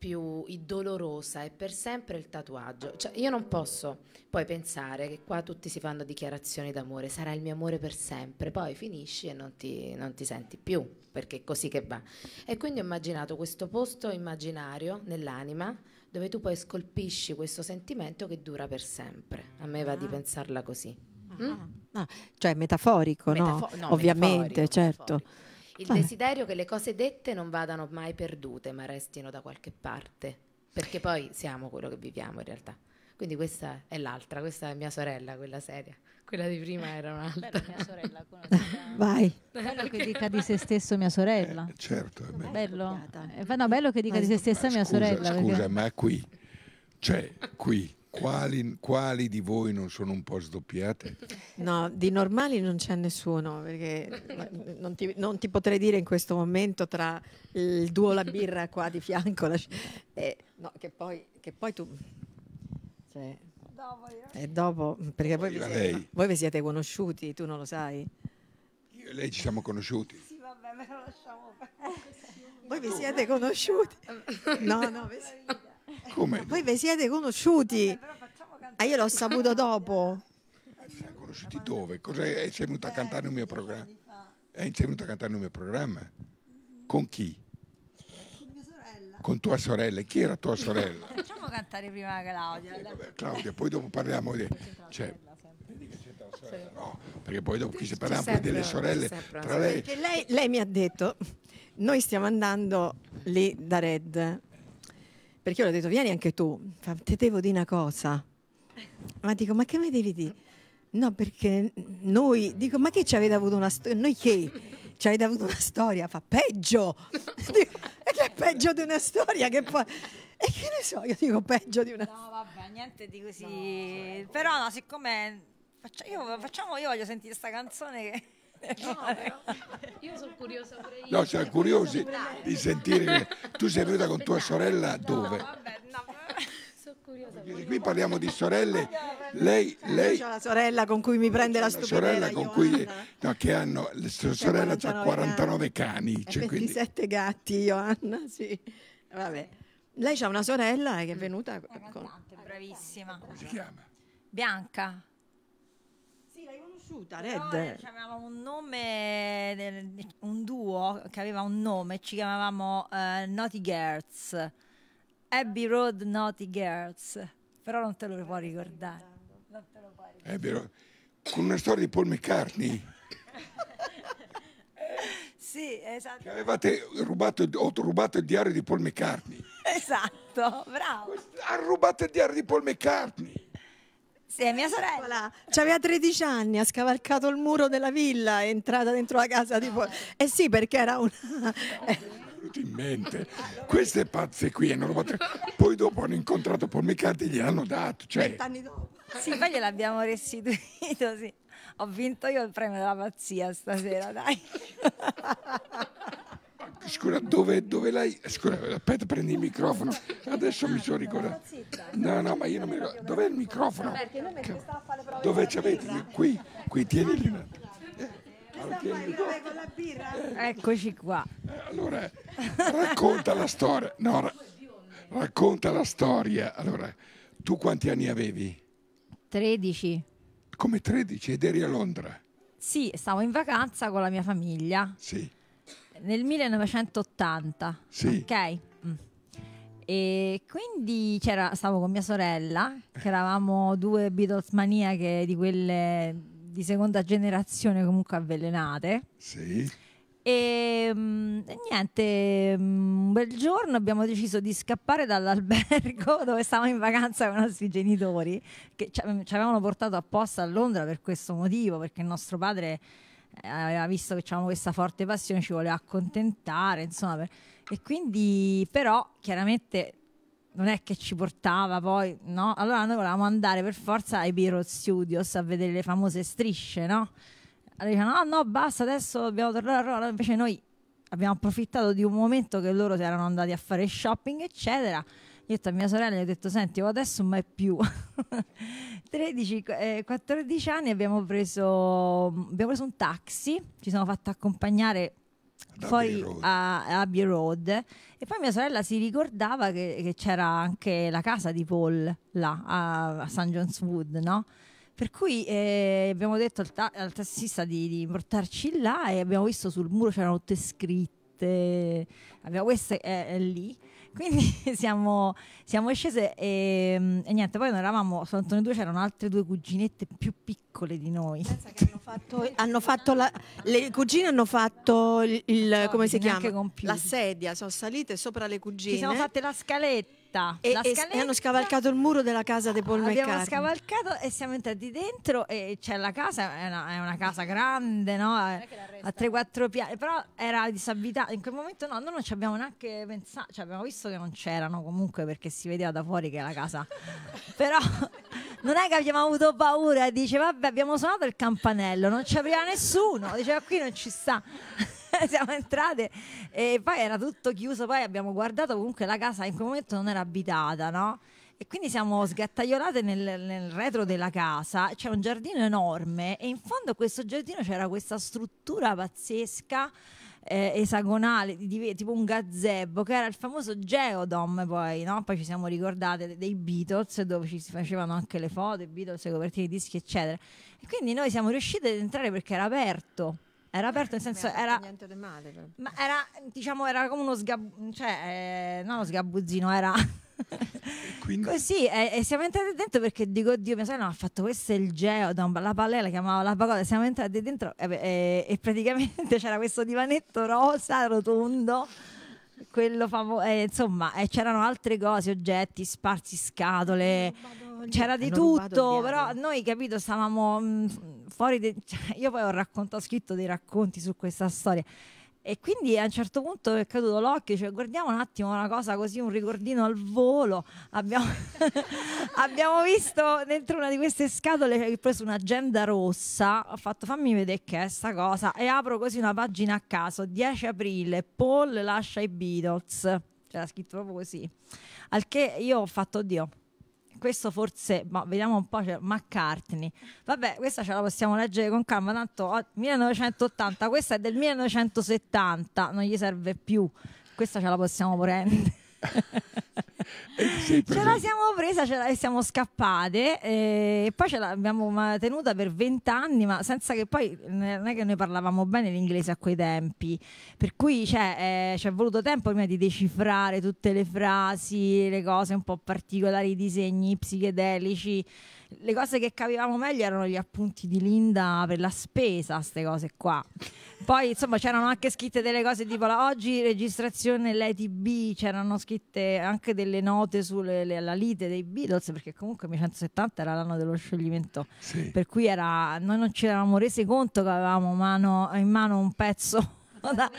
più dolorosa è per sempre il tatuaggio. Cioè, io non posso poi pensare che qua tutti si fanno dichiarazioni d'amore, sarà il mio amore per sempre, poi finisci e non ti, non ti senti più, perché è così che va. E quindi ho immaginato questo posto immaginario nell'anima dove tu poi scolpisci questo sentimento che dura per sempre. A me va di pensarla così. Mm? Ah, cioè metaforico, no? Metafo- no, Ovviamente, metaforico, certo. Il Vabbè. desiderio che le cose dette non vadano mai perdute, ma restino da qualche parte, perché poi siamo quello che viviamo in realtà. Quindi questa è l'altra, questa è mia sorella, quella seria. Quella di prima <laughs> era un'altra. mia sorella, <laughs> Vai. Bello che dica di se stesso mia sorella. Certo, è bello. Bello. Eh, no, bello che dica di se stessa mia Scusa, sorella. scusa, perché- ma qui, cioè, qui, Quali, quali di voi non sono un po' sdoppiate? No, di normali non c'è nessuno, perché <laughs> non ti, non ti potrei dire in questo momento tra il duo La Birra qua di fianco, la- e, no, che, poi, che poi tu... cioè, e dopo, perché voi vi, siete, voi vi siete conosciuti, tu non lo sai? Io e lei ci siamo conosciuti. Sì, vabbè, me lo lasciamo Voi vi siete conosciuti? <laughs> No, no, vi si- Come? voi vi siete conosciuti? Ah, io l'ho saputo dopo. Siamo conosciuti dove? Cos'è? Sei venuta a cantare nel mio programma? Eh, sei venuta a cantare nel mio programma? Con chi? Con tua sorella. Chi era tua sorella? <laughs> Facciamo cantare prima Claudia. Claudia, poi dopo parliamo di... Cioè, sorella? No, perché poi dopo qui se parliamo poi delle sorelle, tra lei... Perché lei, lei mi ha detto, noi stiamo andando lì da Red, perché io le ho detto, vieni anche tu, Fa, ti devo dire una cosa. Ma dico, ma che mi devi dire? No, perché noi, dico, ma che ci avete avuto una storia? Noi che? Ci avete avuto una storia? Fa peggio! <laughs> Dico, e che è peggio di una storia che poi... E che ne so, io dico peggio di una No, vabbè, niente di così. Però no, siccome faccia- io, facciamo, io voglio sentire questa canzone che... <laughs> Io sono curiosa pure io. No, siamo curiosi di sentire... Tu sei venuta con tua sorella dove? <laughs> Sono curiosa Perché qui parliamo di sorelle, lei, lei Io ho la sorella con cui mi prende la la sorella con cui Anna. no, che hanno la sua sorella ha 49 49 cani, cioè, quindi 27 gatti, Johanna, sì. Vabbè. Lei ha una sorella che è venuta con... Cantante, bravissima. come si chiama? Bianca. Conosciuta, Red. eh, avevamo un nome, un duo che aveva un nome, ci chiamavamo eh, Naughty Girls. Abbey Road Naughty Girls. Però non te lo puoi ricordare. Non te lo puoi ricordare. È vero, con una storia di Paul McCartney, <laughs> Sì, esatto. che avevate rubato, ho rubato il diario di Paul McCartney. Esatto, bravo. Ha rubato il diario di Paul McCartney. Sì, è mia sorella. C'aveva 13 anni, ha scavalcato il muro della villa, è entrata dentro la casa di poi. Eh sì, perché era una... <laughs> in mente. Queste pazze qui hanno rubato. Poi dopo hanno incontrato Paul McCartney e gliel'hanno dato. Cioè, Vent'anni dopo. Sì, poi gliel'abbiamo restituito, sì. Ho vinto io il premio della pazzia stasera, dai. <laughs> scusa, dove, dove lei. Scusa, aspetta, prendi il microfono. Adesso mi sono ricordato. No, no, ma io non mi ricordo. Dov'è il microfono? Dove ci avete? Qui, qui. Allora, tieni microfono. Eccoci qua. Allora, racconta la storia. No, ra- racconta la storia. Allora, tu quanti anni avevi? 13. Come 13 ed eri a Londra? Sì, stavo in vacanza con la mia famiglia. Sì. Nel 1980. Sì. Ok. Mm. E quindi c'era, stavo con mia sorella, che eravamo due Beatles maniache di quelle di seconda generazione comunque avvelenate. Sì. E, mm, e niente, mm, un bel giorno abbiamo deciso di scappare dall'albergo <laughs> dove stavamo in vacanza con i nostri genitori, che ci ave- ci avevano portato apposta a Londra per questo motivo, perché il nostro padre aveva visto che avevamo questa forte passione, ci voleva accontentare, insomma. per- E quindi, però, chiaramente non è che ci portava poi, no? Allora noi volevamo andare per forza ai Beatles Studios a vedere le famose strisce, no? Allora dicevano, no, no, basta, adesso dobbiamo tornare a Roma. Allora, Invece noi abbiamo approfittato di un momento che loro si erano andati a fare shopping, eccetera. Io a mia sorella, gli ho detto, senti, adesso mai più. <laughs> 13, eh, 14 anni abbiamo preso, abbiamo preso un taxi, ci siamo fatti accompagnare fuori a, Abbey Road e poi mia sorella si ricordava che, che c'era anche la casa di Paul là a, a St. John's Wood, no? Per cui eh, abbiamo detto al, ta- al tassista di, di portarci là e abbiamo visto sul muro c'erano tutte scritte, abbiamo queste è, è lì. Quindi <laughs> siamo, siamo scese e, e niente, poi noi eravamo, soltanto noi due, c'erano altre due cuginette più piccole di noi. fatto- hanno fatto la, le cugine hanno fatto il, il- come si chiama? La sedia, sono salite sopra le cugine. Ci siamo fatte la scaletta. Scaletta. E, la scaletta e hanno scavalcato il muro della casa di Paul Abbiamo McCartney. scavalcato e siamo entrati dentro e c'è la casa, è una, è una casa grande, no? a 3-4 piani, però era disabitata. In quel momento no, noi non ci abbiamo neanche pensato, cioè abbiamo visto che non c'erano comunque perché si vedeva da fuori che la casa... <laughs> però non è che abbiamo avuto paura, dice vabbè abbiamo suonato il campanello, non ci apriva nessuno, diceva qui non ci sta. <laughs> Siamo entrate e poi era tutto chiuso, poi abbiamo guardato comunque la casa in quel momento non era abitata, no? E quindi siamo sgattaiolate nel, nel retro della casa, c'è un giardino enorme e in fondo a questo giardino c'era questa struttura pazzesca eh, esagonale, di- di- tipo un gazebo, che era il famoso Geodome poi, no? Poi ci siamo ricordate de- dei Beatles dove ci si facevano anche le foto, i Beatles, le copertine di dischi eccetera. E quindi noi siamo riusciti ad entrare perché era aperto. Era aperto nel <laughs> senso era niente di male. però. ma era, diciamo, era come uno sgab... cioè, eh, non uno sgabuzzino, era... <laughs> Così, e, e siamo entrati dentro perché dico, Dio sai, no, ha fatto questo è il Geodon, la pallella chiamava la pagoda, siamo entrati dentro e, e- e praticamente <laughs> c'era questo divanetto rosa, rotondo, quello famoso, insomma, e c'erano altre cose, oggetti sparsi, scatole, c'era di tutto, però noi, capito, stavamo mh, fuori, de- cioè, io poi ho raccontato, ho scritto dei racconti su questa storia. E quindi a un certo punto è caduto l'occhio, cioè guardiamo un attimo una cosa così, un ricordino al volo. Abbiamo, <laughs> abbiamo visto dentro una di queste scatole che ho preso un'agenda rossa, ho fatto fammi vedere che è sta cosa e apro così una pagina a caso, 10 aprile, Paul lascia i Beatles. C'era scritto proprio così. Al che io ho fatto, oddio, questo forse, ma vediamo un po', c'è McCartney. Vabbè, questa ce la possiamo leggere con calma, tanto oh, 1980, questa è del 1970, non gli serve più. Questa ce la possiamo prendere. <laughs> ce la siamo presa ce la, e siamo scappate eh, e poi ce l'abbiamo tenuta per vent'anni ma senza che poi non è che noi parlavamo bene l'inglese a quei tempi. Per cui cioè, eh, ci è voluto tempo prima di decifrare tutte le frasi le cose un po' particolari i disegni psichedelici le cose che capivamo meglio erano gli appunti di Linda per la spesa, queste cose qua. Poi insomma c'erano anche scritte delle cose tipo la oggi registrazione l'ATB, c'erano scritte anche delle note sulla lite dei Beatles, perché comunque 1970 era l'anno dello scioglimento, per cui era, noi non ci eravamo resi conto che avevamo mano- in mano un pezzo. <laughs> da-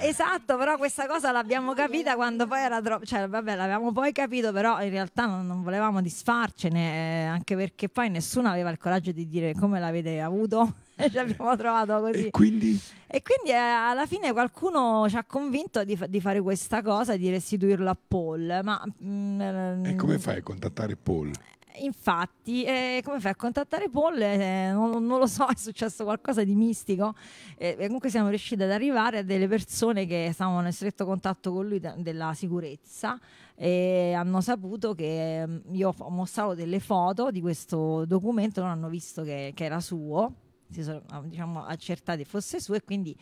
Esatto, però questa cosa l'abbiamo capita quando poi era troppo, cioè vabbè l'avevamo poi capito, però in realtà non, non volevamo disfarcene, eh, anche perché poi nessuno aveva il coraggio di dire come l'avete avuto e <laughs> ci abbiamo trovato così. E quindi? E quindi eh, alla fine qualcuno ci ha convinto di, fa- di fare questa cosa, di restituirlo a Paul, ma... mm, E come fai a contattare Paul? Infatti, eh, come fai a contattare Paul? Eh, non, non lo so, è successo qualcosa di mistico. Eh, e comunque siamo riusciti ad arrivare a delle persone che stavano in stretto contatto con lui de- della sicurezza e hanno saputo che mm, io ho mostrato delle foto di questo documento, non hanno visto che, che era suo, si sono diciamo, accertati fosse suo e quindi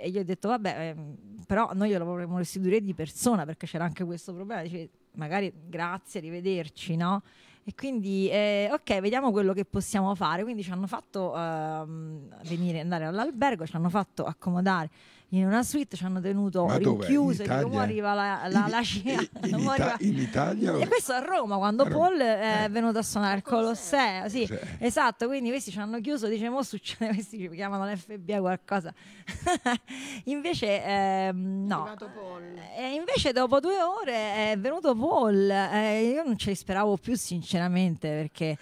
e io ho detto vabbè ehm, però noi glielo vorremmo restituire di persona perché c'era anche questo problema dice magari grazie arrivederci no e quindi eh, ok vediamo quello che possiamo fare. Quindi ci hanno fatto ehm, venire andare all'albergo ci hanno fatto accomodare in una suite ci hanno tenuto Ma dov'è? rinchiuso In e come Italia? arriva la, la, la CIA In, <laughs> Ita- arriva- in Italia? e questo a Roma, quando A Roma. Paul è venuto a suonare al Colosseo, sì, Cioè. esatto, quindi questi ci hanno chiuso, dice, mo succede, <laughs> questi ci chiamano l'FBI qualcosa. <laughs> invece, ehm, no. E invece dopo due ore è venuto Paul, eh, io non ce li speravo più sinceramente perché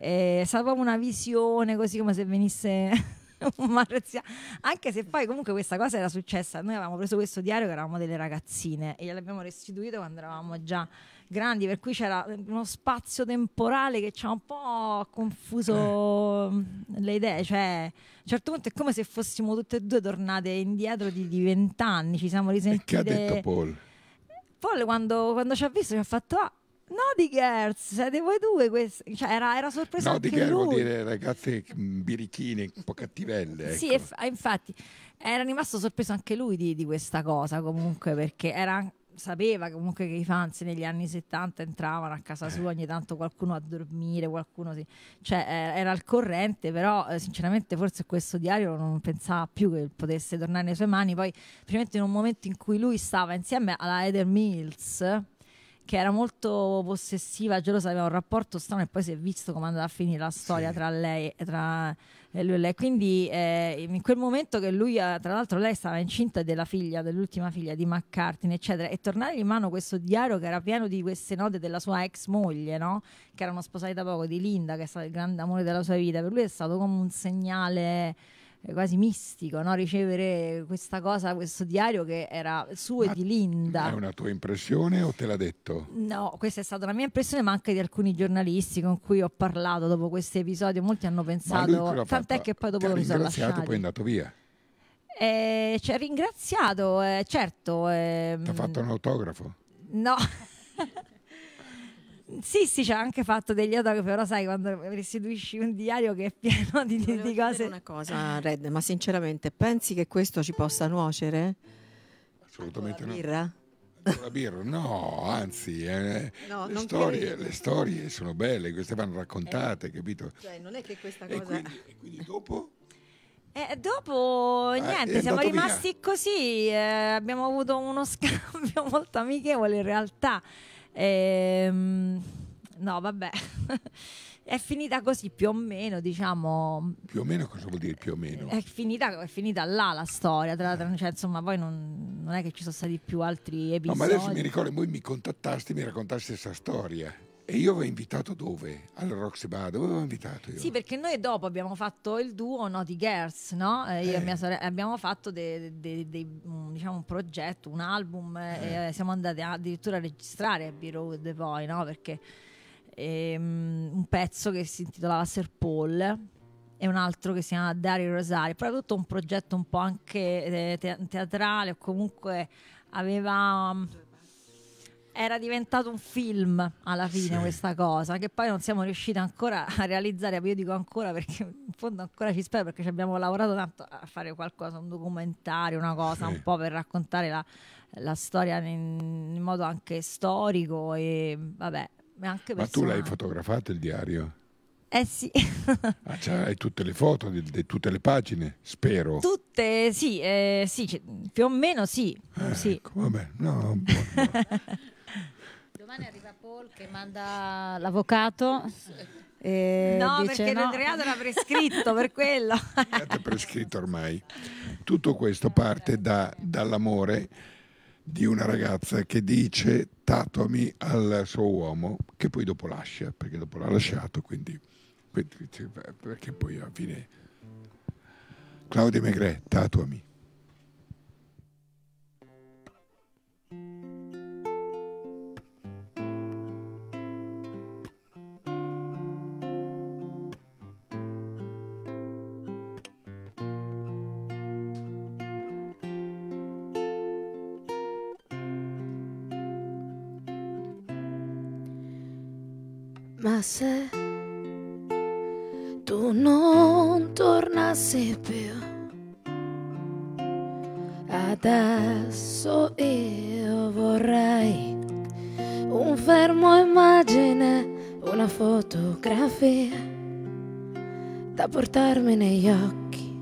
eh, è stata proprio una visione così come se venisse <laughs> un marziano. Anche se poi comunque questa cosa era successa, noi avevamo preso questo diario che eravamo delle ragazzine e gliel'abbiamo restituito quando eravamo già grandi, per cui c'era uno spazio temporale che ci ha un po' confuso le idee, cioè a un certo punto è come se fossimo tutte e due tornate indietro di vent'anni, ci siamo Che risentite. ha detto Paul? Paul quando, quando ci ha visto ci ha fatto ah, no di Gertz, siete voi due questi. Cioè, era, era sorpreso No, di anche che vuol dire ragazze mm, birichine, un po' cattivelle. Ecco. Sì, eff- infatti era rimasto sorpreso anche lui di, di questa cosa comunque perché era- sapeva comunque che i fans negli anni 70 entravano a casa sua ogni tanto qualcuno a dormire, qualcuno si... cioè eh, era al corrente, però eh, sinceramente forse questo diario non pensava più che potesse tornare nelle sue mani, poi specialmente in un momento in cui lui stava insieme alla Heather Mills che era molto possessiva, gelosa, aveva un rapporto strano e poi si è visto come è andata a finire la storia tra lei e tra e lui e lei. Quindi eh, in quel momento che lui, ha- tra l'altro lei stava incinta della figlia, dell'ultima figlia di McCartney, eccetera, e tornare in mano questo diario che era pieno di queste note della sua ex moglie, no? che erano sposati da poco, di Linda, che è stato il grande amore della sua vita, per lui è stato come un segnale eh, quasi mistico, no? ricevere questa cosa, questo diario che era suo e di Linda. È una tua impressione o te l'ha detto? No, questa è stata la mia impressione, ma anche di alcuni giornalisti con cui ho parlato dopo questi episodi. Molti hanno Ma pensato, tant'è fatto? che poi dopo lo mi sono lasciati. poi è andato via. Eh, ci ha ringraziato, eh, certo. ehm, Ti ha fatto un autografo. No. <laughs> sì, sì, ci ha anche fatto degli autografi, però sai, quando restituisci un diario che è pieno di, di- di cose... una cosa, Red, ma sinceramente pensi che questo ci possa nuocere? Assolutamente no. Birra? La birra, no, anzi, eh, No, le, storie, le storie sono belle, queste vanno raccontate, capito? Cioè, non è che questa E cosa... quindi, e quindi dopo? E dopo niente, siamo andato via. rimasti così, eh, abbiamo avuto uno <laughs> scambio molto amichevole in realtà. Ehm, no, vabbè, <laughs> è finita così più o meno, diciamo, Più o meno cosa vuol dire più o meno? è finita, è finita là la storia, tra, tra- cioè, insomma poi non, non è che ci sono stati più altri No, episodi. ma adesso mi ricordo, voi mi contattasti, mi raccontasti questa storia. E io avevo invitato dove? Al Roxy Bar, dove avevo invitato io? Sì, perché noi dopo abbiamo fatto il duo Naughty Girls, no? Eh, io e Eh. mia sorella abbiamo fatto de- de- un, diciamo, un progetto, un album, eh, e siamo andati addirittura a registrare a B Road poi, no? Perché ehm, un pezzo che si intitolava Sir Paul e un altro che si chiama Dario Rosario, però tutto un progetto un po' anche eh, te- teatrale o comunque aveva era diventato un film alla fine Sì. questa cosa che poi non siamo riusciti ancora a realizzare io dico ancora perché in fondo ancora ci spero perché ci abbiamo lavorato tanto a fare qualcosa un documentario una cosa Sì. un po' per raccontare la, la storia in, in modo anche storico e vabbè anche Ma tu l'hai fotografato il diario? eh sì Ah, cioè, hai tutte le foto di, di tutte le pagine, spero. tutte sì, eh, sì più o meno sì, sì. Ecco, vabbè, no, <laughs> Domani arriva Paul che manda l'avvocato. e no dice perché no. il reato era prescritto per quello è prescritto ormai. Tutto questo parte da- dall'amore di una ragazza che dice tatuami al suo uomo, che poi dopo lascia, perché dopo l'ha lasciato, quindi, quindi- perché poi alla fine... Claudia Megre, tatuami. Se tu non tornassi più, adesso io vorrei un fermo immagine, una fotografia da portarmi negli occhi.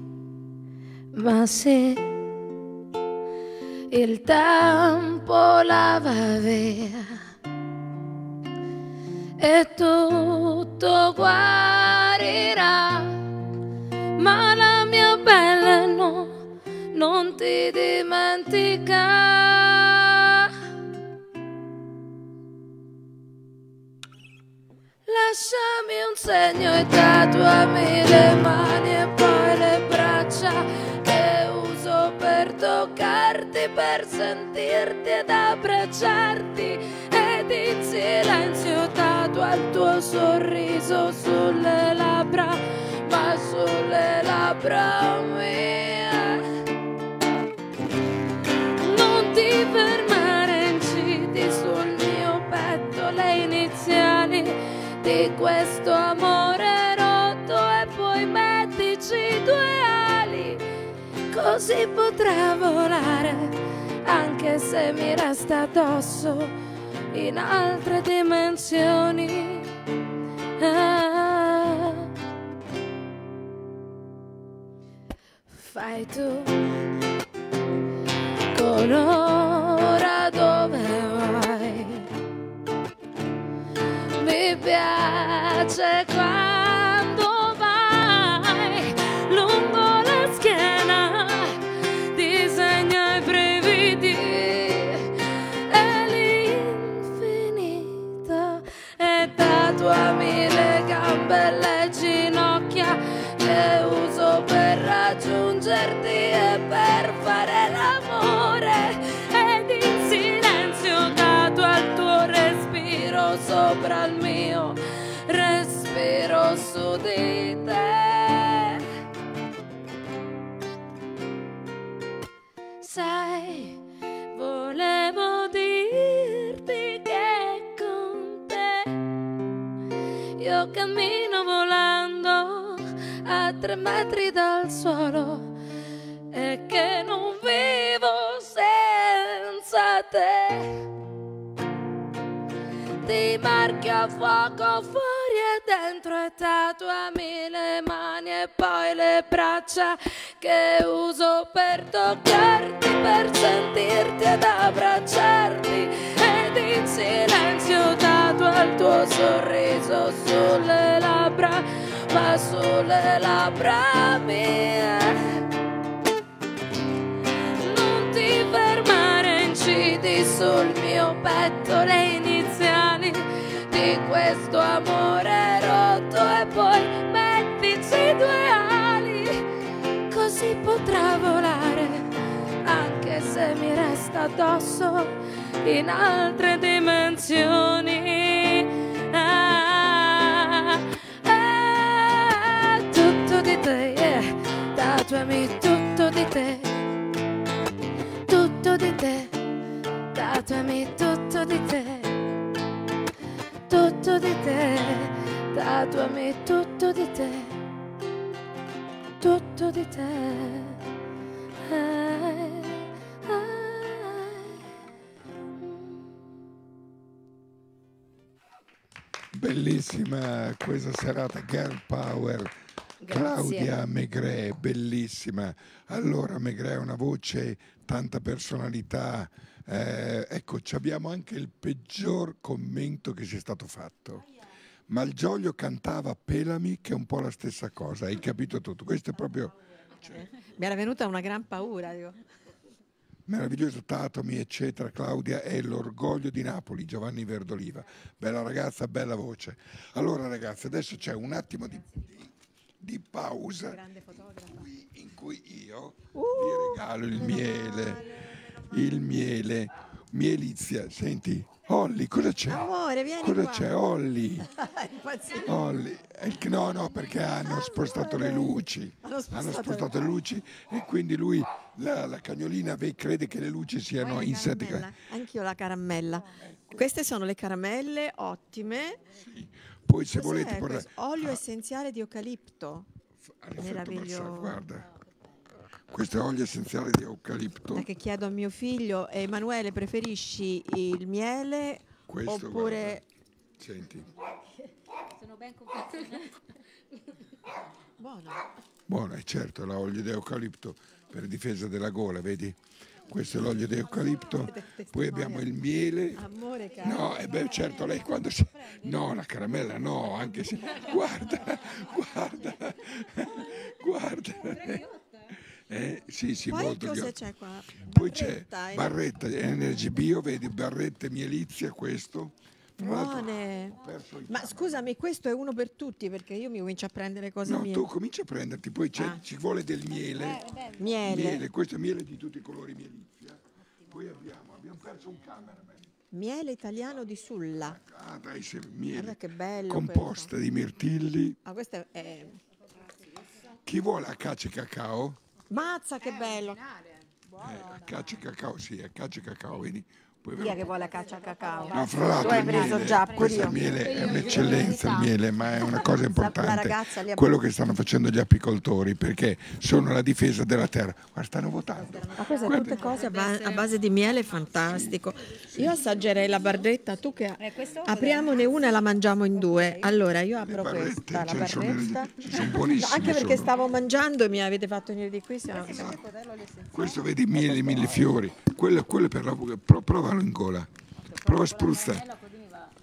Ma sì, il tempo lava via e tutto guarirà. Ma la mia bella no, non ti dimentica. Lasciami un segno e tatuami le mani e poi le braccia che uso per toccarti, per sentirti ed abbracciarti ed in silenzio tatua tuo sorriso sulle labbra, ma sulle labbra mie. Non ti fermare, incidi sul mio petto le iniziali di questo amore rotto e poi mettici due ali, così potrà volare, anche se mi resta addosso in altre dimensioni. Ah. Fai tu con ora dove vai. Mi piace e per fare l'amore. Ed in silenzio dato al tuo respiro sopra il mio respiro su di te. Sai volevo dirti che con te io cammino volando a tre metri dal suolo e che non vivo senza te. Ti marchi a fuoco fuori e dentro e tatuami le mani e poi le braccia che uso per toccarti, per sentirti ed abbracciarti ed in silenzio tatua il tuo sorriso sulle labbra, ma sulle labbra mie. Fermare, incidi sul mio petto le iniziali di questo amore rotto e poi mettici due ali, così potrà volare, anche se mi resta addosso in altre dimensioni. Ah, ah, tutto di te, yeah. tatuami tutto di te tatuami tutto di te, tutto di te, tatuami tutto di te, tutto di te. Eh, Bellissima questa serata, Girl Power. Claudia Megre, bellissima. Allora, Megre ha una voce, tanta personalità. Eh, ecco, abbiamo anche il peggior commento che sia stato fatto. Malgioglio cantava Pelami, che è un po' la stessa cosa, hai capito tutto. Questo è proprio Mi era venuta una gran paura. Dico. meraviglioso Tatomi, eccetera. Claudia è l'orgoglio di Napoli, Giovanni Verdoliva. Bella ragazza, bella voce. Allora, ragazzi, adesso c'è un attimo di, di- di pausa in cui, in cui io vi regalo il miele. Il miele. Mielizia, senti. Olli, cosa c'è? Amore, vieni Cosa qua. c'è? Olli. <laughs> Olli. Eh, No, no, perché hanno spostato le luci. Hanno Hanno spostato spostato le luci e quindi lui, la, la cagnolina, ve- crede che le luci siano insetti. Caramella. Anch'io la caramella. Queste sono le caramelle ottime. Poi se Cos'è volete questo? Olio essenziale di eucalipto. Meraviglioso. guarda. Questo è olio essenziale di eucalipto. Che chiedo a mio figlio, Emanuele, preferisci il miele Questo, oppure... Senti, Sono ben confezionati. Buono. buono, è certo, l'olio di eucalipto per difesa della gola, vedi? Questo è l'olio di eucalipto. Poi abbiamo il miele. Amore caro. No, e beh, certo, lei quando si... No, la caramella no, anche se... <laughs> Guarda, guarda, guarda. Eh, sì, sì, Poi molto cosa c'è qua? Poi c'è Barretta, eh? Barretta Energy Bio, vedi, Barrette Mielizia, questo. Buone. Ma scusami, questo è uno per tutti perché io mi comincio a prendere cose No, mie. tu cominci a prenderti, poi c'è- Ah. ci vuole del miele. Miele. Questo è miele di tutti i colori mielizia. Poi abbiamo, abbiamo perso un cameraman. Miele italiano di Sulla. Ah, dai, se- miele. Guarda che bello. Composta di mirtilli. questo. Ah, questo è... è- Chi vuole acacia e cacao? Mazza che bello. Eh, acacia e cacao, sì, acacia e cacao, vedi? Poi Chi è che vuole caccia cacao? No, fra l'altro tu hai il preso miele, già, questo io. miele è un'eccellenza il miele, ma è una cosa <laughs> importante. Quello che stanno facendo gli apicoltori, perché sono la difesa della terra. Guarda, stanno votando. Ma queste sono tutte cose a, ba- a base di miele, fantastico. Io assaggerei la barretta, tu che apriamone una e la mangiamo in due. Allora, io apro questa, la ce ne sono- buonissime, Anche perché sono. stavo mangiando e mi avete fatto venire di qui. Questo vedi miele, mille fiori. Quello, quello è per la bocca. Provalo in gola. Prova a spruzzare.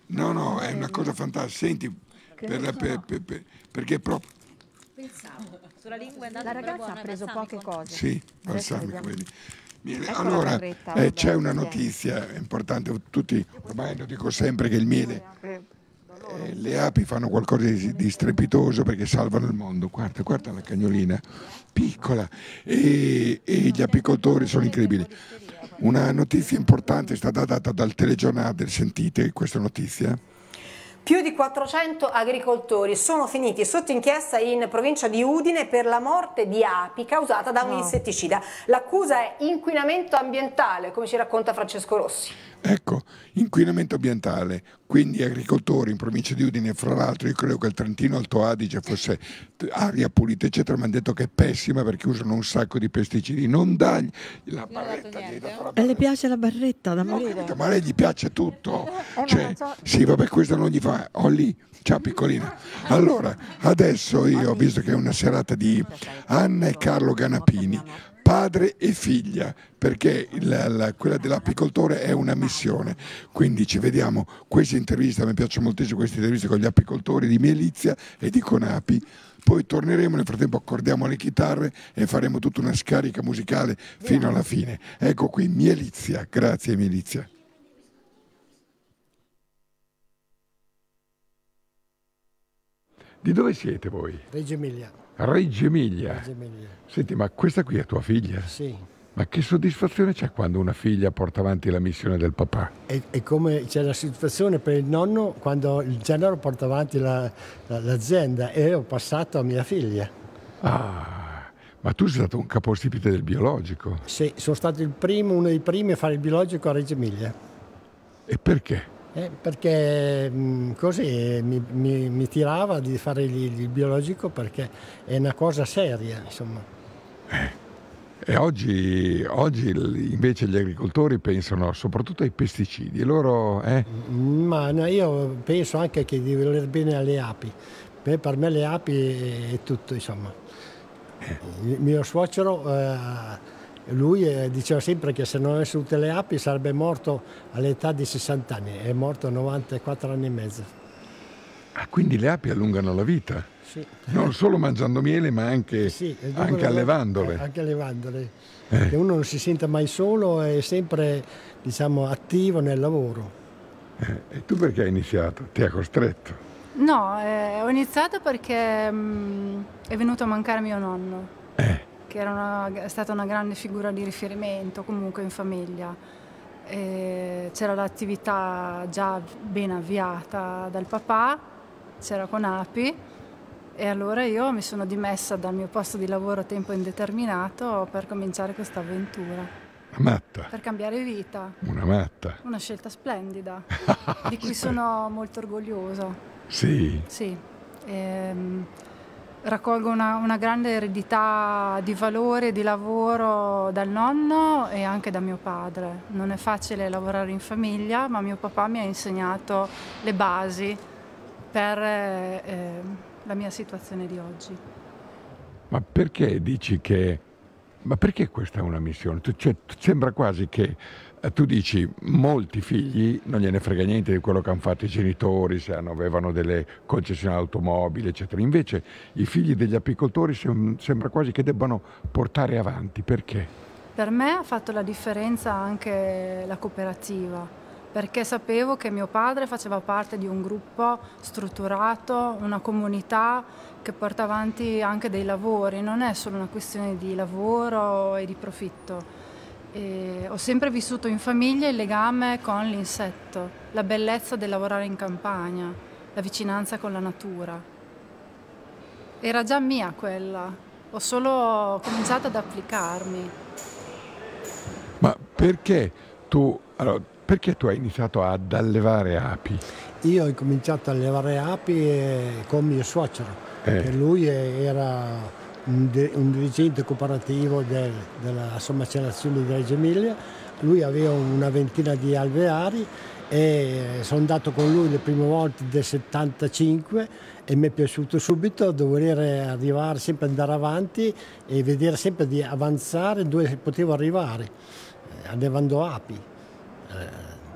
No, no, è una cosa fantastica. Senti, per la- per- per- per- perché proprio... Sulla lingua è andata La ragazza buona, ha preso balsamico. poche cose. Sì, balsamico, vedi. Miele. Ecco Allora, eh, c'è una notizia importante. Tutti, ormai lo dico sempre che il miele Eh, le api fanno qualcosa di, di strepitoso perché salvano il mondo. Guarda, guarda la cagnolina, piccola. E, e gli apicoltori sono incredibili. Una notizia importante è stata data dal telegiornale, sentite questa notizia? Più di 400 agricoltori sono finiti sotto inchiesta in provincia di Udine per la morte di api causata da un No. insetticida. L'accusa è inquinamento ambientale, come ci racconta Francesco Rossi. Ecco, inquinamento ambientale, quindi agricoltori in provincia di Udine, fra l'altro io credo che il Trentino Alto Adige fosse aria pulita eccetera, mi hanno detto che è pessima perché usano un sacco di pesticidi, non dagli la barretta gli dà E le piace la barretta da morire? ma a lei gli piace tutto. Cioè, sì, vabbè, questo non gli fa. Ho lì, ciao piccolina. Allora, adesso io ho visto che è una serata di Anna e Carlo Ganapini, padre e figlia, perché la- la- quella dell'apicoltore è una missione. Quindi ci vediamo questa intervista, mi piacciono moltissimo queste interviste con gli apicoltori di Melizia e di Conapi. Poi torneremo, nel frattempo accordiamo le chitarre e faremo tutta una scarica musicale fino alla fine. Ecco qui Mielizia, grazie Mielizia. Di dove siete voi? Reggio Emilia. Reggio Emilia. Reggio Emilia. Senti, ma questa qui è tua figlia? Sì. Ma che soddisfazione c'è quando una figlia porta avanti la missione del papà? E, e come c'è la situazione per il nonno quando il genero porta avanti la- la- l'azienda e ho passato a mia figlia. Ah, ma tu sei stato un capostipite del biologico. Sì, sono stato il primo, uno dei primi a fare il biologico a Reggio Emilia. E perché? Eh, perché mh, così mi, mi- mi tirava di fare il, biologico perché è una cosa seria, insomma. E oggi, oggi invece gli agricoltori pensano soprattutto ai pesticidi. E loro, eh? Ma no, io penso anche che di voler bene alle api. Beh, per me le api è tutto, insomma. Il mio suocero, eh, lui eh, diceva sempre che se non avesse avuto le api sarebbe morto all'età di 60 anni, è morto a 94 anni e mezzo. Ah, quindi le api allungano la vita? Sì. Non solo mangiando miele, ma anche, Sì, anche le- allevandole. eh, anche allevandole. Eh. Che uno non si sente mai solo, è sempre diciamo, attivo nel lavoro. Eh, e tu perché hai iniziato? Ti ha costretto? No, eh, ho iniziato perché mm, è venuto a mancare mio nonno, che era una- è stata una grande figura di riferimento comunque in famiglia. C'era l'attività già ben avviata dal papà, c'era con Api e allora io mi sono dimessa dal mio posto di lavoro a tempo indeterminato per cominciare questa avventura, Una matta, per cambiare vita. una matta. Una scelta splendida, <laughs> di cui sono molto orgogliosa. Sì. Sì, ehm, raccolgo una, una grande eredità di valore, di lavoro dal nonno e anche da mio padre. Non è facile lavorare in famiglia, ma mio papà mi ha insegnato le basi per eh, ehm, la mia situazione di oggi. Ma perché dici che... Ma perché questa è una missione? Cioè, sembra quasi che eh, tu dici molti figli non gliene frega niente di quello che hanno fatto i genitori, se hanno- avevano delle concessionarie automobili, eccetera. Invece i figli degli apicoltori sem- sembra quasi che debbano portare avanti. Perché? Per me ha fatto la differenza anche la cooperativa, perché sapevo che mio padre faceva parte di un gruppo strutturato, una comunità che porta avanti anche dei lavori, non è solo una questione di lavoro e di profitto. E ho sempre vissuto in famiglia il legame con l'insetto, la bellezza del lavorare in campagna, la vicinanza con la natura. Era già mia quella, ho solo cominciato ad applicarmi. Ma perché tu, allora, perché tu hai iniziato ad allevare api? Io ho cominciato a allevare api eh, con mio suocero, Eh. che lui eh, era un, un dirigente cooperativo del- della sommacellazione di Reggio Emilia. Lui aveva una ventina di alveari e sono andato con lui le prime volte del 75 e mi è piaciuto subito dover arrivare, sempre andare avanti e vedere sempre di avanzare dove potevo arrivare, eh, allevando api.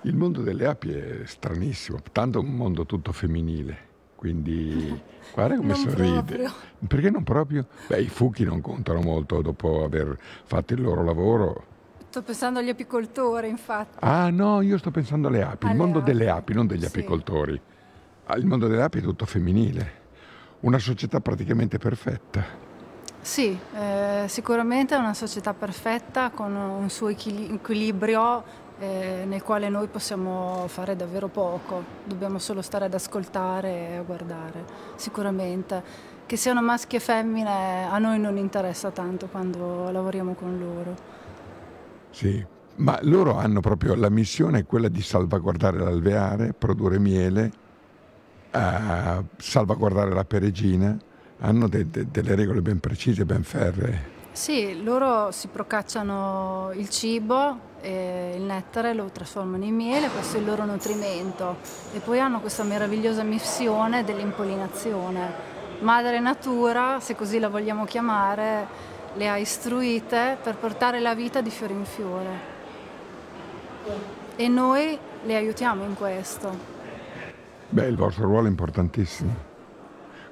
Il mondo delle api è stranissimo, tanto un mondo tutto femminile, quindi guarda come Non sorride. proprio. Perché non proprio? Beh, i fuchi non contano molto dopo aver fatto il loro lavoro. Sto pensando agli apicoltori, infatti. Ah no, io sto pensando alle api, il Alle mondo api, delle api, non degli sì. apicoltori. Ah, Il mondo delle api è tutto femminile, una società praticamente perfetta. Sì, eh, sicuramente è una società perfetta con un suo equili- equilibrio eh, nel quale noi possiamo fare davvero poco, dobbiamo solo stare ad ascoltare e a guardare, sicuramente. Che siano maschi e femmine a noi non interessa tanto quando lavoriamo con loro. Sì, ma loro hanno proprio la missione quella di salvaguardare l'alveare, produrre miele, eh, salvaguardare la peregina, hanno de- de- delle regole ben precise, ben ferree. Sì, loro si procacciano il cibo, e il nettare lo trasformano in miele, questo è il loro nutrimento e poi hanno questa meravigliosa missione dell'impollinazione. Madre Natura, se così la vogliamo chiamare, le ha istruite per portare la vita di fiore in fiore e noi le aiutiamo in questo. Beh, il vostro ruolo è importantissimo.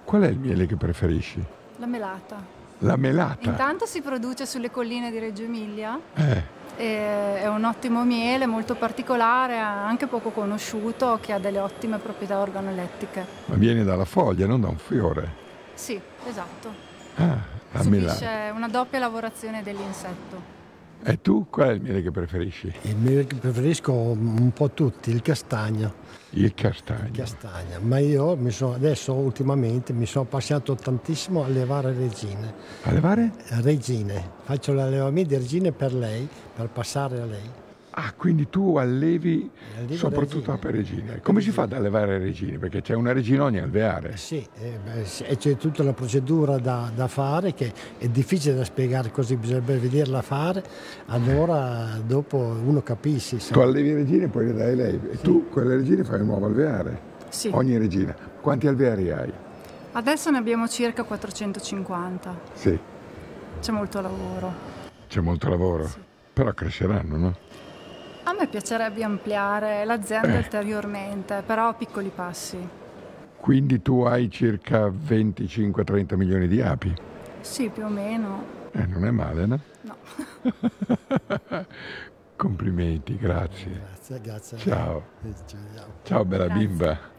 Qual è il miele che preferisci? La melata. La melata. Intanto si produce sulle colline di Reggio Emilia. Eh, È un ottimo miele, molto particolare, anche poco conosciuto, che ha delle ottime proprietà organolettiche. ma viene dalla foglia, non da un fiore. Sì, esatto. Ah, la melata. Subisce una doppia lavorazione dell'insetto. E tu qual è il miele che preferisci? Il miele che preferisco un po' tutti, il castagno. Il castagno. Castagno. Ma io mi sono, adesso ultimamente mi sono appassionato tantissimo a levare regine. A levare? Regine. Faccio l'allevamento di regine per lei, per passare a lei. Ah, quindi tu allevi soprattutto a peregine. Come si fa ad allevare regine? Perché c'è una regina ogni alveare. Sì, eh, beh, sì, e c'è tutta una procedura da, da fare che è difficile da spiegare così, bisognerebbe vederla fare, allora dopo uno capisce. Tu allevi regine e poi le dai a lei. E tu quelle regine fai un nuovo alveare. Sì. Ogni regina. Quanti alveari hai? Adesso ne abbiamo circa 450. Sì, C'è molto lavoro. c'è molto lavoro. Però cresceranno, no? A me piacerebbe ampliare l'azienda Eh. <clears throat> ulteriormente, però a piccoli passi. Quindi tu hai circa 25-30 milioni di api. Sì, più o meno. Eh, non è male, no? No. <laughs> Complimenti, grazie. Grazie, grazie. Ciao. Eh, ciao. Ciao bella Grazie. bimba.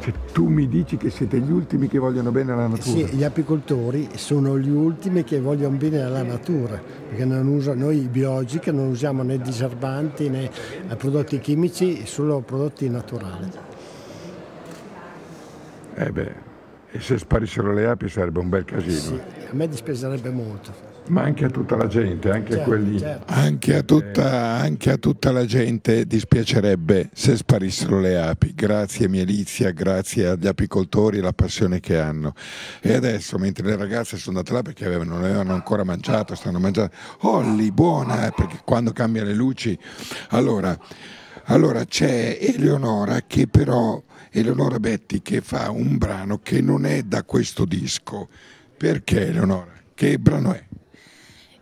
Cioè, tu mi dici che siete gli ultimi che vogliono bene alla natura. Sì, gli apicoltori sono gli ultimi che vogliono bene alla natura, perché non usa- noi biologici non usiamo né diserbanti né prodotti chimici, solo prodotti naturali. Eh beh, e se sparissero le api sarebbe un bel casino. Sì, a me dispiacerebbe molto. Ma anche a tutta la gente, anche a Certo, quelli... certo. Anche a, tutta, anche a tutta la gente dispiacerebbe se sparissero le api. Grazie Mielizia, grazie agli apicoltori e la passione che hanno. E adesso, mentre le ragazze sono andate là perché avevano- non avevano ancora mangiato, stanno mangiando, Olli, buona, eh, perché quando cambia le luci... Allora, allora c'è Eleonora che però, Eleonora Betti che fa un brano che non è da questo disco. Perché Eleonora? Che brano è?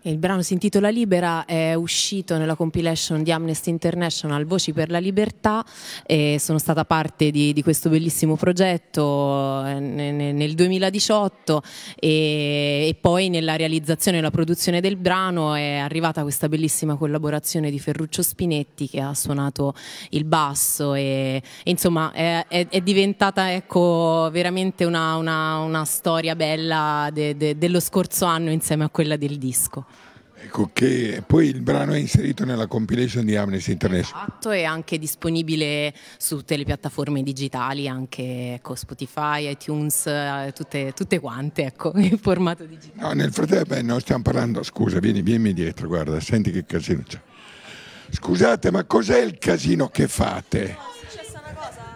Il brano si intitola Libera, è uscito nella compilation di Amnesty International Voci per la Libertà e sono stata parte di, di questo bellissimo progetto eh, ne- ne- nel 2018 e, e poi nella realizzazione e la produzione del brano è arrivata questa bellissima collaborazione di Ferruccio Spinetti che ha suonato il basso e, e insomma è, è- è diventata ecco, veramente una, una- una storia bella de- de- dello scorso anno insieme a quella del disco. Ecco che poi il brano è inserito nella compilation di Amnesty International. Esatto, è anche disponibile su tutte le piattaforme digitali, anche ecco, Spotify, iTunes, eh, tutte, tutte quante, ecco, <laughs> in formato digitale. No, nel frattempo beh, non stiamo parlando, scusa, vieni, vieni dietro, guarda, senti che casino c'è. Scusate, ma cos'è il casino che fate?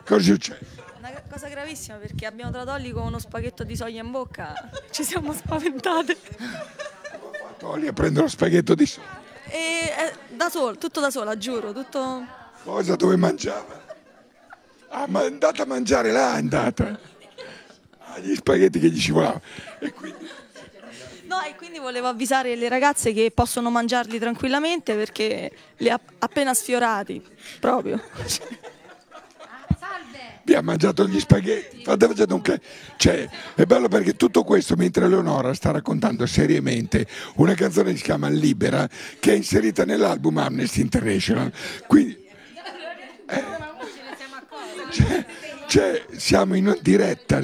Cosa succede? Una gra- cosa gravissima perché abbiamo trovato Olli con uno spaghetto di soia in bocca. Ci siamo spaventate. Togli a prendere lo spaghetto di sopra. E eh, da sola, tutto da sola, giuro, tutto. Cosa dove mangiava? Ah, ma è andata a mangiare là, è andata. Ah, gli spaghetti che gli scivolavano. No, e quindi volevo avvisare le ragazze che possono mangiarli tranquillamente perché li ha appena sfiorati. Proprio. Ha mangiato gli spaghetti. Fate mangiare un Cioè, è bello perché tutto questo mentre Leonora sta raccontando seriamente una canzone che si chiama Libera, che è inserita nell'album Amnesty International. Quindi. eh, cioè, Cioè, siamo in diretta.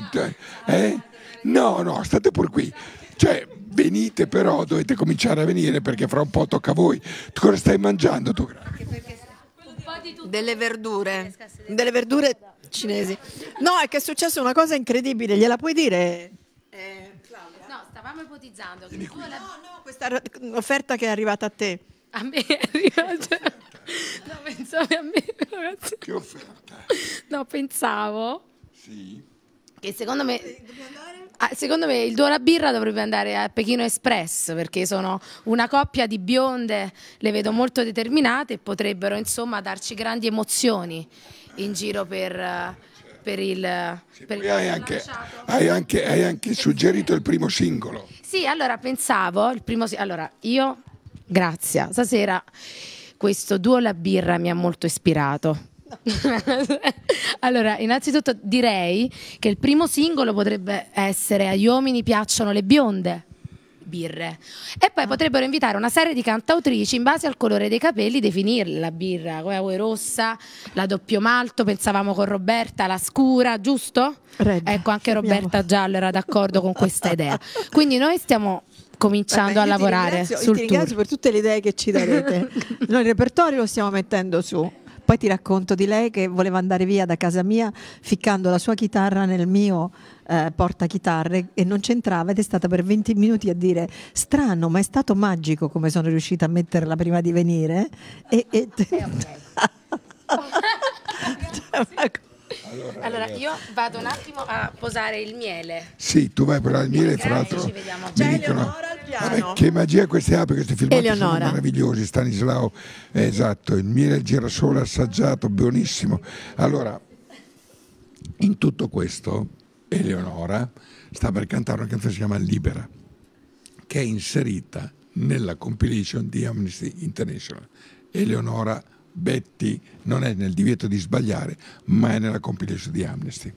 Eh? No, no, state pure qui. Cioè, venite però, dovete cominciare a venire perché fra un po' tocca a voi. Tu cosa stai mangiando tu? Delle verdure, delle verdure cinesi. No, è che è successa una cosa incredibile, gliela puoi dire? No, stavamo ipotizzando che tu la... No, questa r- offerta che è arrivata a te. A me è arrivata... No, pensavi a me, ragazzi. Che offerta? No, pensavo Sì. che secondo me... Ah, secondo me il Duola Birra dovrebbe andare a Pechino Express perché sono una coppia di bionde, le vedo molto determinate e potrebbero insomma darci grandi emozioni in giro per, per il... per Poi hai anche, hai, anche, hai anche suggerito il primo singolo. Sì, allora pensavo, il primo, allora io, grazie, stasera questo duo La Birra mi ha molto ispirato. <laughs> allora, innanzitutto direi che il primo singolo potrebbe essere Agli uomini piacciono le bionde birre e poi potrebbero invitare una serie di cantautrici in base al colore dei capelli definirla la birra, come vuoi rossa, la doppio malto, pensavamo con Roberta la scura, giusto? ecco, anche Roberta Giallo era d'accordo con questa idea. Quindi noi stiamo cominciando Vabbè, a io ti lavorare ringrazio- io sul ti ringrazio tour. per tutte le idee che ci darete. <laughs> Noi il repertorio lo stiamo mettendo su. Poi ti racconto di lei che voleva andare via da casa mia ficcando la sua chitarra nel mio eh, portachitarre e non c'entrava ed è stata per 20 minuti a dire strano ma è stato magico come sono riuscita a metterla prima di venire e, e- <laughs> Allora, io vado un attimo a posare il miele. Sì, tu vai per il miele, fra Grazie, l'altro. ci vediamo. C'è dicono, vabbè, che magia queste api, questi filmati sono Eleonora. meravigliosi, Stanislao. Eh, esatto, il miele al girasole assaggiato, buonissimo. Allora, in tutto questo, Eleonora sta per cantare una canzone che si chiama Libera, che è inserita nella compilation di Amnesty International. Eleonora Betti non è nel divieto di sbagliare, ma è nella compilation di Amnesty.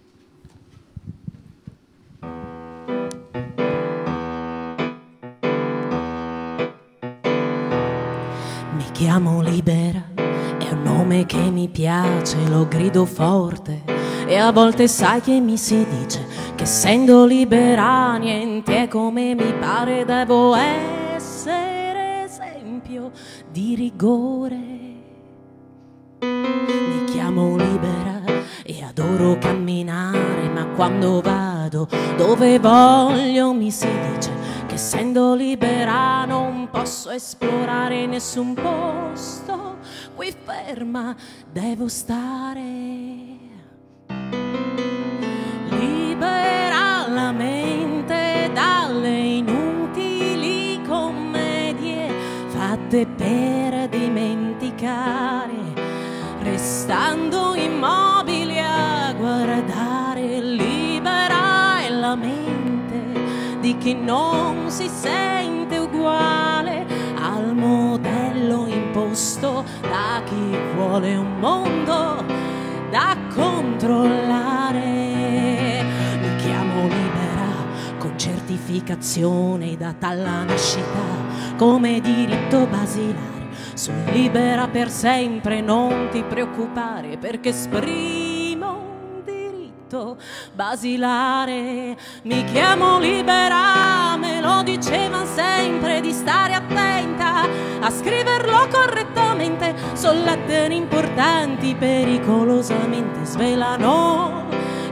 Mi chiamo Libera, è un nome che mi piace, lo grido forte e a volte sai che mi si dice che essendo libera niente è come mi pare, devo essere esempio di rigore. Mi chiamo libera e adoro camminare, ma quando vado dove voglio mi si dice che essendo libera non posso esplorare nessun posto, qui ferma devo stare. Libera la mente dalle inutili commedie fatte per dimenticare, restando immobili a guardare. Libera è la mente di chi non si sente uguale al modello imposto da chi vuole un mondo da controllare. Mi chiamo libera con certificazione data alla nascita come diritto basilare. Sono libera per sempre, non ti preoccupare perché esprimo un diritto basilare. Mi chiamo libera, me lo dicevano sempre di stare attenta a scriverlo correttamente. Sono lettere importanti, pericolosamente svelano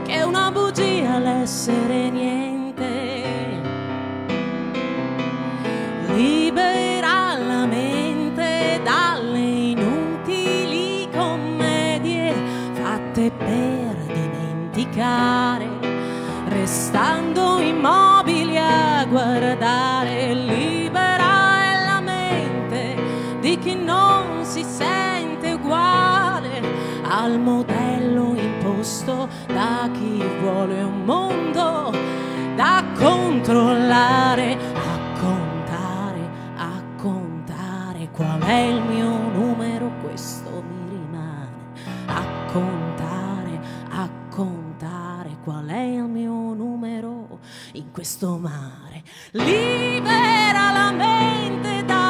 che è una bugia l'essere niente. Libera la mente modello imposto da chi vuole un mondo da controllare, a contare, a contare qual è il mio numero, questo mi rimane, a contare, a contare qual è il mio numero in questo mare. Libera la mente dalle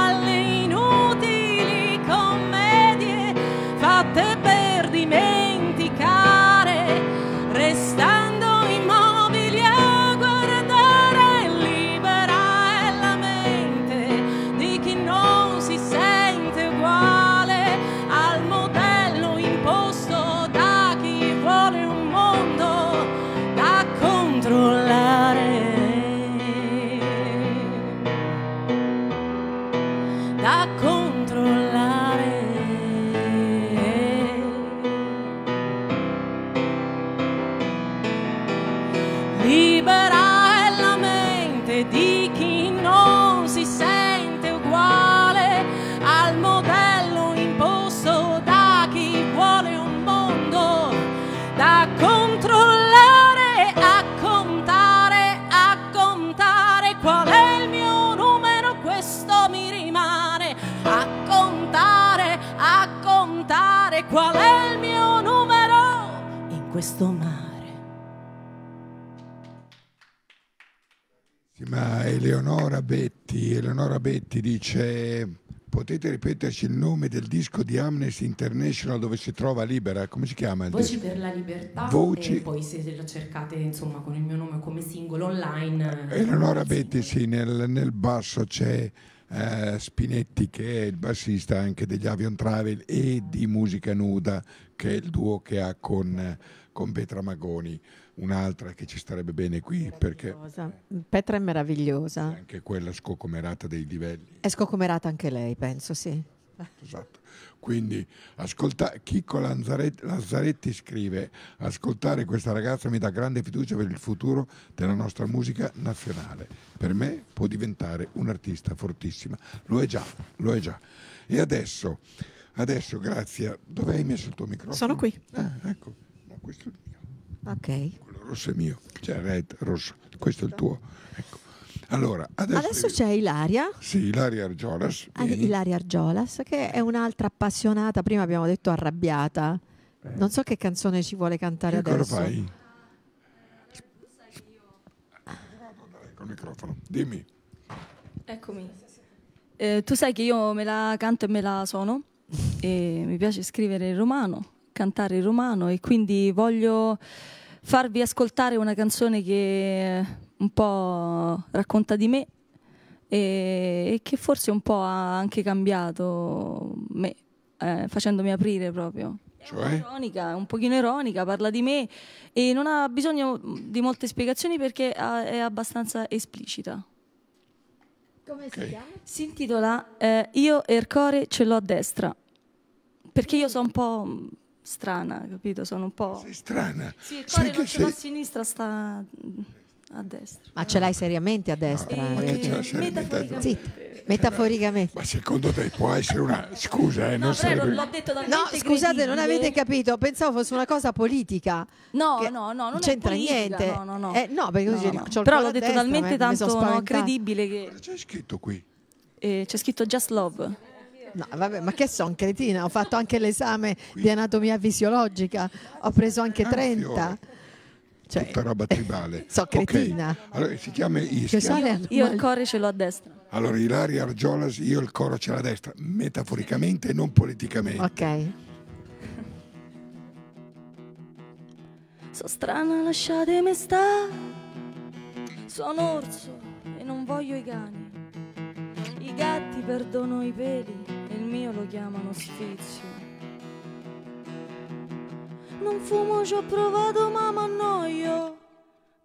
questo mare. Sì, ma Eleonora Betti, Eleonora Betti dice potete ripeterci il nome del disco di Amnesty International dove si trova libera? Come si chiama? il Voci disco? per la libertà Voci- e poi se lo cercate insomma con il mio nome come singolo online eh, Eleonora Betti, sì, nel, nel basso c'è eh, Spinetti che è il bassista anche degli Avion Travel e di Musica Nuda che è il duo che ha con, con Petra Magoni, un'altra che ci starebbe bene qui perché? Petra è meravigliosa. anche quella scocomerata dei livelli. È scocomerata anche lei, penso, sì. Esatto. Quindi ascolta, Chicco Lanzaretti, Lazzaretti scrive: Ascoltare questa ragazza mi dà grande fiducia per il futuro della nostra musica nazionale. Per me può diventare un'artista fortissima. Lo è già, lo è già. E adesso, adesso grazie. Dove hai messo il tuo microfono? Sono qui. Ah, ecco. Questo è il mio. Ok. Quello rosso è mio. Cioè, red, rosso. Questo è il tuo. Ecco. Allora, adesso. Adesso c'è Ilaria, Sì, Ilaria Argiolas. ah. Ilaria Argiolas, che è un'altra appassionata, prima abbiamo detto arrabbiata. Non so che canzone ci vuole cantare Che cosa adesso. fai? Col microfono, dimmi. Eccomi. Eh, tu sai che io me la canto e me la suono e mi piace scrivere in romano, cantare in romano e quindi voglio farvi ascoltare una canzone che un po' racconta di me e, e che forse un po' ha anche cambiato me, eh, facendomi aprire proprio. Cioè? Ironica, un pochino ironica, parla di me e non ha bisogno di molte spiegazioni perché è abbastanza esplicita. Come si chiama? Si intitola eh, Io e il core ce l'ho a destra. Perché io sono un po' strana, capito? Sono un po'. Sei strana. Sì, il che non a sinistra, sta a destra. Ma ce l'hai seriamente a destra? No, ma che ce l'ha seriamente? Metaforicamente. Zitta, metaforicamente. Ma secondo te può essere una. Scusa, eh, non No, però sarebbe. l'ho detto talmente No, scusate, non avete capito. Pensavo fosse una cosa politica. No, che no, no, non c'entra politica, niente. no, no, no. Eh, no, perché No, c'ho no. il Però cuore l'ho a detto destra, talmente tanto credibile che. C'è scritto qui. eh, c'è scritto Just Love. No, vabbè, ma che sono cretina? Ho fatto anche l'esame di anatomia fisiologica, ho preso anche 30. Cioè, Tutta roba tribale. <laughs> so cretina. Allora si chiama sale Io il core ce l'ho a destra. Allora, Ilaria Argiolas, io il coro ce l'ho a destra, metaforicamente e non politicamente. Ok. So strana, lasciatemi stare. Sono orso e non voglio i cani. I gatti perdono i peli e il mio lo chiamano sfizio. Non fumo, ci ho provato, ma m'annoio.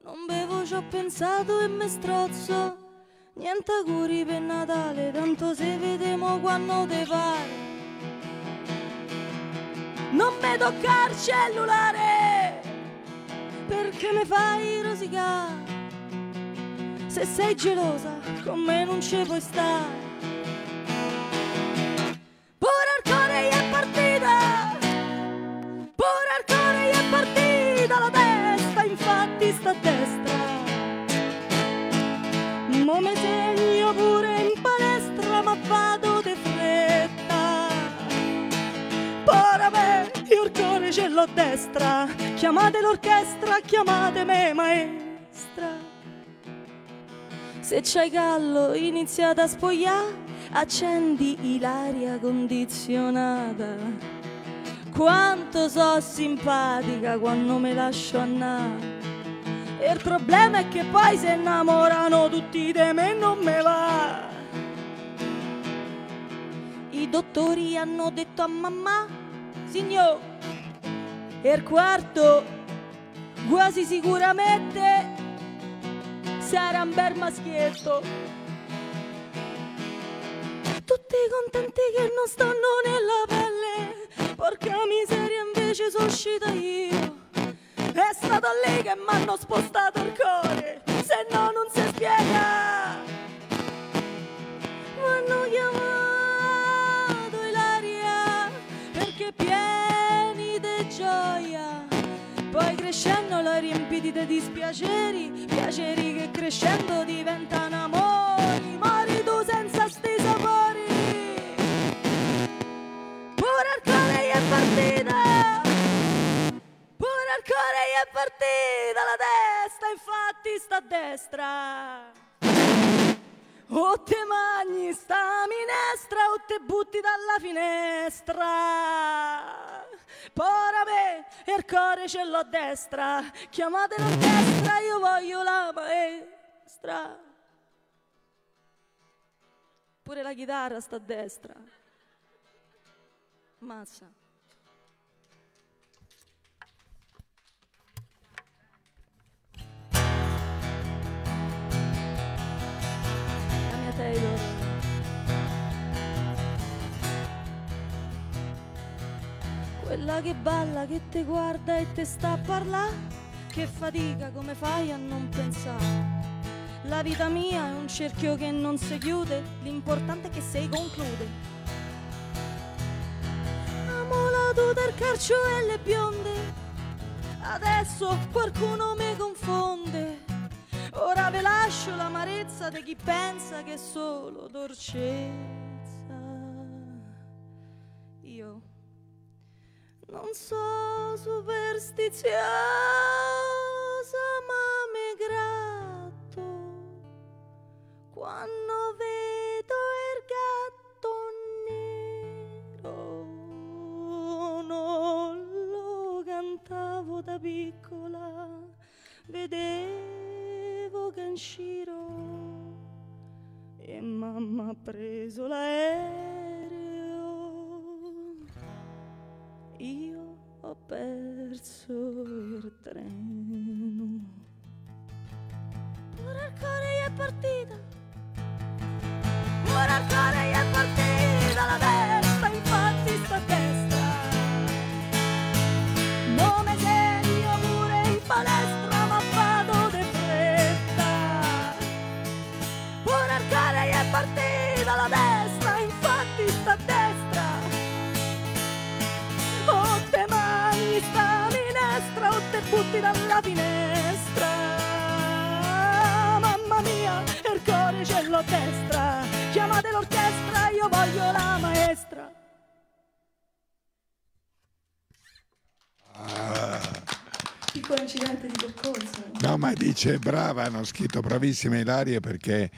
Non bevo, ci ho pensato e me strozzo. Niente auguri per Natale, tanto se vedemo quando te pare. Non mi toccar il cellulare perché mi fai rosicare. Se sei gelosa, con me non ci puoi stare. Pure al cuore è partita la testa, infatti sta a destra. Mo me segno pure in palestra, ma vado di fretta. Pora me, io il cuore ce l'ho a destra. Chiamate l'orchestra, chiamate me maestra. Se c'hai gallo, iniziate a spogliare, accendi l'aria condizionata. Quanto so simpatica quando mi lascio andare. E il problema è che poi si innamorano tutti di me e non me va. I dottori hanno detto a mamma, signor, e il quarto quasi sicuramente sarà un bel maschietto tutti contenti che non stanno nella pelle, porca miseria invece sono uscita io. È stata lei che mi hanno spostato il cuore, se no non si spiega. Mi hanno chiamato Ilaria perché pieni di gioia. Poi crescendo la riempiti di dispiaceri, piaceri che crescendo diventano amori. Partita, pure al cuore è partita la testa, infatti sta a destra. O te magni sta minestra o te butti dalla finestra. Pora me il cuore ce l'ho a destra. Chiamate l'orchestra, io voglio la maestra. Pure la chitarra sta a destra. Massa. Taylor. Quella che balla, che te guarda e te sta a parlare, che fatica come fai a non pensare. La vita mia è un cerchio che non si chiude, l'importante è che si conclude. Amo la tuta, il carcio e le bionde, adesso qualcuno mi confonde. Ora ve lascio l'amarezza di chi pensa che è solo dolcezza. Io non so superstiziosa, ma mi gratto quando vedo il gatto nero. Non lo cantavo da piccola, vedevo Ganshiro e mamma ha preso l'aereo. Io ho perso il treno. Ora il cuore è partita. Ora il cuore butti dalla finestra. Mamma mia, il cuore ce l'ho destra. Chiamate l'orchestra, io voglio la maestra. Piccolo incidente di percorso. No, ma dice brava, hanno scritto bravissima Ilaria perché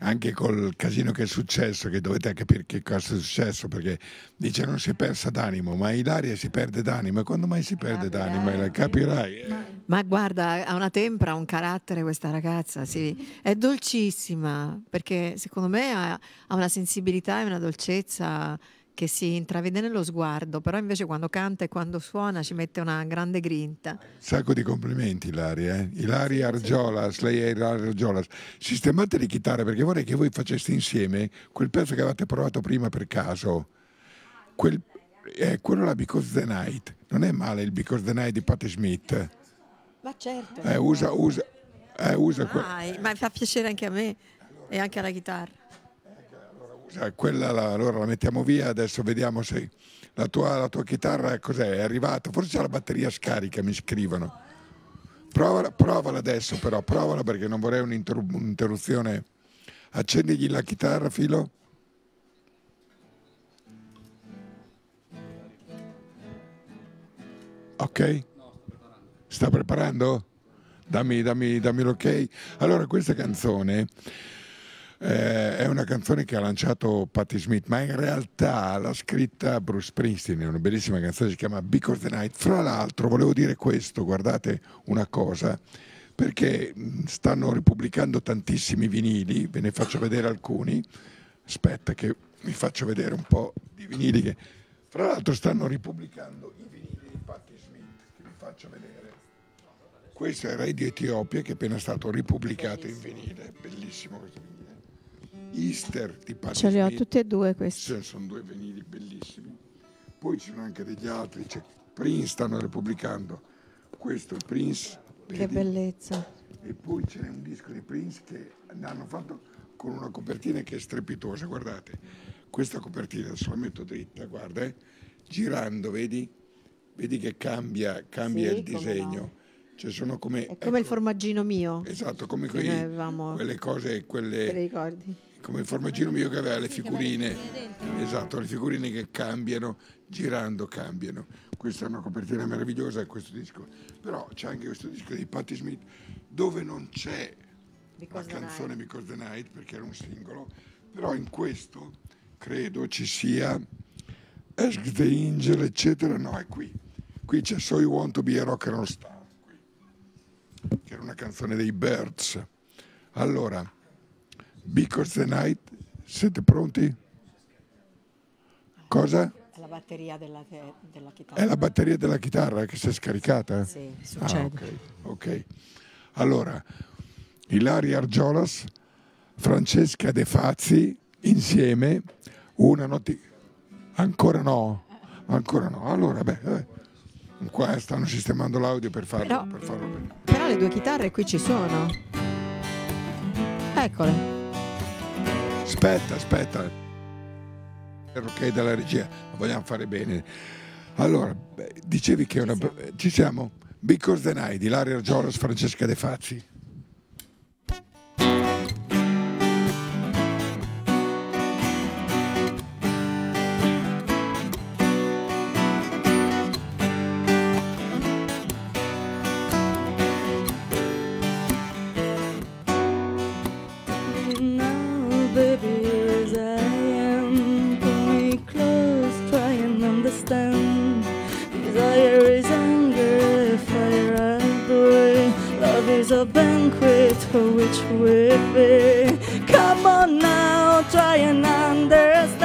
anche col casino che è successo, che dovete capire che cosa è successo, perché dice non si è persa d'animo, ma Ilaria si perde d'animo, e quando mai si perde d'animo? La capirai. eh. Ma guarda, ha una tempra, un carattere questa ragazza, sì. È dolcissima, perché secondo me ha, ha una sensibilità e una dolcezza che si intravede nello sguardo, però invece quando canta e quando suona ci mette una grande grinta. Sacco di complimenti Ilaria, eh? Ilaria Argiolas, lei è Ilaria Argiolas. Sistemate le chitarre perché vorrei che voi faceste insieme quel pezzo che avete provato prima per caso. Quel, eh, quello là, Because the Night. Non è male il Because the Night di Patti Smith. Ma certo. Eh, usa, usa, eh, usa, Dai, ma fa piacere anche a me e anche alla chitarra. Usa quella, là, allora la mettiamo via, adesso vediamo se la tua, la tua chitarra cos'è, è arrivata, forse c'è la batteria scarica, mi scrivono. Provala, provala adesso però, provala perché non vorrei un'inter- un'interruzione. Accendigli la chitarra, Filo. Ok? Sta preparando? Dammi, dammi, dammi l'ok. Allora, questa canzone eh, è una canzone che ha lanciato Patti Smith, ma in realtà l'ha scritta Bruce Springsteen, è una bellissima canzone, si chiama Because the Night. Fra l'altro, volevo dire questo, guardate una cosa, perché stanno ripubblicando tantissimi vinili, ve ne faccio vedere alcuni. Aspetta che vi faccio vedere un po' di vinili che fra l'altro stanno ripubblicando i vinili di Patti Smith, che vi faccio vedere. Questo è Radio Etiopia che è appena stato ripubblicato in vinile, bellissimo questo vinile. Easter di Patti Ce li ho tutti e due questi. Sì, sono due vinili bellissimi. Poi ci sono anche degli altri, c'è Prince stanno ripubblicando. Questo è il Prince. Che vedi? bellezza. E poi c'è un disco di Prince che hanno fatto con una copertina che è strepitosa, guardate. Questa copertina, adesso la metto dritta, guarda, eh. girando, vedi? Vedi che cambia, cambia Sì, il disegno. Cioè sono come, È come il formaggino mio. esatto, come che quei- quelle cose, quelle, ricordi? Come il formaggino mio che aveva le figurine, esatto, le figurine che cambiano, girando cambiano. Questa è una copertina meravigliosa, questo disco. Però c'è anche questo disco di Patti Smith dove non c'è la canzone Because the Night perché era un singolo, però in questo credo ci sia Ask the Angel, eccetera. No, è qui. Qui c'è So You Want to Be a Rock and Roll Star, qui, che era una canzone dei Birds. Allora, Because the Night, siete pronti? Cosa? È la batteria della, della chitarra. È la batteria della chitarra che si è scaricata? Sì, Ah, succede. ok. Allora, Ilaria Argiolas, Francesca De Fazzi, insieme, una notte... Ancora no, ancora no. Allora, beh, eh, qua stanno sistemando l'audio per farlo. Però- per farlo bene. Però le due chitarre qui ci sono. Eccole. Aspetta, aspetta. Ok dalla regia, lo vogliamo fare bene. Allora, dicevi che è una... Ci siamo? Because the Night, Ilaria Argiolas, Francesca De Fazzi. Love is a banquet for which we pay. Come on now, try and understand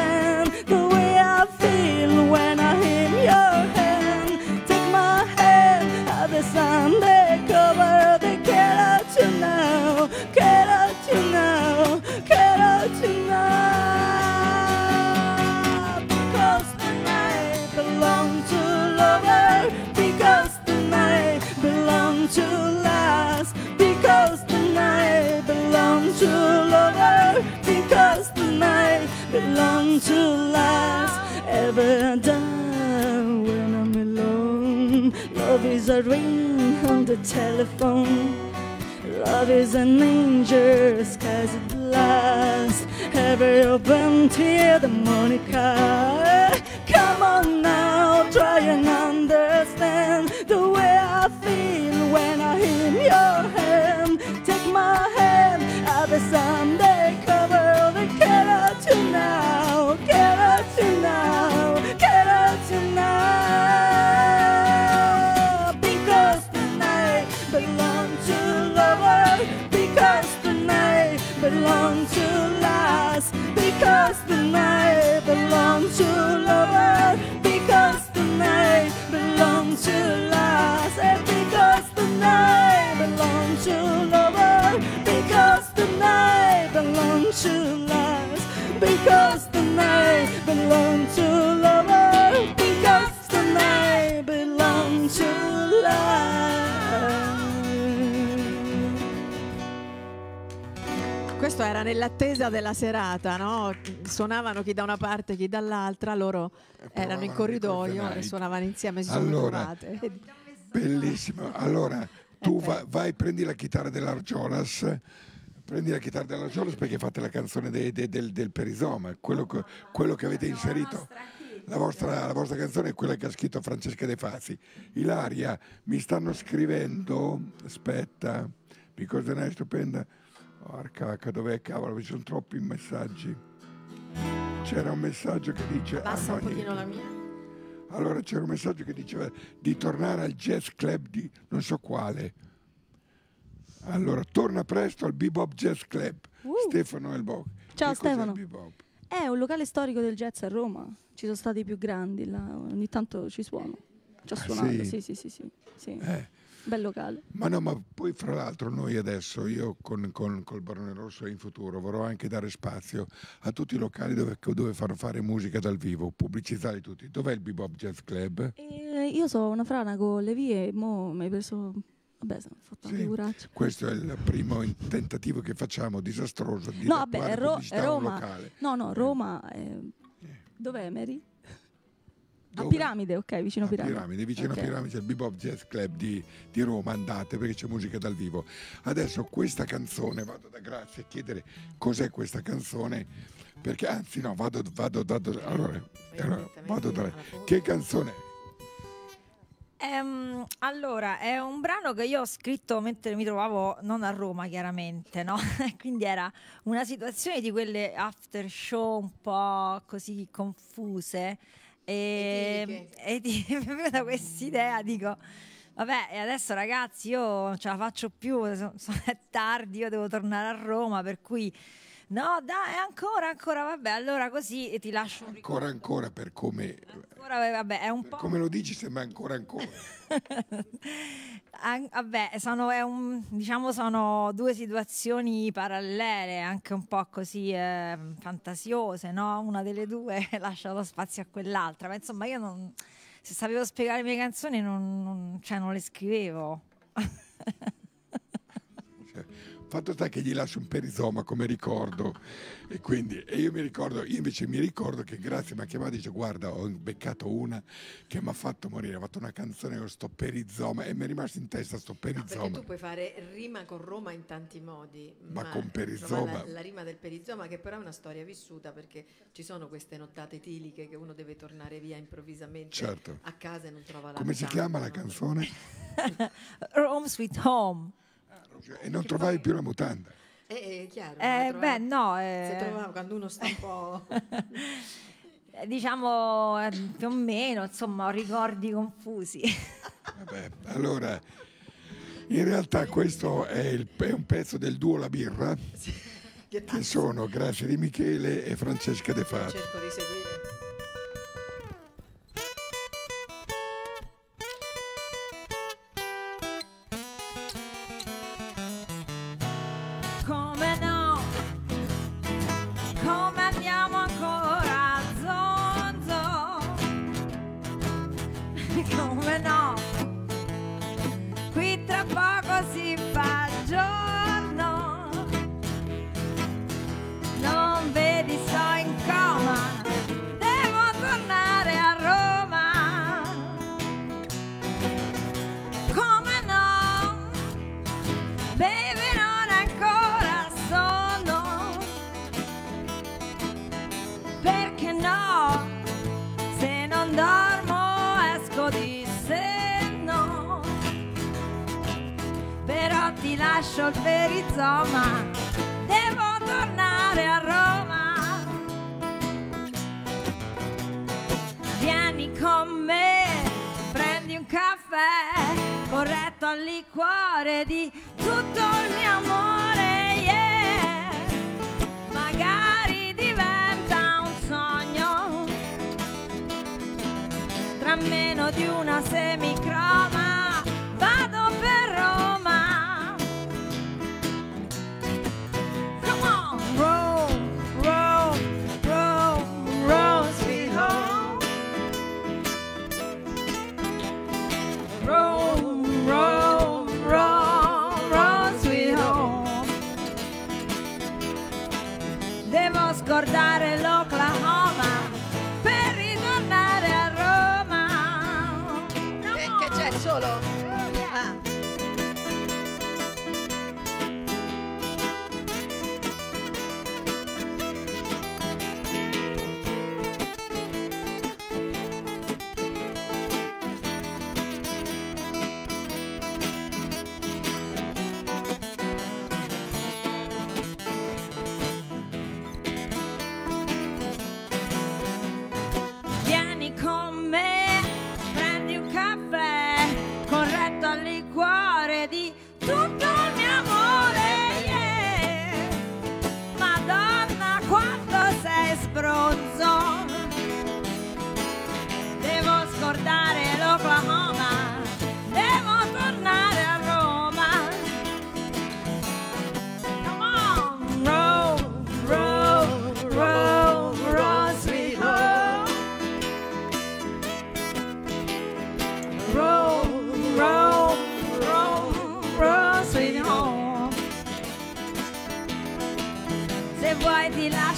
to last. Ever done when I'm alone? Love is a ring on the telephone. Love is an angel, skies at last. Ever open till the Monica. Come on now, try and understand the way I feel when I in your hand. Take my hand, Sunday cover. The out now, now, now. Because the night belongs to lover. Because the night belongs to last. Because the night belongs to lover. Because the night belongs to nell'attesa della serata, no? Suonavano chi da una parte, chi dall'altra, loro erano in corridoio e suonavano insieme, si sono Allora, trovate. Bellissimo. Allora, tu va- vai, prendi la chitarra dell'Argiolas, prendi la chitarra dell'Argiolas perché fate la canzone de- de- del, del Perisoma, quello che, quello che avete inserito. La vostra, la vostra canzone è quella che ha scritto Francesca De Fazzi. Ilaria, mi stanno scrivendo, aspetta, because the night è stupenda. Porca vacca, dov'è cavolo? Ci sono troppi messaggi. C'era un messaggio che dice... Basta ah, un no, pochino niente. la mia. Allora c'era un messaggio che diceva di tornare al jazz club di non so quale. Allora, torna presto al Bebop Jazz Club. Stefano Elboc. Ciao Che Stefano. È un locale storico del jazz a Roma. Ci sono stati i più grandi là, ogni tanto ci suono. Ci ho Ah, suonato, sì? sì, sì, sì, sì. sì. Eh. Bel locale. Ma no, ma poi fra l'altro noi adesso, io con, con, col Barone Rosso e in futuro vorrò anche dare spazio a tutti i locali dove, dove fanno fare musica dal vivo, pubblicizzarli tutti. Dov'è il Bebop Jazz Club? E io sono una frana con le vie mo mi hai preso... Vabbè, sono fatto Sì, figuraccia. Questo è il primo tentativo che facciamo, disastroso, di No, vabbè, Ro- Roma. locale. No, no, Roma. è- Dov'è Mary? A Piramide, ok, vicino a Piramide. Piramide, vicino Ok. a Piramide c'è il Bebop Jazz Club di, di Roma, andate perché c'è musica dal vivo. Adesso questa canzone, vado da Grazia a chiedere cos'è questa canzone, perché anzi no, vado, vado, vado, allora, allora, vado da Che canzone è? Ehm, allora, è un brano che io ho scritto mentre mi trovavo non a Roma, chiaramente, no? <laughs> Quindi era una situazione di quelle after show un po' così confuse. E, e ti mi <laughs> è venuta questa idea, dico. Vabbè, e adesso ragazzi, io non ce la faccio più, so- <laughs> so- è tardi, io devo tornare a Roma, per cui no, dai, ancora, ancora, vabbè, allora così ti lascio un ricordo. Ancora ancora per come, Ancora, vabbè, è un po' come lo dici sembra ancora ancora. <laughs> An- vabbè, sono, è un- diciamo sono due situazioni parallele, anche un po' così eh, fantasiose, no? Una delle due <laughs> lascia lo spazio a quell'altra, ma insomma io non, se sapevo spiegare le mie canzoni non, non- cioè, non le scrivevo. <laughs> Fatto sta che gli lascio un perizoma come ricordo e quindi e io mi ricordo, io invece mi ricordo che grazie mi ha chiamato e dice guarda ho beccato una che mi ha fatto morire, ha fatto una canzone con sto perizoma e mi è rimasto in testa sto Perché perizoma. tu puoi fare rima con Roma in tanti modi, Ma con insomma, perizoma. la, la rima del perizoma che però è una storia vissuta perché ci sono queste nottate etiliche che uno deve tornare via improvvisamente Certo. a casa e non trova la Come si chiama la no? canzone? <laughs> Home Sweet Home. E non trovavi più la mutanda. Eh, è chiaro. Eh, la beh, no. eh, Si trova quando uno sta un po'... <laughs> eh, diciamo eh, più o meno, insomma, ho ricordi confusi. <laughs> Vabbè, allora in realtà questo è, il- è un pezzo del duo La Birra che sono Grazia Di Michele e Francesca De Fati. Cerco di seguire.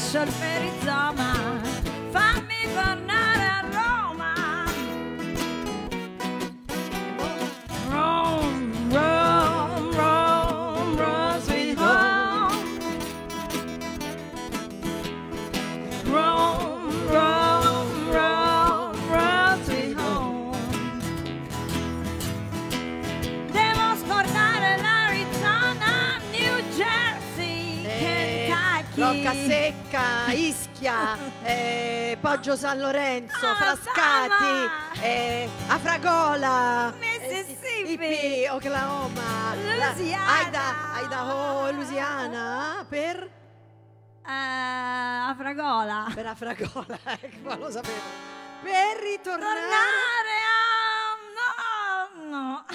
Ti Ischia, <laughs> eh, Poggio San Lorenzo, Frascati, eh, Afragola, Mississippi, Oklahoma, la- Louisiana. Ida- Idaho, Louisiana, per? Afragola. Per Afragola, <laughs> ecco, lo sapevo. Per ritornare... a... No, no.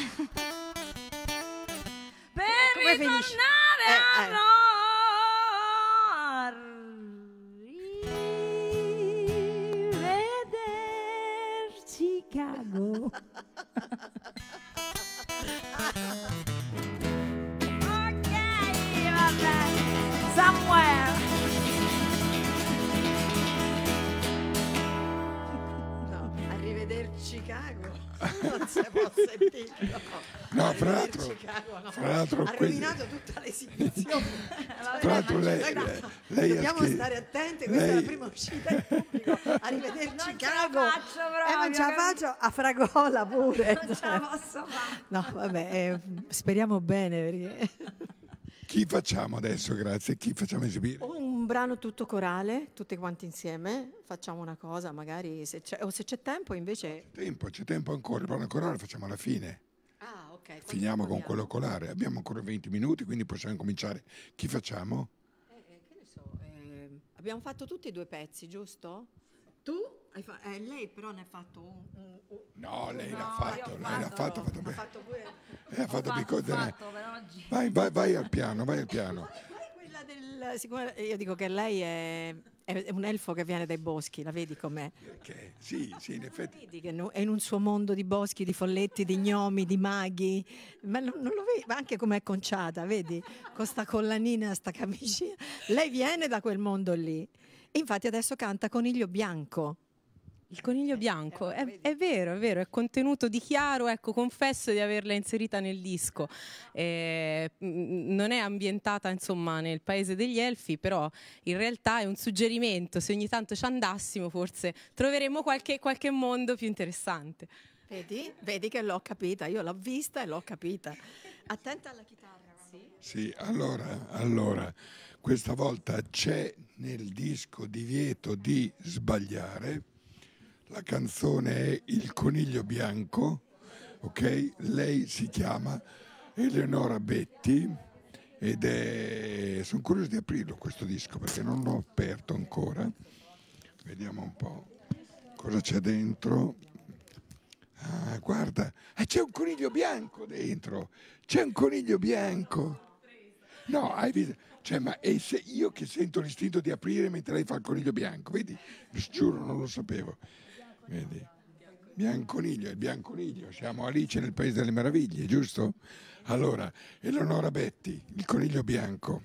per Come finisce? ritornare Eh, a eh. Riveder Chicago. ok, vabbè. Somewhere. No, arrivederci Chicago. Non si può sentire. No, fra l'altro- Chicago, no. fra l'altro ha rovinato tutta l'esibizione. <laughs> Tra l'altro lei, lei ha Dobbiamo scritto- stare attenti, questa è lei- la prima uscita in pubblico. Arrivederci Non ce la Chicago. faccio Eh, non ce la proprio, faccio a Fragola pure. Non ce la posso fare. <laughs> No, vabbè, eh, speriamo bene perché Chi facciamo adesso, grazie? Chi facciamo esibire? un brano tutto corale, tutti quanti insieme, facciamo una cosa, magari se c'è o se c'è tempo invece Tempo, c'è tempo ancora, il brano corale lo facciamo alla fine. Ah, ok. Finiamo con quello colare. Abbiamo ancora 20 minuti, quindi possiamo cominciare. Chi facciamo? Eh, abbiamo fatto tutti e due pezzi, giusto? Tu? Eh, lei però ne ha fatto un... un- un- No, lei l'ha No, fatto, io ho lei l'ha fatto, ha fatto bene. fatto pure... Eh, ha fatto fatto, fatto oggi. Vai, vai, vai al piano, vai al piano. Del, io dico che lei è, è un elfo che viene dai boschi, la vedi com'è? Perché? Sì, sì, in effetti. Vedi che è in un suo mondo di boschi, di folletti, di gnomi, di maghi, ma non, non lo vedi, ma anche com'è conciata, vedi? Con sta collanina, sta camicina. Lei viene da quel mondo lì. E infatti adesso canta Coniglio Bianco. Il coniglio bianco, è, è vero, è vero, è contenuto di chiaro, ecco, confesso di averla inserita nel disco. Eh, non è ambientata insomma nel paese degli elfi, però in realtà è un suggerimento, se ogni tanto ci andassimo forse troveremmo qualche, qualche mondo più interessante. Vedi? Vedi che l'ho capita, io l'ho vista e l'ho capita. Attenta alla chitarra. Sì. Sì, allora, allora, questa volta c'è nel disco divieto di sbagliare. La canzone è Il coniglio bianco, ok? Lei si chiama Eleonora Betti ed è... Sono curioso di aprirlo questo disco perché non l'ho aperto ancora. Vediamo un po' cosa c'è dentro. Ah, guarda, eh, c'è un coniglio bianco dentro. C'è un coniglio bianco. No, hai visto? Cioè, ma è se io che sento l'istinto di aprire mentre lei fa il coniglio bianco, vedi? Giuro, non lo sapevo. Vedi? Bianconiglio, il bianconiglio, siamo Alice nel Paese delle Meraviglie, giusto? Allora, Eleonora Betti, il coniglio bianco.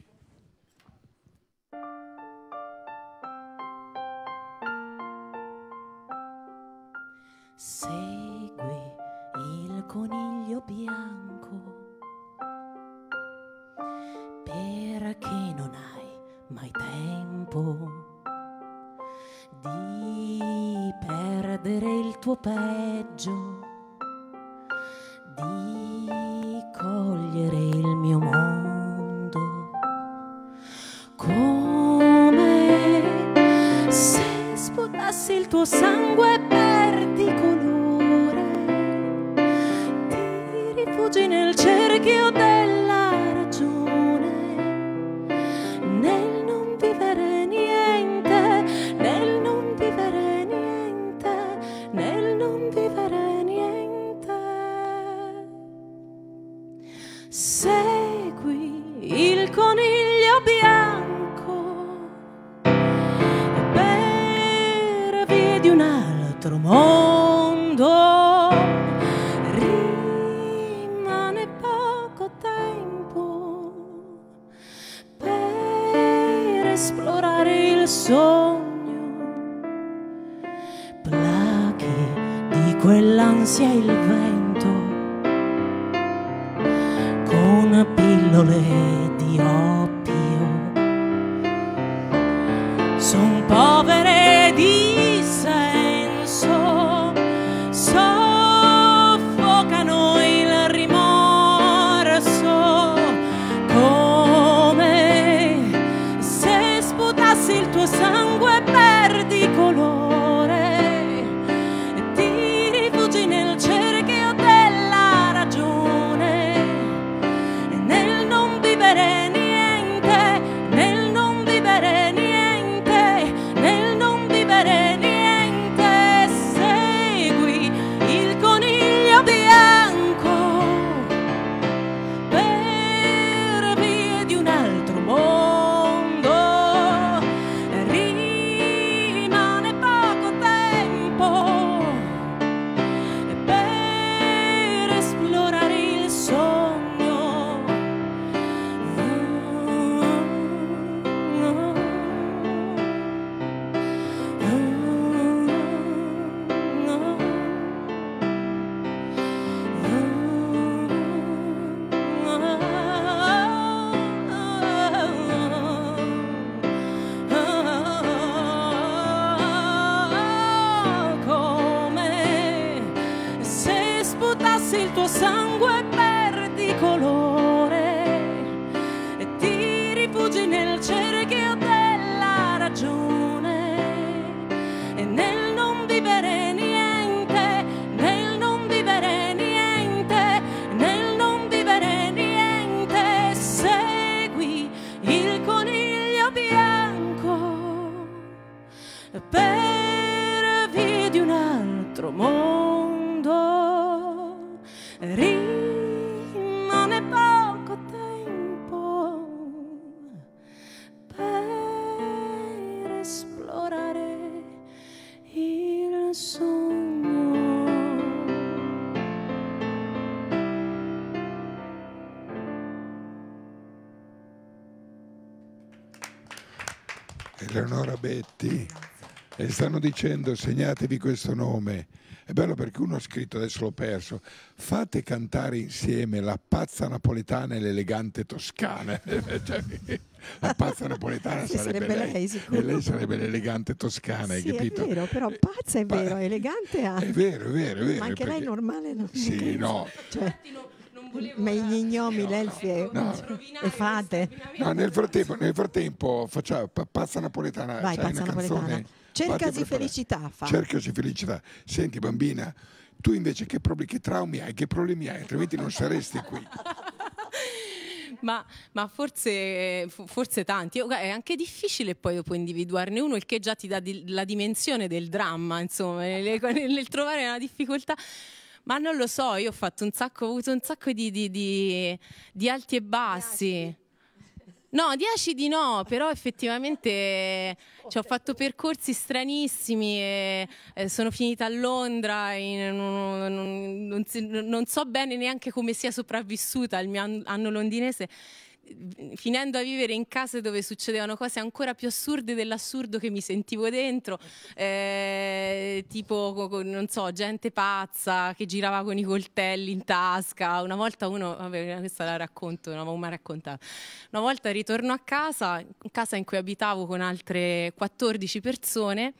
Segui il coniglio bianco hai mai tempo di perdere il tuo peggio, di cogliere il mio mondo come se sputassi il tuo sangue E stanno dicendo segnatevi questo nome. È bello perché uno ha scritto, adesso l'ho perso, fate cantare insieme la pazza napoletana e l'elegante toscana. <laughs> Cioè, la pazza napoletana Sì, sarebbe, sarebbe lei, lei, sicuro. e lei sarebbe l'elegante toscana, hai Sì, è capito? vero, però pazza è vero, elegante anche. È vero, è vero, è vero. Ma anche lei perché- normale non Sì, no. Cioè, ma i gnomi, l'elfi e, e fate. No, nel frattempo, nel frattempo facciamo pa- pazza napoletana. Vai, c'hai pazza una napoletana. canzone? Cercasi felicità, fa. Cercasi felicità. Senti, bambina, tu invece che, problemi, che traumi hai, che problemi hai, altrimenti non saresti qui. <laughs> Ma, ma forse, forse tanti. È anche difficile poi dopo individuarne uno, il che già ti dà di- la dimensione del dramma, insomma, nel, nel trovare una difficoltà. Ma non lo so, io ho fatto un sacco, ho avuto un sacco di, di- di- di alti e bassi. No, di acidi no, però effettivamente cioè, ho fatto percorsi stranissimi e eh, sono finita a Londra, un- non, non si- non so bene neanche come sia sopravvissuta il mio an- anno londinese, finendo a vivere in case dove succedevano cose ancora più assurde dell'assurdo che mi sentivo dentro, eh, tipo non so, gente pazza che girava con i coltelli in tasca. Una volta uno, vabbè, questa la racconto, non l'avevo mai raccontata. Una volta ritorno a casa, casa in cui abitavo con altre 14 persone.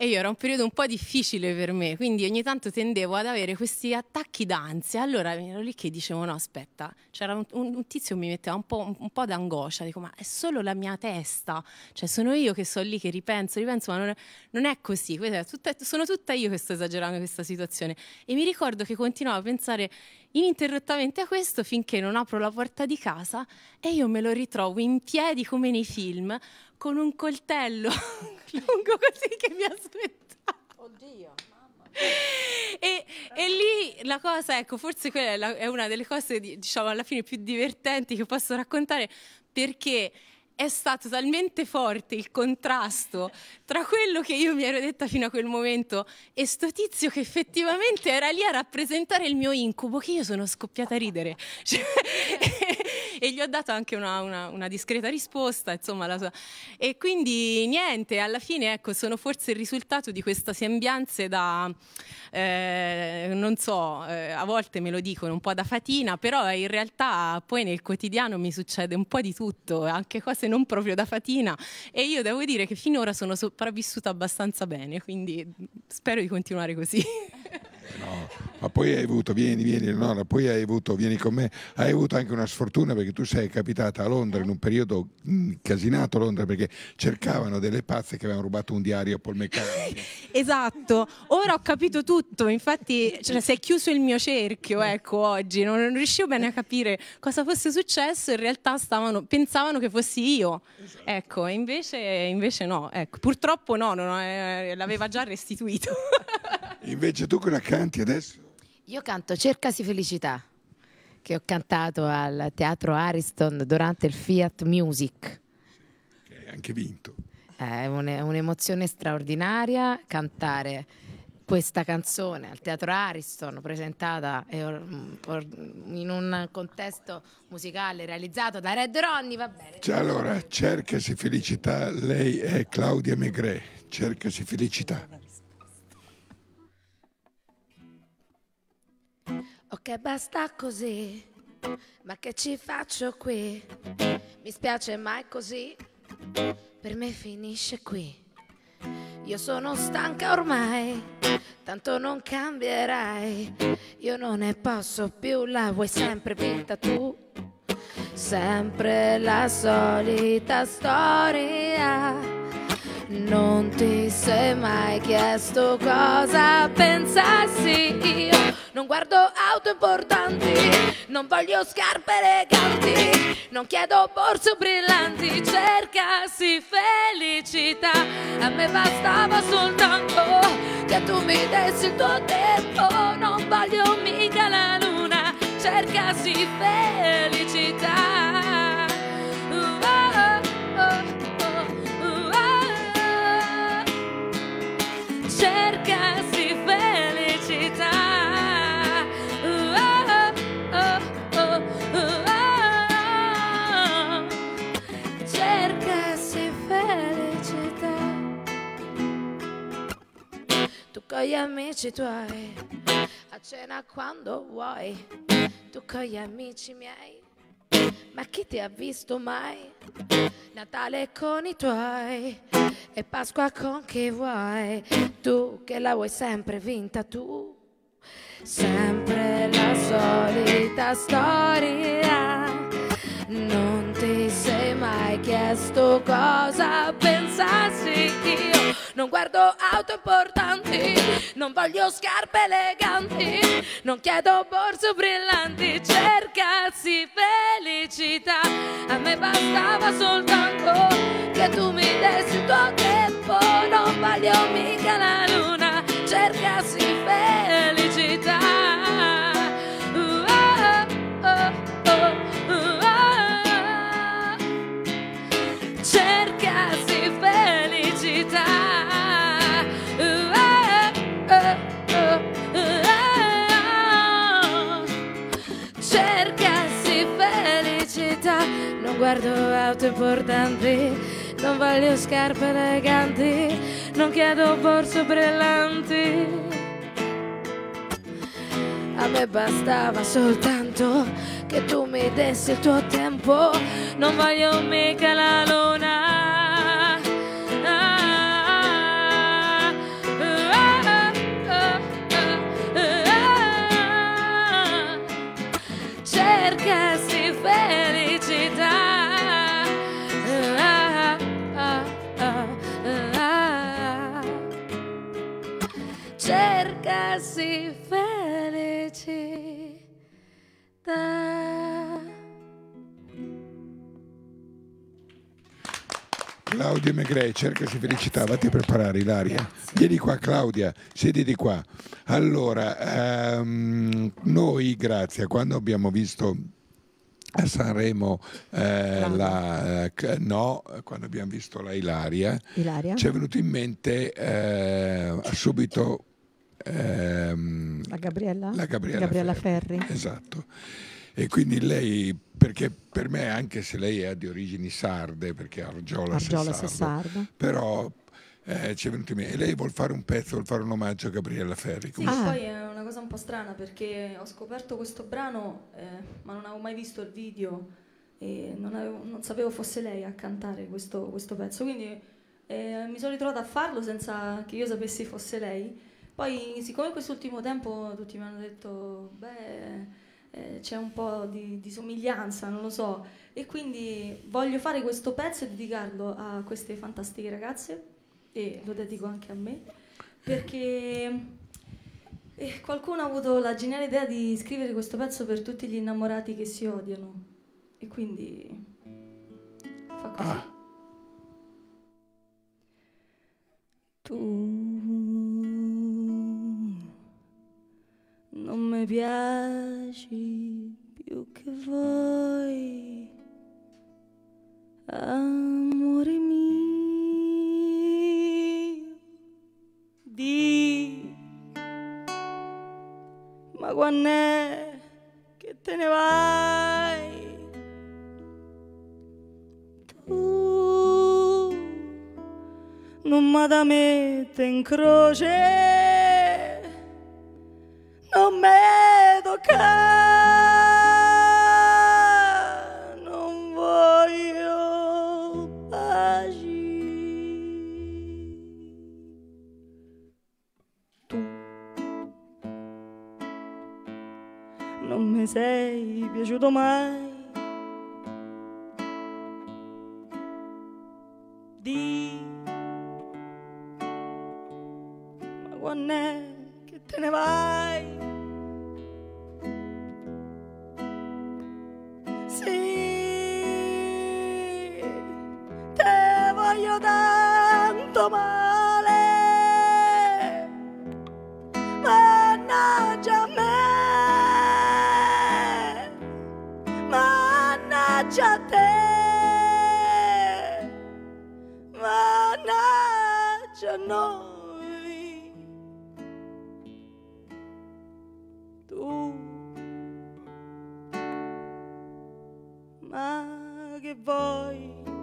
E io era un periodo un po' difficile per me, quindi ogni tanto tendevo ad avere questi attacchi d'ansia. Allora ero lì che dicevo: no, aspetta, c'era un, un- un tizio che mi metteva un po', un po' d'angoscia. Dico, ma è solo la mia testa, cioè sono io che sto lì che ripenso, ripenso, ma non non è così. Tutta- sono tutta io che sto esagerando in questa situazione. E mi ricordo che continuavo a pensare ininterrottamente a questo finché non apro la porta di casa e io me lo ritrovo in piedi come nei film con un coltello lungo così che mi aspetta. Oddio. E, e lì la cosa, ecco, forse quella è, la- è una delle cose, di- diciamo, alla fine più divertenti che posso raccontare perché è stato talmente forte il contrasto tra quello che io mi ero detta fino a quel momento e sto tizio che effettivamente era lì a rappresentare il mio incubo che io sono scoppiata a ridere. Cioè, <laughs> e gli ho dato anche una, una- una discreta risposta, insomma, la sua- e quindi niente, alla fine ecco, sono forse il risultato di questa sembianze da, eh, non so, eh, a volte me lo dicono un po' da fatina, però in realtà poi nel quotidiano mi succede un po' di tutto, anche cose non proprio da fatina. E io devo dire che finora sono sopravvissuta abbastanza bene, quindi spero di continuare così. No, <laughs> Ma poi hai avuto, vieni, vieni, Eleonora, poi hai avuto, vieni con me, hai avuto anche una sfortuna perché tu sei capitata a Londra in un periodo mm, casinato a Londra perché cercavano delle pazze che avevano rubato un diario a Paul McCartney. <laughs> Esatto, ora ho capito tutto, infatti cioè, si è chiuso il mio cerchio, ecco, oggi, non, non riuscivo bene a capire cosa fosse successo, in realtà stavano, pensavano che fossi io, ecco, e invece, invece no, ecco. purtroppo no, non, eh, l'aveva già restituito. <laughs> Invece tu cosa canti adesso? Io canto Cercasi felicità, che ho cantato al Teatro Ariston durante il Fiat Music. Che hai anche vinto. È un- un'emozione straordinaria cantare questa canzone al Teatro Ariston, presentata e or- in un contesto musicale realizzato da Red Ronnie, va bene. Cioè, allora, cercasi felicità, lei è Claudia Megre, cercasi felicità. Ok, basta così, ma che ci faccio qui? Mi spiace mai così, per me finisce qui. Io sono stanca ormai, tanto non cambierai. Io non ne posso più, la vuoi sempre vinta tu. Sempre la solita storia. Non ti sei mai chiesto cosa pensassi io. Non guardo auto importanti, non voglio scarpe eleganti, non chiedo borse brillanti, cercasi felicità. A me bastava soltanto che tu mi dessi il tuo tempo, non voglio mica la luna, cercasi felicità. Con gli amici tuoi, a cena quando vuoi, tu con gli amici miei, ma chi ti ha visto mai? Natale con i tuoi e Pasqua con chi vuoi, tu che la vuoi sempre vinta tu. Sempre la solita storia. Non ti sei mai chiesto cosa pensassi io. Non guardo auto importanti, non voglio scarpe eleganti, non chiedo borse brillanti, cercasi felicità. A me bastava soltanto che tu mi dessi il tuo tempo, non voglio mica la luna, cercasi felicità. Guardo auto importanti, non voglio scarpe eleganti, non chiedo borse brillanti. A me bastava soltanto che tu mi dessi il tuo tempo, non voglio mica la luna. Cercasi felicità. Claudia Megre, cercasi felicità, vatti a preparare Ilaria. Vieni qua Claudia, siediti qua. Allora, ehm, noi, grazie, quando abbiamo visto a Sanremo eh, la, eh, no, quando abbiamo visto la Ilaria, Ilaria? ci è venuto in mente eh, subito ehm, La Gabriella? la Gabriella, Ferri. Esatto. E quindi lei, perché per me, anche se lei è di origini sarde, perché Argiola, Argiola è Sessardo. però eh, ci è venuto in mente, e lei vuol fare un pezzo, vuol fare un omaggio a Gabriella Ferri. Sì, Ah. poi è una cosa un po' strana perché ho scoperto questo brano, eh, ma non avevo mai visto il video e non, avevo- non sapevo fosse lei a cantare questo, questo pezzo. Quindi eh, mi sono ritrovata a farlo senza che io sapessi fosse lei. Poi, siccome quest'ultimo tempo tutti mi hanno detto, beh, eh, c'è un po' di, di somiglianza, non lo so, e quindi voglio fare questo pezzo e dedicarlo a queste fantastiche ragazze, e lo dedico anche a me, perché eh, qualcuno ha avuto la geniale idea di scrivere questo pezzo per tutti gli innamorati che si odiano, e quindi fa così. Tu non mi piaci più che voi, amore mio, di, ma quando è che te ne vai? Tu non mi da mette in croce non me tocca non voglio non mi sei piaciuto mai. Di ma quando è che te ne vai tanto male. Mannaggia me. Mannaggia te. Mannaggia noi. Tu. Ma che vuoi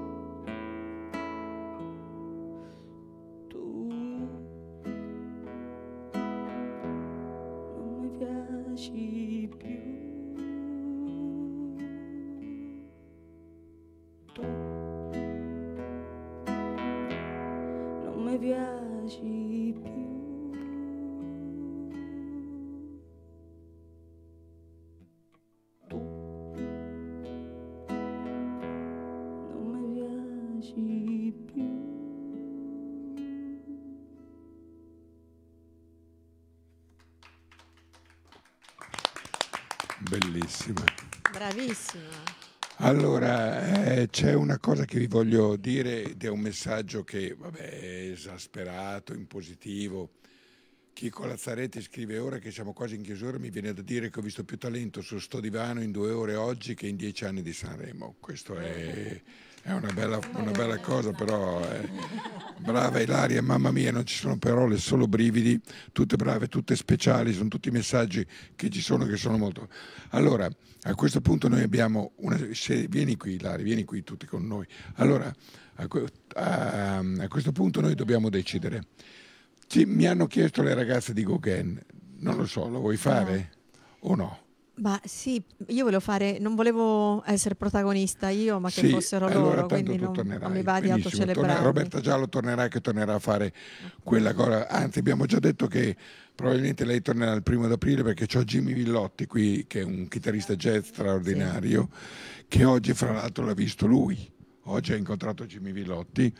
Allora, eh, c'è una cosa che vi voglio dire ed è un messaggio che, vabbè, è esasperato, impositivo. Chico Lazzaretti scrive ora che siamo quasi in chiusura, mi viene da dire che ho visto più talento su sto divano in due ore oggi che in dieci anni di Sanremo. Questo è, è una, bella, una bella cosa, però eh, brava Ilaria, mamma mia, non ci sono parole, solo brividi, tutte brave, tutte speciali, sono tutti messaggi che ci sono che sono molto... Allora, a questo punto noi abbiamo una... se- vieni qui Ilaria, vieni qui tutti con noi. Allora, a, a- a questo punto noi dobbiamo decidere. Ci- mi hanno chiesto le ragazze di Gauguin, non lo so, lo vuoi fare o no? Ma sì, io volevo fare, non volevo essere protagonista io, ma che Sì, fossero allora loro, quindi non, non mi va di autocelebrarmi. Roberta Giallo tornerà che tornerà a fare quella cosa. Anzi, abbiamo già detto che probabilmente lei tornerà il primo d'aprile perché c'ho Jimmy Villotti qui, che è un chitarrista jazz straordinario, che oggi fra l'altro l'ha visto lui. Oggi ha incontrato Jimmy Villotti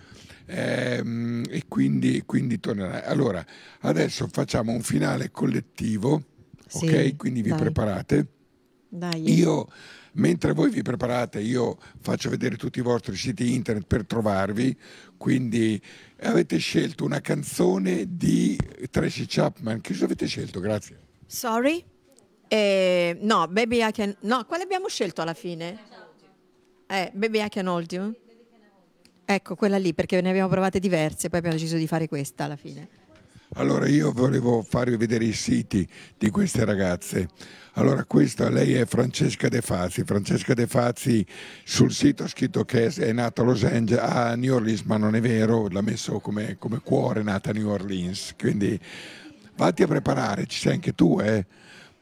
ehm, e quindi, quindi tornerà. Allora, adesso facciamo un finale collettivo, Sì, ok? Quindi vi dai. preparate. Dai. Io, mentre voi vi preparate, io faccio vedere tutti i vostri siti internet per trovarvi, quindi avete scelto una canzone di Tracy Chapman. Che cosa avete scelto? Grazie. Sorry? Eh, no, Baby I Can... No, quale abbiamo scelto alla fine? Eh, Baby I Can Hold You? Ecco, quella lì, perché ne abbiamo provate diverse, poi abbiamo deciso di fare questa alla fine. Allora io volevo farvi vedere i siti di queste ragazze. Allora questa, lei è Francesca De Fazzi. Francesca De Fazzi sul sito ha scritto che è nata a Los Angeles, a New Orleans, ma non è vero, l'ha messo come, come cuore, è nata a New Orleans. Quindi vatti a preparare, ci sei anche tu, eh.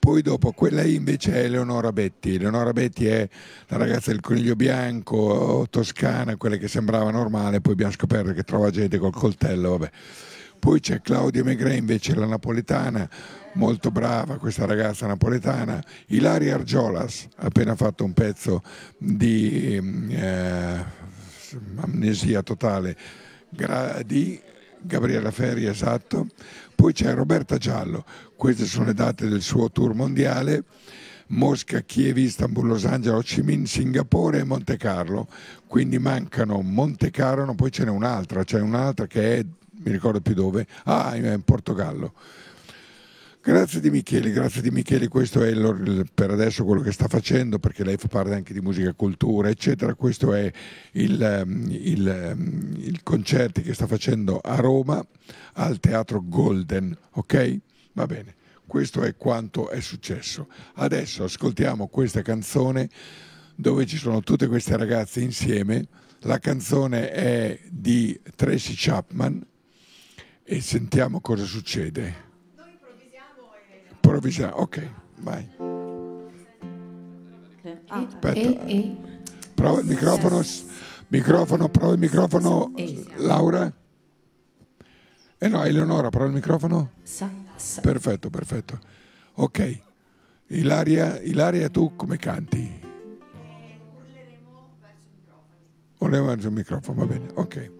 Poi dopo, quella invece è Eleonora Betti. Eleonora Betti è la ragazza del coniglio bianco, toscana, quella che sembrava normale, poi abbiamo scoperto che trova gente col coltello, vabbè. Poi c'è Claudia Megre invece la napoletana, molto brava questa ragazza napoletana. Ilaria Argiolas appena fatto un pezzo di eh, amnesia totale di Gabriella Ferri, esatto. Poi c'è Roberta Giallo, queste sono le date del suo tour mondiale. Mosca, Kiev, Istanbul, Los Angeles, Ho Chi Minh, Singapore e Monte Carlo. Quindi mancano Monte Carlo, poi ce n'è un'altra, c'è un'altra che è, mi ricordo più dove, ah, in Portogallo. Grazie di Michele, grazie di Michele, questo è il- per adesso quello che sta facendo perché lei fa parte anche di musica e cultura eccetera, questo è il, ehm, il, ehm, il concerti che sta facendo a Roma al Teatro Golden, ok? Va bene, questo è quanto è successo. Adesso ascoltiamo questa canzone dove ci sono tutte queste ragazze insieme, la canzone è di Tracy Chapman e sentiamo cosa succede. Improvvisiamo, ok, vai. Aspetta. Prova il microfono, microfono, prova il microfono, Laura. Eh no, Eleonora, prova il microfono. Perfetto, perfetto. Ok. Ilaria, Ilaria, tu come canti? Volevo verso il microfono, va bene. Ok.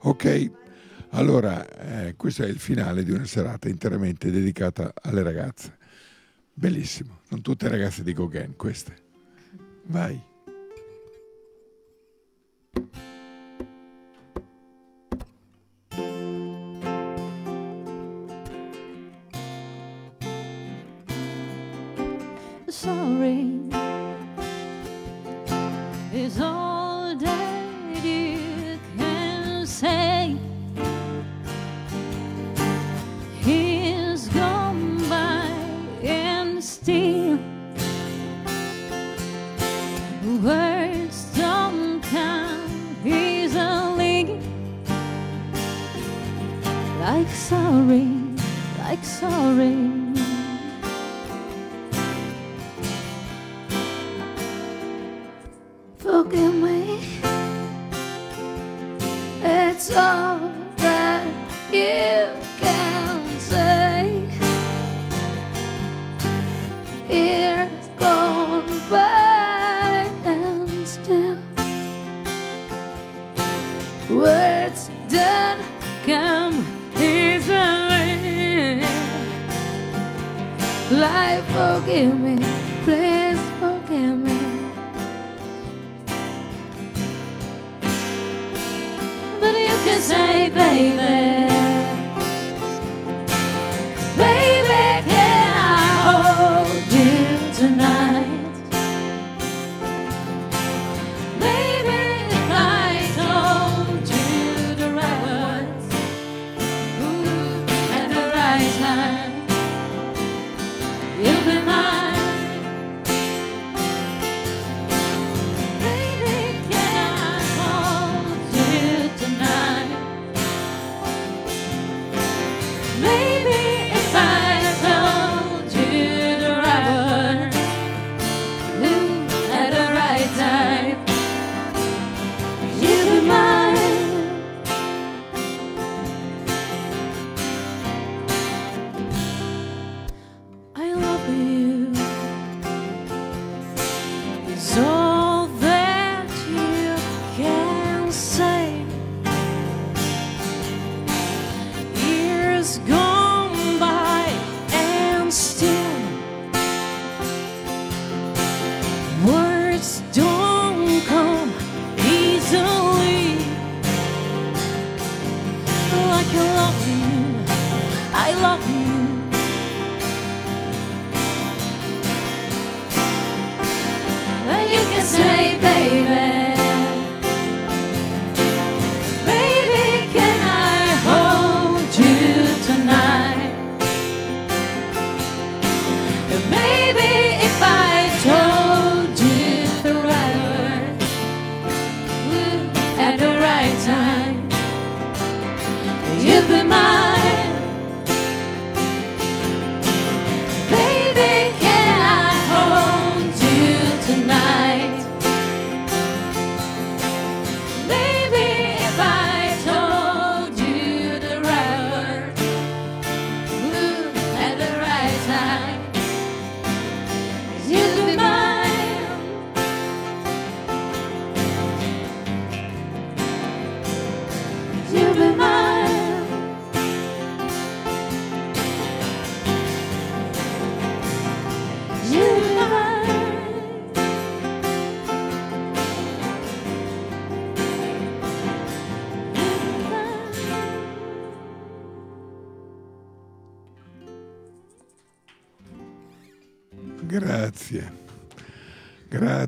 Ok. Allora, eh, questo è il finale di una serata interamente dedicata alle ragazze. Bellissimo. Non tutte ragazze di Gauguin, queste. Vai. sorry is all sorry, like sorry. Forgive me. It's all that you can say. Years gone by and still words don't come Life, forgive me, please forgive me. But you can say, baby,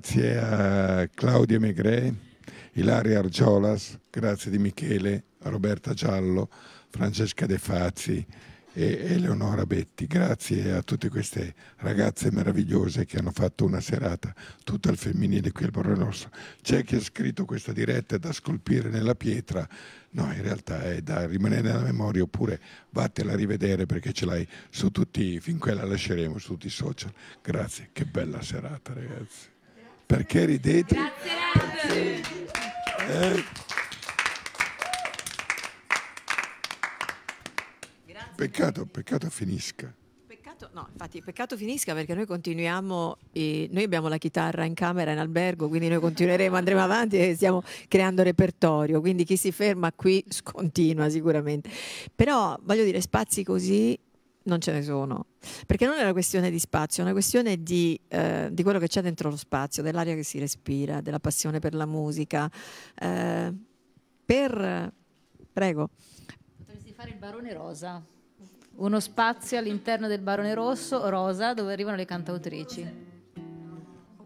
Grazie a Claudia Megre, Ilaria Argiolas, grazie di Michele, a Roberta Giallo, Francesca De Fazzi e Eleonora Betti. Grazie a tutte queste ragazze meravigliose che hanno fatto una serata tutta al femminile qui al Borro Rosso. C'è chi ha scritto questa diretta da scolpire nella pietra. No, in realtà è da rimanere nella memoria oppure vattela a rivedere perché ce l'hai su tutti, fin qua la lasceremo su tutti i social. Grazie, che bella serata ragazzi. Perché ridete? Perché... Eh? Peccato, peccato finisca. Peccato, no, infatti, peccato finisca perché noi continuiamo, e noi abbiamo la chitarra in camera in albergo, quindi noi continueremo, andremo avanti e stiamo creando repertorio, quindi chi si ferma qui scontinua sicuramente. Però voglio dire, spazi così non ce ne sono, perché non è una questione di spazio, è una questione di, eh, di quello che c'è dentro lo spazio, dell'aria che si respira, della passione per la musica, eh, per... Prego. Potresti fare il Barone Rosa, uno spazio all'interno del Barone Rosso, rosa, dove arrivano le cantautrici.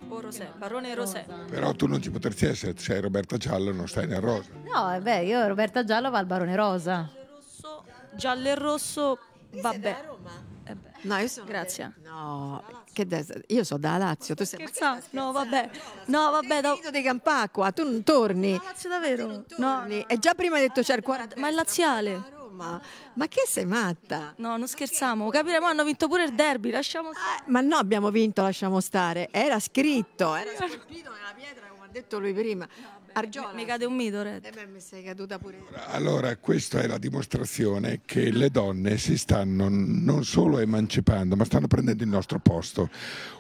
O Rosè, Barone Rosè. Però tu non ci potresti essere, sei Roberta Giallo, non stai nel rosa. No, beh, io Roberta Giallo va al Barone Rosa. Giallo e rosso, vabbè. No, io sono Grazie. No, che des- io sono da Lazio, tu sei Scherza? No, vabbè. No, vabbè, da... di Campacqua, tu non torni. Lazio davvero? No, E già prima hai detto c'è il 40. ma è laziale. Ma, ma che sei matta? No, non scherziamo. Capiremo, hanno vinto pure il derby, lasciamo Ma no, abbiamo vinto, lasciamo stare. Era scritto, era scolpito nella pietra, come ha detto lui prima. Argiola. Mi cade un mito, Red. Eh beh, mi sei caduta pure. Allora, questa è la dimostrazione che le donne si stanno non solo emancipando, ma stanno prendendo il nostro posto.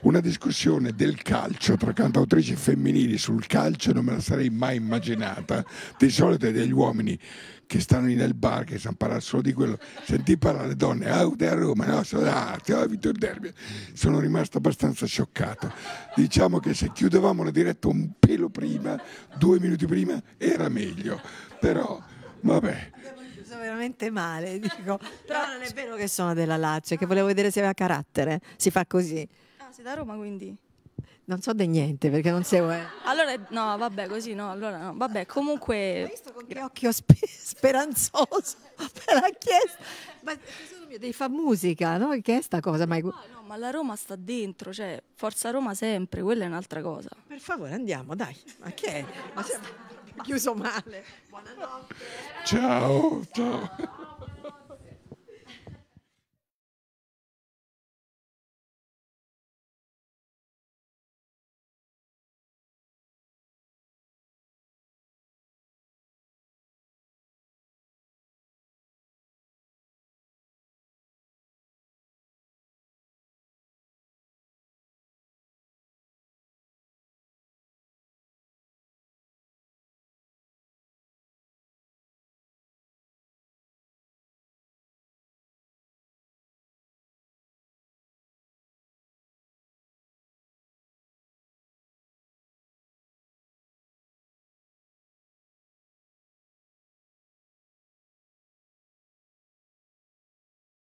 Una discussione del calcio tra cantautrici femminili sul calcio non me la sarei mai immaginata. Di solito è degli uomini che stanno lì nel bar, che sanno parlare solo di quello. Sentì parlare le donne, ah, a Roma, no, sono ah, ti ho vinto il derby. Sono rimasto abbastanza scioccato. Diciamo che se chiudevamo la diretta un pelo prima, due minuti prima, era meglio. Però, vabbè. Sono veramente male, dico. Però non è vero che sono della Lazio, che volevo vedere se aveva carattere. Si fa così. Ah, sei da Roma quindi? Non so di niente perché non seguo. eh. Allora, no, vabbè, così no. Allora, no. Vabbè, comunque. Che occhio spe- speranzoso me l'ha chiesto. Ma tesoro mio, devi fare musica, no? Che è sta cosa? Ma... No, ma la Roma sta dentro, cioè, Forza Roma sempre, quella è un'altra cosa. Per favore, andiamo, dai. Ma che è? Ma chiuso male. Buonanotte. Ciao, ciao.